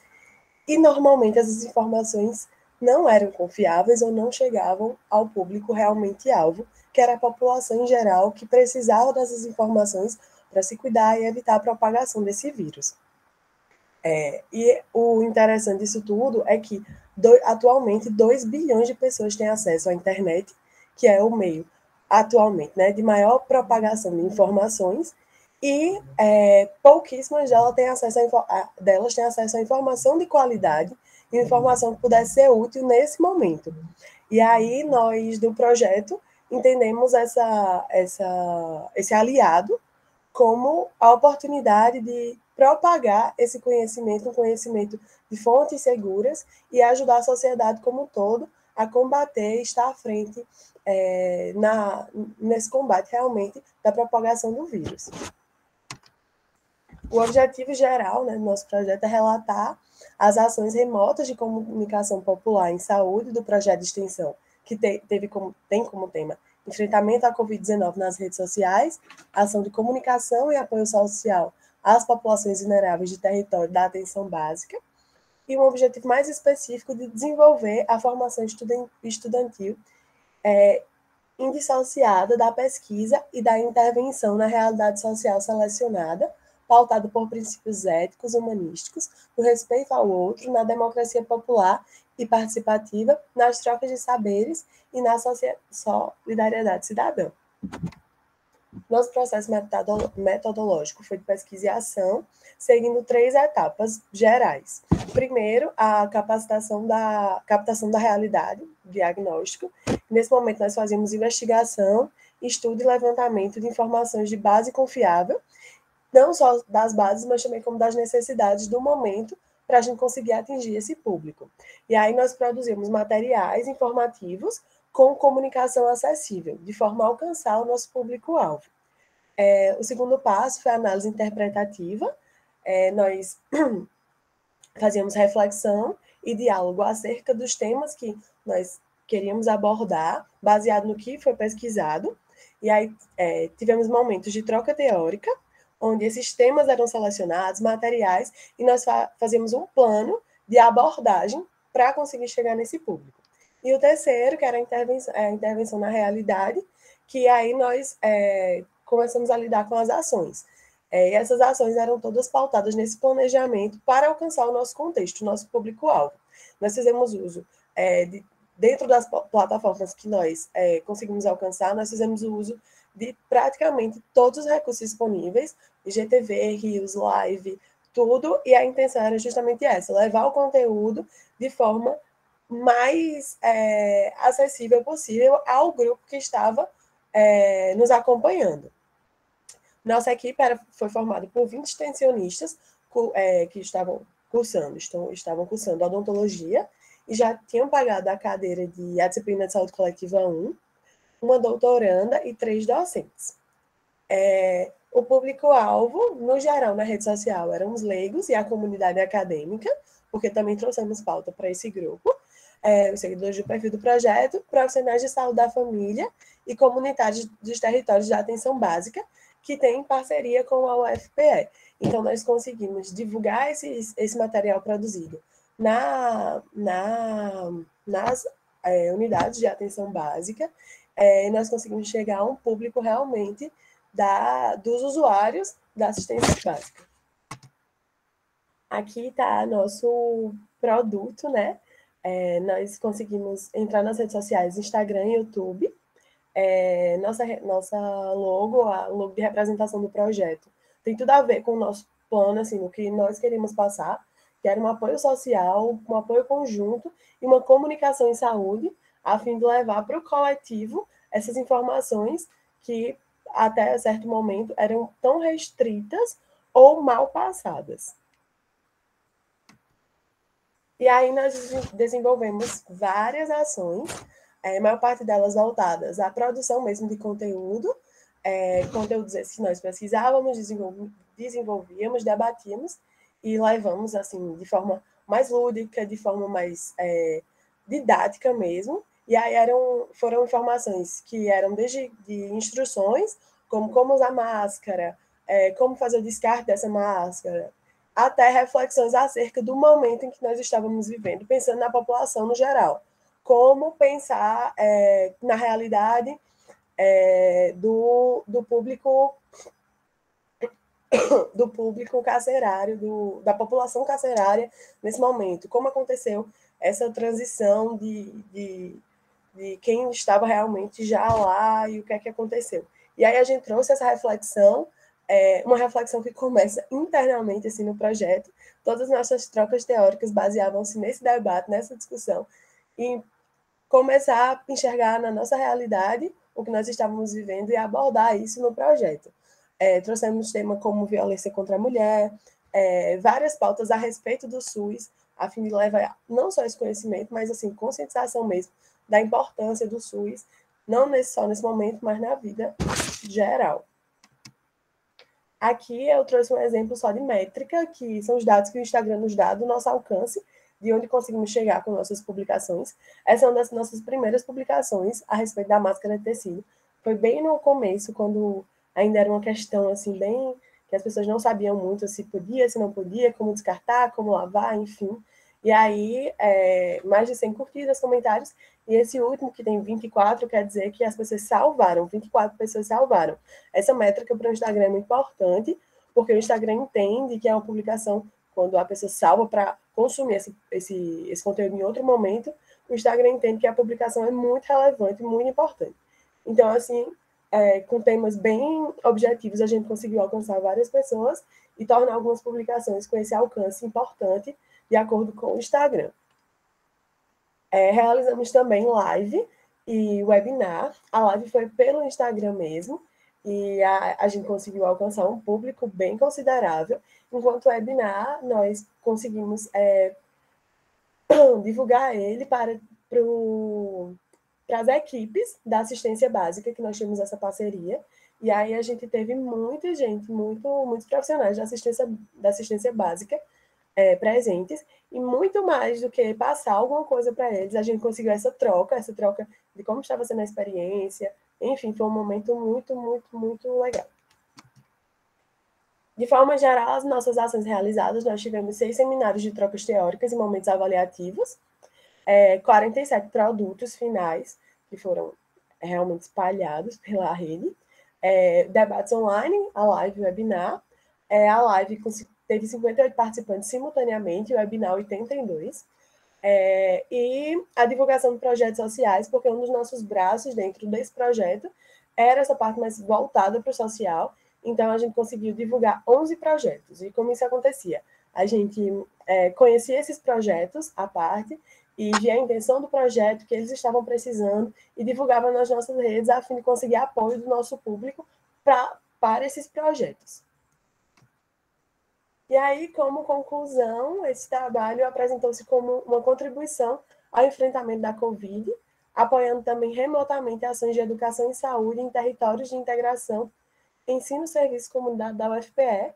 e normalmente essas informações não eram confiáveis ou não chegavam ao público realmente alvo, que era a população em geral que precisava dessas informações para se cuidar e evitar a propagação desse vírus. É, e o interessante disso tudo é que do, atualmente 2 bilhões de pessoas têm acesso à internet, que é o meio atualmente né, de maior propagação de informações, e é, pouquíssimas delas têm, acesso a, delas têm acesso a informação de qualidade e informação que pudesse ser útil nesse momento. E aí nós, do projeto, entendemos essa, essa, esse aliado como a oportunidade de propagar esse conhecimento, um conhecimento de fontes seguras e ajudar a sociedade como um todo a combater, estar à frente é, na, nesse combate realmente da propagação do vírus. O objetivo geral né, do nosso projeto é relatar as ações remotas de comunicação popular em saúde do projeto de extensão, que te, teve como, tem como tema enfrentamento à Covid-19 nas redes sociais, ação de comunicação e apoio social às populações vulneráveis de território da atenção básica, e um objetivo mais específico de desenvolver a formação estudantil é, indissociada da pesquisa e da intervenção na realidade social selecionada, pautado por princípios éticos, humanísticos, no respeito ao outro, na democracia popular e participativa, nas trocas de saberes e na solidariedade cidadã. Nosso processo metodológico foi de pesquisa e ação, seguindo três etapas gerais. Primeiro, a capacitação da captação da realidade, diagnóstico. Nesse momento, nós fazemos investigação, estudo e levantamento de informações de base confiável, não só das bases, mas também como das necessidades do momento, para a gente conseguir atingir esse público. E aí nós produzimos materiais informativos com comunicação acessível, de forma a alcançar o nosso público-alvo. É, o segundo passo foi a análise interpretativa. É, nós fazíamos reflexão e diálogo acerca dos temas que nós queríamos abordar, baseado no que foi pesquisado. E aí é, tivemos momentos de troca teórica, onde esses temas eram selecionados, materiais, e nós fa fazíamos um plano de abordagem para conseguir chegar nesse público. E o terceiro, que era a intervenção, é, a intervenção na realidade, que aí nós é, começamos a lidar com as ações. É, e essas ações eram todas pautadas nesse planejamento para alcançar o nosso contexto, o nosso público-alvo. Nós fizemos uso é, de, dentro das plataformas que nós é, conseguimos alcançar, nós fizemos o uso de praticamente todos os recursos disponíveis, IGTV, Rios, Live, tudo, e a intenção era justamente essa, levar o conteúdo de forma mais é, acessível possível ao grupo que estava é, nos acompanhando. Nossa equipe era, foi formada por 20 extensionistas é, que estavam cursando, estão, estavam cursando odontologia e já tinham pagado a cadeira de a disciplina de saúde coletiva 1, uma doutoranda e três docentes. É, o público-alvo, no geral, na rede social, eram os leigos e a comunidade acadêmica, porque também trouxemos pauta para esse grupo, é, os seguidores do perfil do projeto, profissionais de saúde da família e comunitários dos territórios de atenção básica, que tem parceria com a UFPE. Então, nós conseguimos divulgar esse, esse material produzido na, na, nas é, unidades de atenção básica, é, nós conseguimos chegar a um público realmente da, dos usuários da assistência básica. Aqui está nosso produto, né? É, nós conseguimos entrar nas redes sociais, Instagram e YouTube. É, nossa, nossa logo, a logo de representação do projeto, tem tudo a ver com o nosso plano, assim, o que nós queremos passar, que era um apoio social, um apoio conjunto e uma comunicação em saúde, a fim de levar para o coletivo essas informações que até certo momento eram tão restritas ou mal passadas. E aí nós desenvolvemos várias ações, é, a maior parte delas voltadas à produção mesmo de conteúdo, é, conteúdos que nós pesquisávamos, desenvolvíamos, debatíamos e levamos assim de forma mais lúdica, de forma mais é, didática mesmo. E aí eram, foram informações que eram desde de instruções, como como usar máscara, é, como fazer o descarte dessa máscara, até reflexões acerca do momento em que nós estávamos vivendo, pensando na população no geral. Como pensar é, na realidade é, do, do público do público carcerário, do, da população carcerária nesse momento. Como aconteceu essa transição de, de, de quem estava realmente já lá e o que é que aconteceu. E aí a gente trouxe essa reflexão, é, uma reflexão que começa internamente assim, no projeto. Todas as nossas trocas teóricas baseavam-se nesse debate, nessa discussão, e começar a enxergar na nossa realidade o que nós estávamos vivendo e abordar isso no projeto. É, trouxemos temas como violência contra a mulher, é, várias pautas a respeito do SUS, a fim de levar não só esse conhecimento, mas assim conscientização mesmo da importância do SUS, não nesse, só nesse momento, mas na vida geral. Aqui eu trouxe um exemplo só de métrica, que são os dados que o Instagram nos dá do nosso alcance, de onde conseguimos chegar com nossas publicações. Essa é uma das nossas primeiras publicações a respeito da máscara de tecido. Foi bem no começo, quando ainda era uma questão assim bem que as pessoas não sabiam muito se podia, se não podia, como descartar, como lavar, enfim. E aí, é, mais de 100 curtidas, comentários, e esse último, que tem 24, quer dizer que as pessoas salvaram, 24 pessoas salvaram. Essa métrica para o Instagram é muito importante, porque o Instagram entende que é uma publicação, quando a pessoa salva para consumir esse, esse, esse conteúdo em outro momento, o Instagram entende que a publicação é muito relevante, muito importante. Então, assim, é, com temas bem objetivos, a gente conseguiu alcançar várias pessoas e tornar algumas publicações com esse alcance importante de acordo com o Instagram. É, realizamos também live e webinar. A live foi pelo Instagram mesmo, e a, a gente conseguiu alcançar um público bem considerável, enquanto o webinar nós conseguimos é, divulgar ele para pro, as equipes da assistência básica, que nós temos essa parceria, e aí a gente teve muita gente, muito, muitos profissionais da assistência, da assistência básica é, presentes, e muito mais do que passar alguma coisa para eles, a gente conseguiu essa troca, essa troca de como estava sendo a experiência, enfim, foi um momento muito, muito, muito legal. De forma geral, as nossas ações realizadas, nós tivemos seis seminários de trocas teóricas e momentos avaliativos, é, 47 produtos finais que foram realmente espalhados pela rede, é, debates online, a live webinar, é, a live com teve 58 participantes simultaneamente, o webinar 82, é, e a divulgação de projetos sociais, porque um dos nossos braços dentro desse projeto era essa parte mais voltada para o social, então a gente conseguiu divulgar 11 projetos. E como isso acontecia? A gente é, conhecia esses projetos à parte e via a intenção do projeto que eles estavam precisando e divulgava nas nossas redes a fim de conseguir apoio do nosso público pra, para esses projetos. E aí, como conclusão, esse trabalho apresentou-se como uma contribuição ao enfrentamento da Covid, apoiando também remotamente ações de educação e saúde em territórios de integração, ensino, serviço comunidade da UFPE,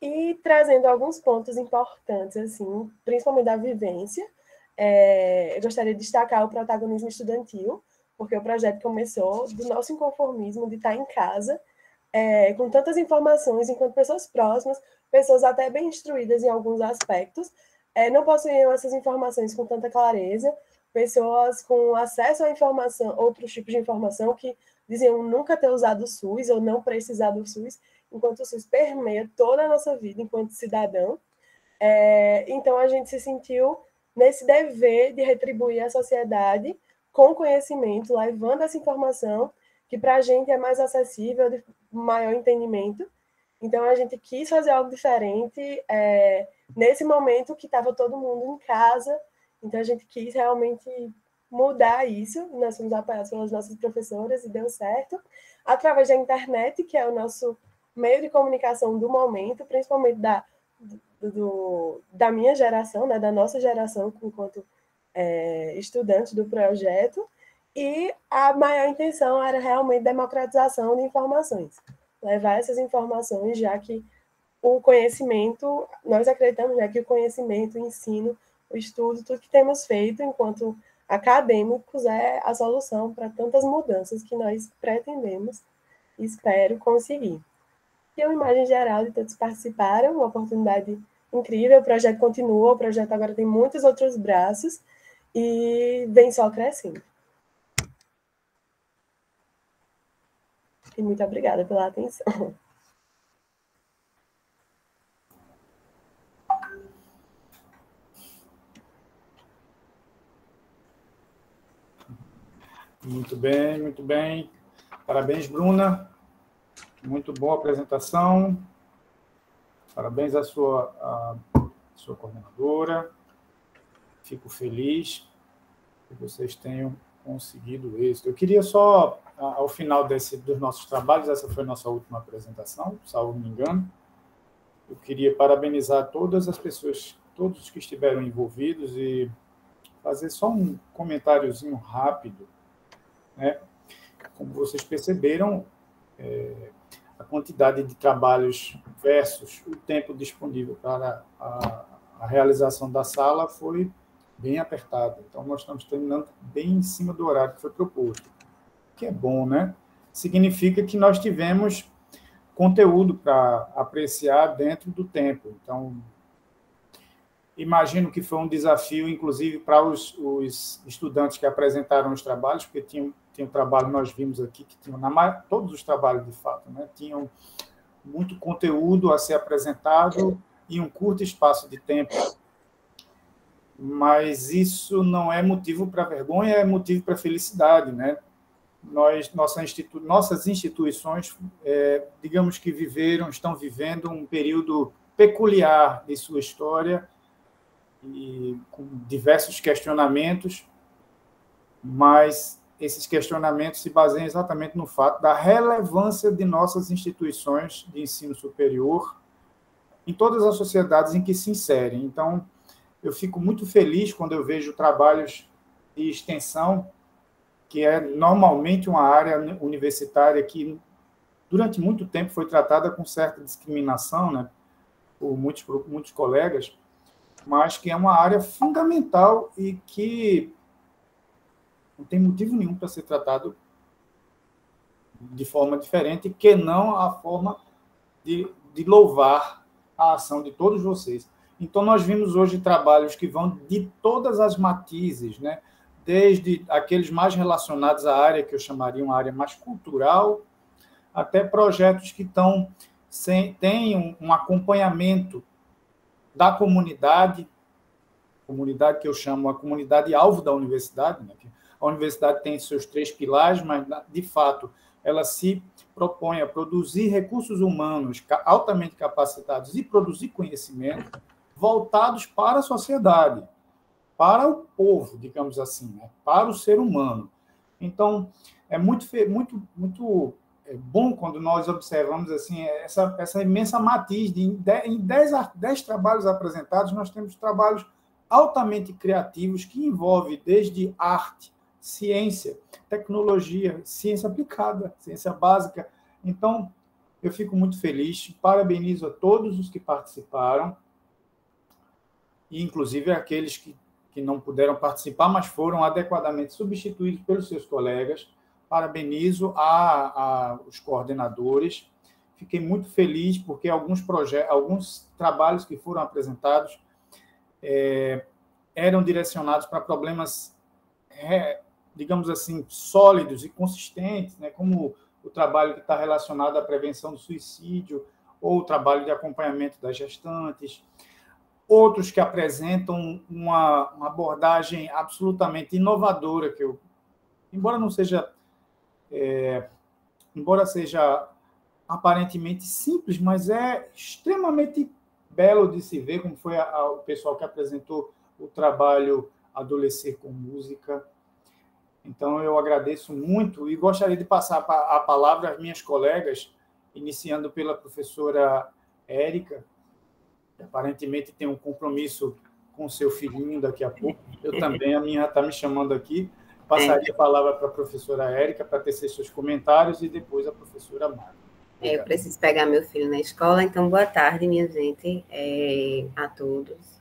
e trazendo alguns pontos importantes, assim, principalmente da vivência. É, eu gostaria de destacar o protagonismo estudantil, porque o projeto começou do nosso inconformismo de estar em casa, é, com tantas informações, enquanto pessoas próximas pessoas até bem instruídas em alguns aspectos, é, não possuíam essas informações com tanta clareza, pessoas com acesso à informação, outros tipos de informação que diziam nunca ter usado o SUS ou não precisar do SUS, enquanto o SUS permeia toda a nossa vida enquanto cidadão. É, então a gente se sentiu nesse dever de retribuir à sociedade com conhecimento, levando essa informação que para a gente é mais acessível, de maior entendimento, então a gente quis fazer algo diferente é, nesse momento que estava todo mundo em casa. Então a gente quis realmente mudar isso. Nós fomos apoiados pelas nossas professoras e deu certo. Através da internet, que é o nosso meio de comunicação do momento, principalmente da, do, da minha geração, né, da nossa geração, enquanto é, estudante do projeto. E a maior intenção era realmente democratização de informações levar essas informações, já que o conhecimento, nós acreditamos já que o conhecimento, o ensino, o estudo, tudo que temos feito enquanto acadêmicos é a solução para tantas mudanças que nós pretendemos e espero conseguir. E uma imagem geral de todos participaram, uma oportunidade incrível, o projeto continua, o projeto agora tem muitos outros braços e vem só crescendo. e muito obrigada pela atenção. Muito bem, muito bem. Parabéns, Bruna. Muito boa apresentação. Parabéns à sua, à sua coordenadora. Fico feliz que vocês tenham conseguido êxito. Eu queria só ao final desse, dos nossos trabalhos, essa foi a nossa última apresentação, salvo me engano, eu queria parabenizar todas as pessoas, todos que estiveram envolvidos e fazer só um comentáriozinho rápido. Né? Como vocês perceberam, é, a quantidade de trabalhos versus o tempo disponível para a, a realização da sala foi bem apertado. Então, nós estamos terminando bem em cima do horário que foi proposto, que é bom, né? Significa que nós tivemos conteúdo para apreciar dentro do tempo. Então, imagino que foi um desafio, inclusive, para os, os estudantes que apresentaram os trabalhos, porque tinham, tinha um trabalho, nós vimos aqui, que tinham, na, todos os trabalhos, de fato, né? tinham muito conteúdo a ser apresentado em um curto espaço de tempo mas isso não é motivo para vergonha, é motivo para felicidade, né? Nós, nossa institu nossas instituições, é, digamos que viveram, estão vivendo um período peculiar de sua história e com diversos questionamentos, mas esses questionamentos se baseiam exatamente no fato da relevância de nossas instituições de ensino superior em todas as sociedades em que se inserem. Então, eu fico muito feliz quando eu vejo trabalhos de extensão, que é normalmente uma área universitária que, durante muito tempo, foi tratada com certa discriminação, né, por muitos, por muitos colegas, mas que é uma área fundamental e que não tem motivo nenhum para ser tratado de forma diferente, que não a forma de, de louvar a ação de todos vocês. Então, nós vimos hoje trabalhos que vão de todas as matizes, né? Desde aqueles mais relacionados à área que eu chamaria uma área mais cultural, até projetos que estão sem, têm um, um acompanhamento da comunidade, comunidade que eu chamo a comunidade alvo da universidade. Né? A universidade tem seus três pilares, mas, de fato, ela se propõe a produzir recursos humanos altamente capacitados e produzir conhecimento voltados para a sociedade, para o povo, digamos assim, né? para o ser humano. Então, é muito, muito, muito é bom quando nós observamos assim essa, essa imensa matiz de em 10, 10 trabalhos apresentados, nós temos trabalhos altamente criativos que envolvem desde arte, ciência, tecnologia, ciência aplicada, ciência básica. Então, eu fico muito feliz, parabenizo a todos os que participaram e inclusive aqueles que, que não puderam participar, mas foram adequadamente substituídos pelos seus colegas. Parabenizo a, a os coordenadores. Fiquei muito feliz porque alguns projetos, alguns trabalhos que foram apresentados é, eram direcionados para problemas, é, digamos assim, sólidos e consistentes, né, como o trabalho que está relacionado à prevenção do suicídio ou o trabalho de acompanhamento das gestantes, outros que apresentam uma, uma, abordagem absolutamente inovadora, que eu, embora não seja, é, embora seja aparentemente simples, mas é extremamente belo de se ver, como foi a, a, o pessoal que apresentou o trabalho Adolescer com Música. Então, eu agradeço muito e gostaria de passar a palavra às minhas colegas, iniciando pela professora Érica, aparentemente tem um compromisso com seu filhinho daqui a pouco. Eu também, a minha está me chamando aqui. Passaria a palavra para a professora Érica para tecer seus comentários e depois a professora Mara. É, eu preciso pegar meu filho na escola, então boa tarde, minha gente, é, a todos.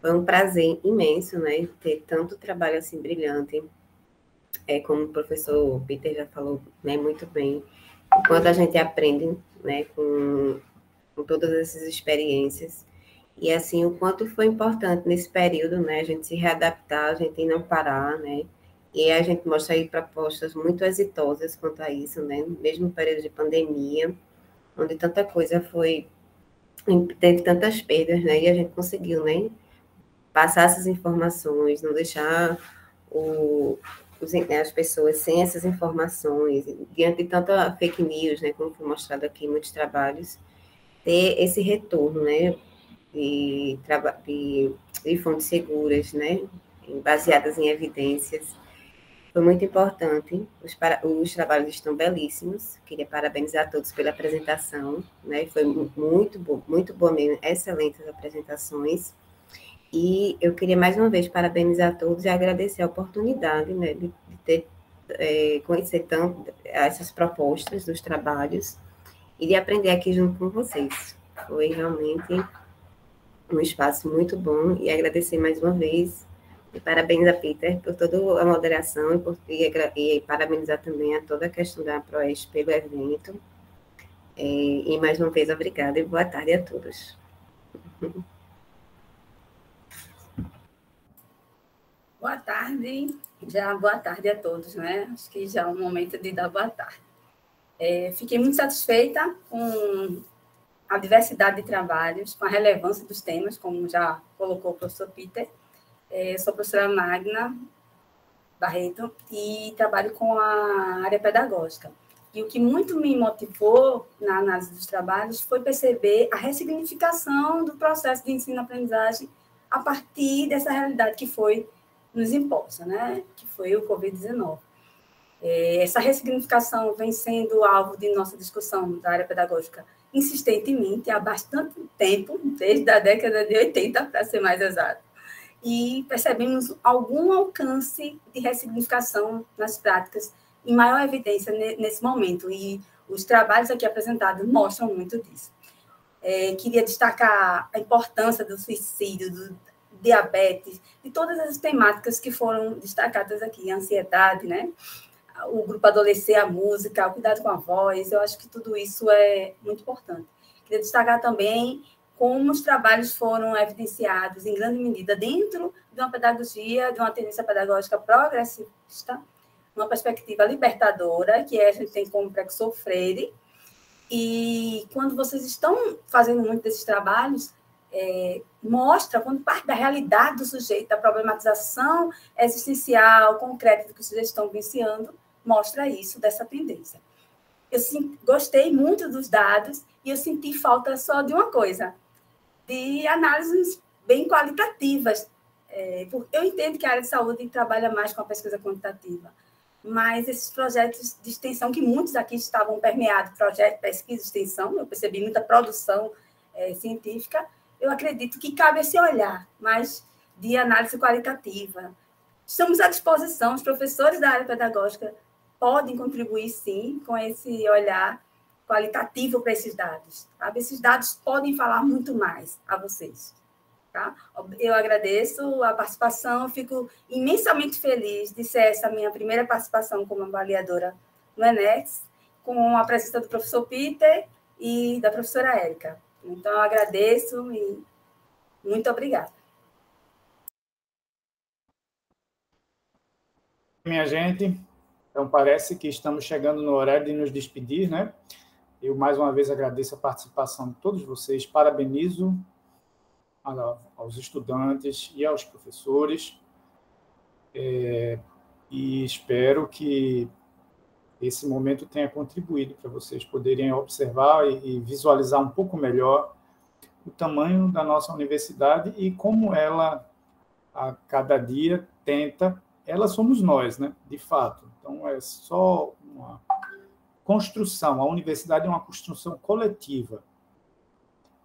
Foi um prazer imenso, né, ter tanto trabalho assim brilhante, é, como o professor Peter já falou, né, muito bem. Enquanto a gente aprende, né, com com todas essas experiências. E assim, o quanto foi importante nesse período, né, a gente se readaptar, a gente não parar, né, e a gente mostra aí propostas muito exitosas quanto a isso, né, mesmo no período de pandemia, onde tanta coisa foi, teve tantas perdas, né, e a gente conseguiu, né, passar essas informações, não deixar o, né, as pessoas sem essas informações, diante de tanta fake news, né, como foi mostrado aqui em muitos trabalhos, ter esse retorno, né, de, de, de fontes seguras, né, baseadas em evidências, foi muito importante. Os, para, os trabalhos estão belíssimos. Queria parabenizar a todos pela apresentação, né? Foi muito bom, muito bom mesmo, excelentes apresentações. E eu queria mais uma vez parabenizar a todos e agradecer a oportunidade, né, de, de ter é, conhecer tanto essas propostas dos trabalhos e de aprender aqui junto com vocês. Foi realmente um espaço muito bom e agradecer mais uma vez e parabéns a Peter por toda a moderação e, por, e, e parabenizar também a toda a questão da ProES pelo evento. É, e mais uma vez, obrigada e boa tarde a todos. Boa tarde, já boa tarde a todos, né? Acho que já é o momento de dar boa tarde. É, fiquei muito satisfeita com a diversidade de trabalhos, com a relevância dos temas, como já colocou o professor Peter. É, sou professora Magna Barreto e trabalho com a área pedagógica. E o que muito me motivou na análise dos trabalhos foi perceber a ressignificação do processo de ensino-aprendizagem a partir dessa realidade que foi nos imposta, né? que foi o Covid-19. É, essa ressignificação vem sendo alvo de nossa discussão da área pedagógica insistentemente há bastante tempo, desde a década de 80, para ser mais exato e percebemos algum alcance de ressignificação nas práticas em maior evidência nesse momento, e os trabalhos aqui apresentados mostram muito disso. É, queria destacar a importância do suicídio, do diabetes, de todas as temáticas que foram destacadas aqui, ansiedade, né? O grupo Adolescer, a música, o cuidado com a voz, eu acho que tudo isso é muito importante. Queria destacar também como os trabalhos foram evidenciados em grande medida dentro de uma pedagogia, de uma tendência pedagógica progressista, uma perspectiva libertadora, que é, a gente tem como precursor Freire. E quando vocês estão fazendo muito desses trabalhos, é, mostra, quando parte da realidade do sujeito, da problematização existencial, concreta que sujeitos estão vivenciando, mostra isso, dessa tendência. Eu gostei muito dos dados e eu senti falta só de uma coisa, de análises bem qualitativas. É, eu entendo que a área de saúde trabalha mais com a pesquisa quantitativa, mas esses projetos de extensão, que muitos aqui estavam permeados, projeto, pesquisa extensão, eu percebi muita produção é, científica, eu acredito que cabe esse olhar mais de análise qualitativa. Estamos à disposição, os professores da área pedagógica podem contribuir, sim, com esse olhar qualitativo para esses dados. Sabe? Esses dados podem falar muito mais a vocês. Tá? Eu agradeço a participação, fico imensamente feliz de ser essa minha primeira participação como avaliadora no Enex, com a presença do professor Peter e da professora Érica. Então, eu agradeço e muito obrigada. Minha gente, então parece que estamos chegando no horário de nos despedir, né? Eu, mais uma vez, agradeço a participação de todos vocês, parabenizo aos estudantes e aos professores, é, e espero que esse momento tenha contribuído para vocês poderem observar e, e visualizar um pouco melhor o tamanho da nossa universidade e como ela, a cada dia, tenta. Ela somos nós, né? De fato. Então, é só uma construção. A universidade é uma construção coletiva.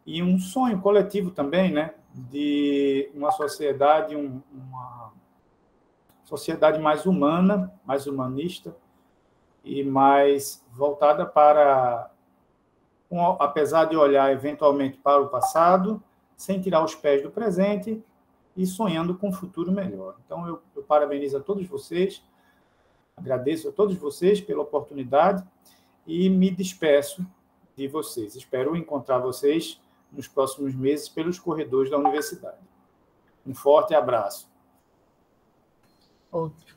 E um sonho coletivo também, né? De uma sociedade, um, uma sociedade mais humana, mais humanista e mais voltada para, apesar de olhar eventualmente para o passado, sem tirar os pés do presente e sonhando com um futuro melhor. Então, eu, eu parabenizo a todos vocês, agradeço a todos vocês pela oportunidade e me despeço de vocês. Espero encontrar vocês nos próximos meses pelos corredores da universidade. Um forte abraço. Outro.